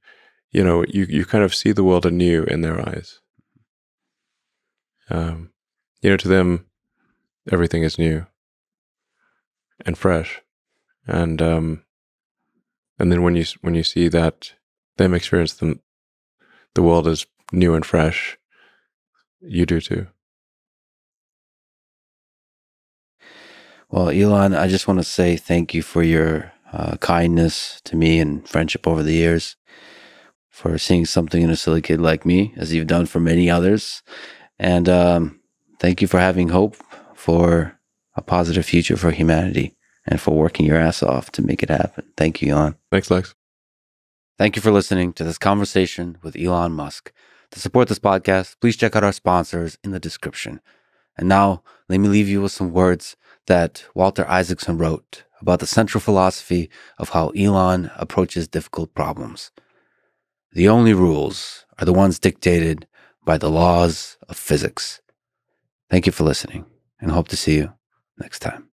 you know you you kind of see the world anew in their eyes. Um, you know, to them, everything is new and fresh, and um, and then when you when you see that them experience them, the world is new and fresh, you do too. Well, Elon, I just want to say thank you for your uh, kindness to me and friendship over the years, for seeing something in a silly kid like me, as you've done for many others. And um, thank you for having hope for a positive future for humanity and for working your ass off to make it happen. Thank you, Elon. Thanks, Lex. Thank you for listening to this conversation with Elon Musk. To support this podcast, please check out our sponsors in the description. And now, let me leave you with some words that Walter Isaacson wrote about the central philosophy of how Elon approaches difficult problems. The only rules are the ones dictated by the laws of physics. Thank you for listening and hope to see you next time.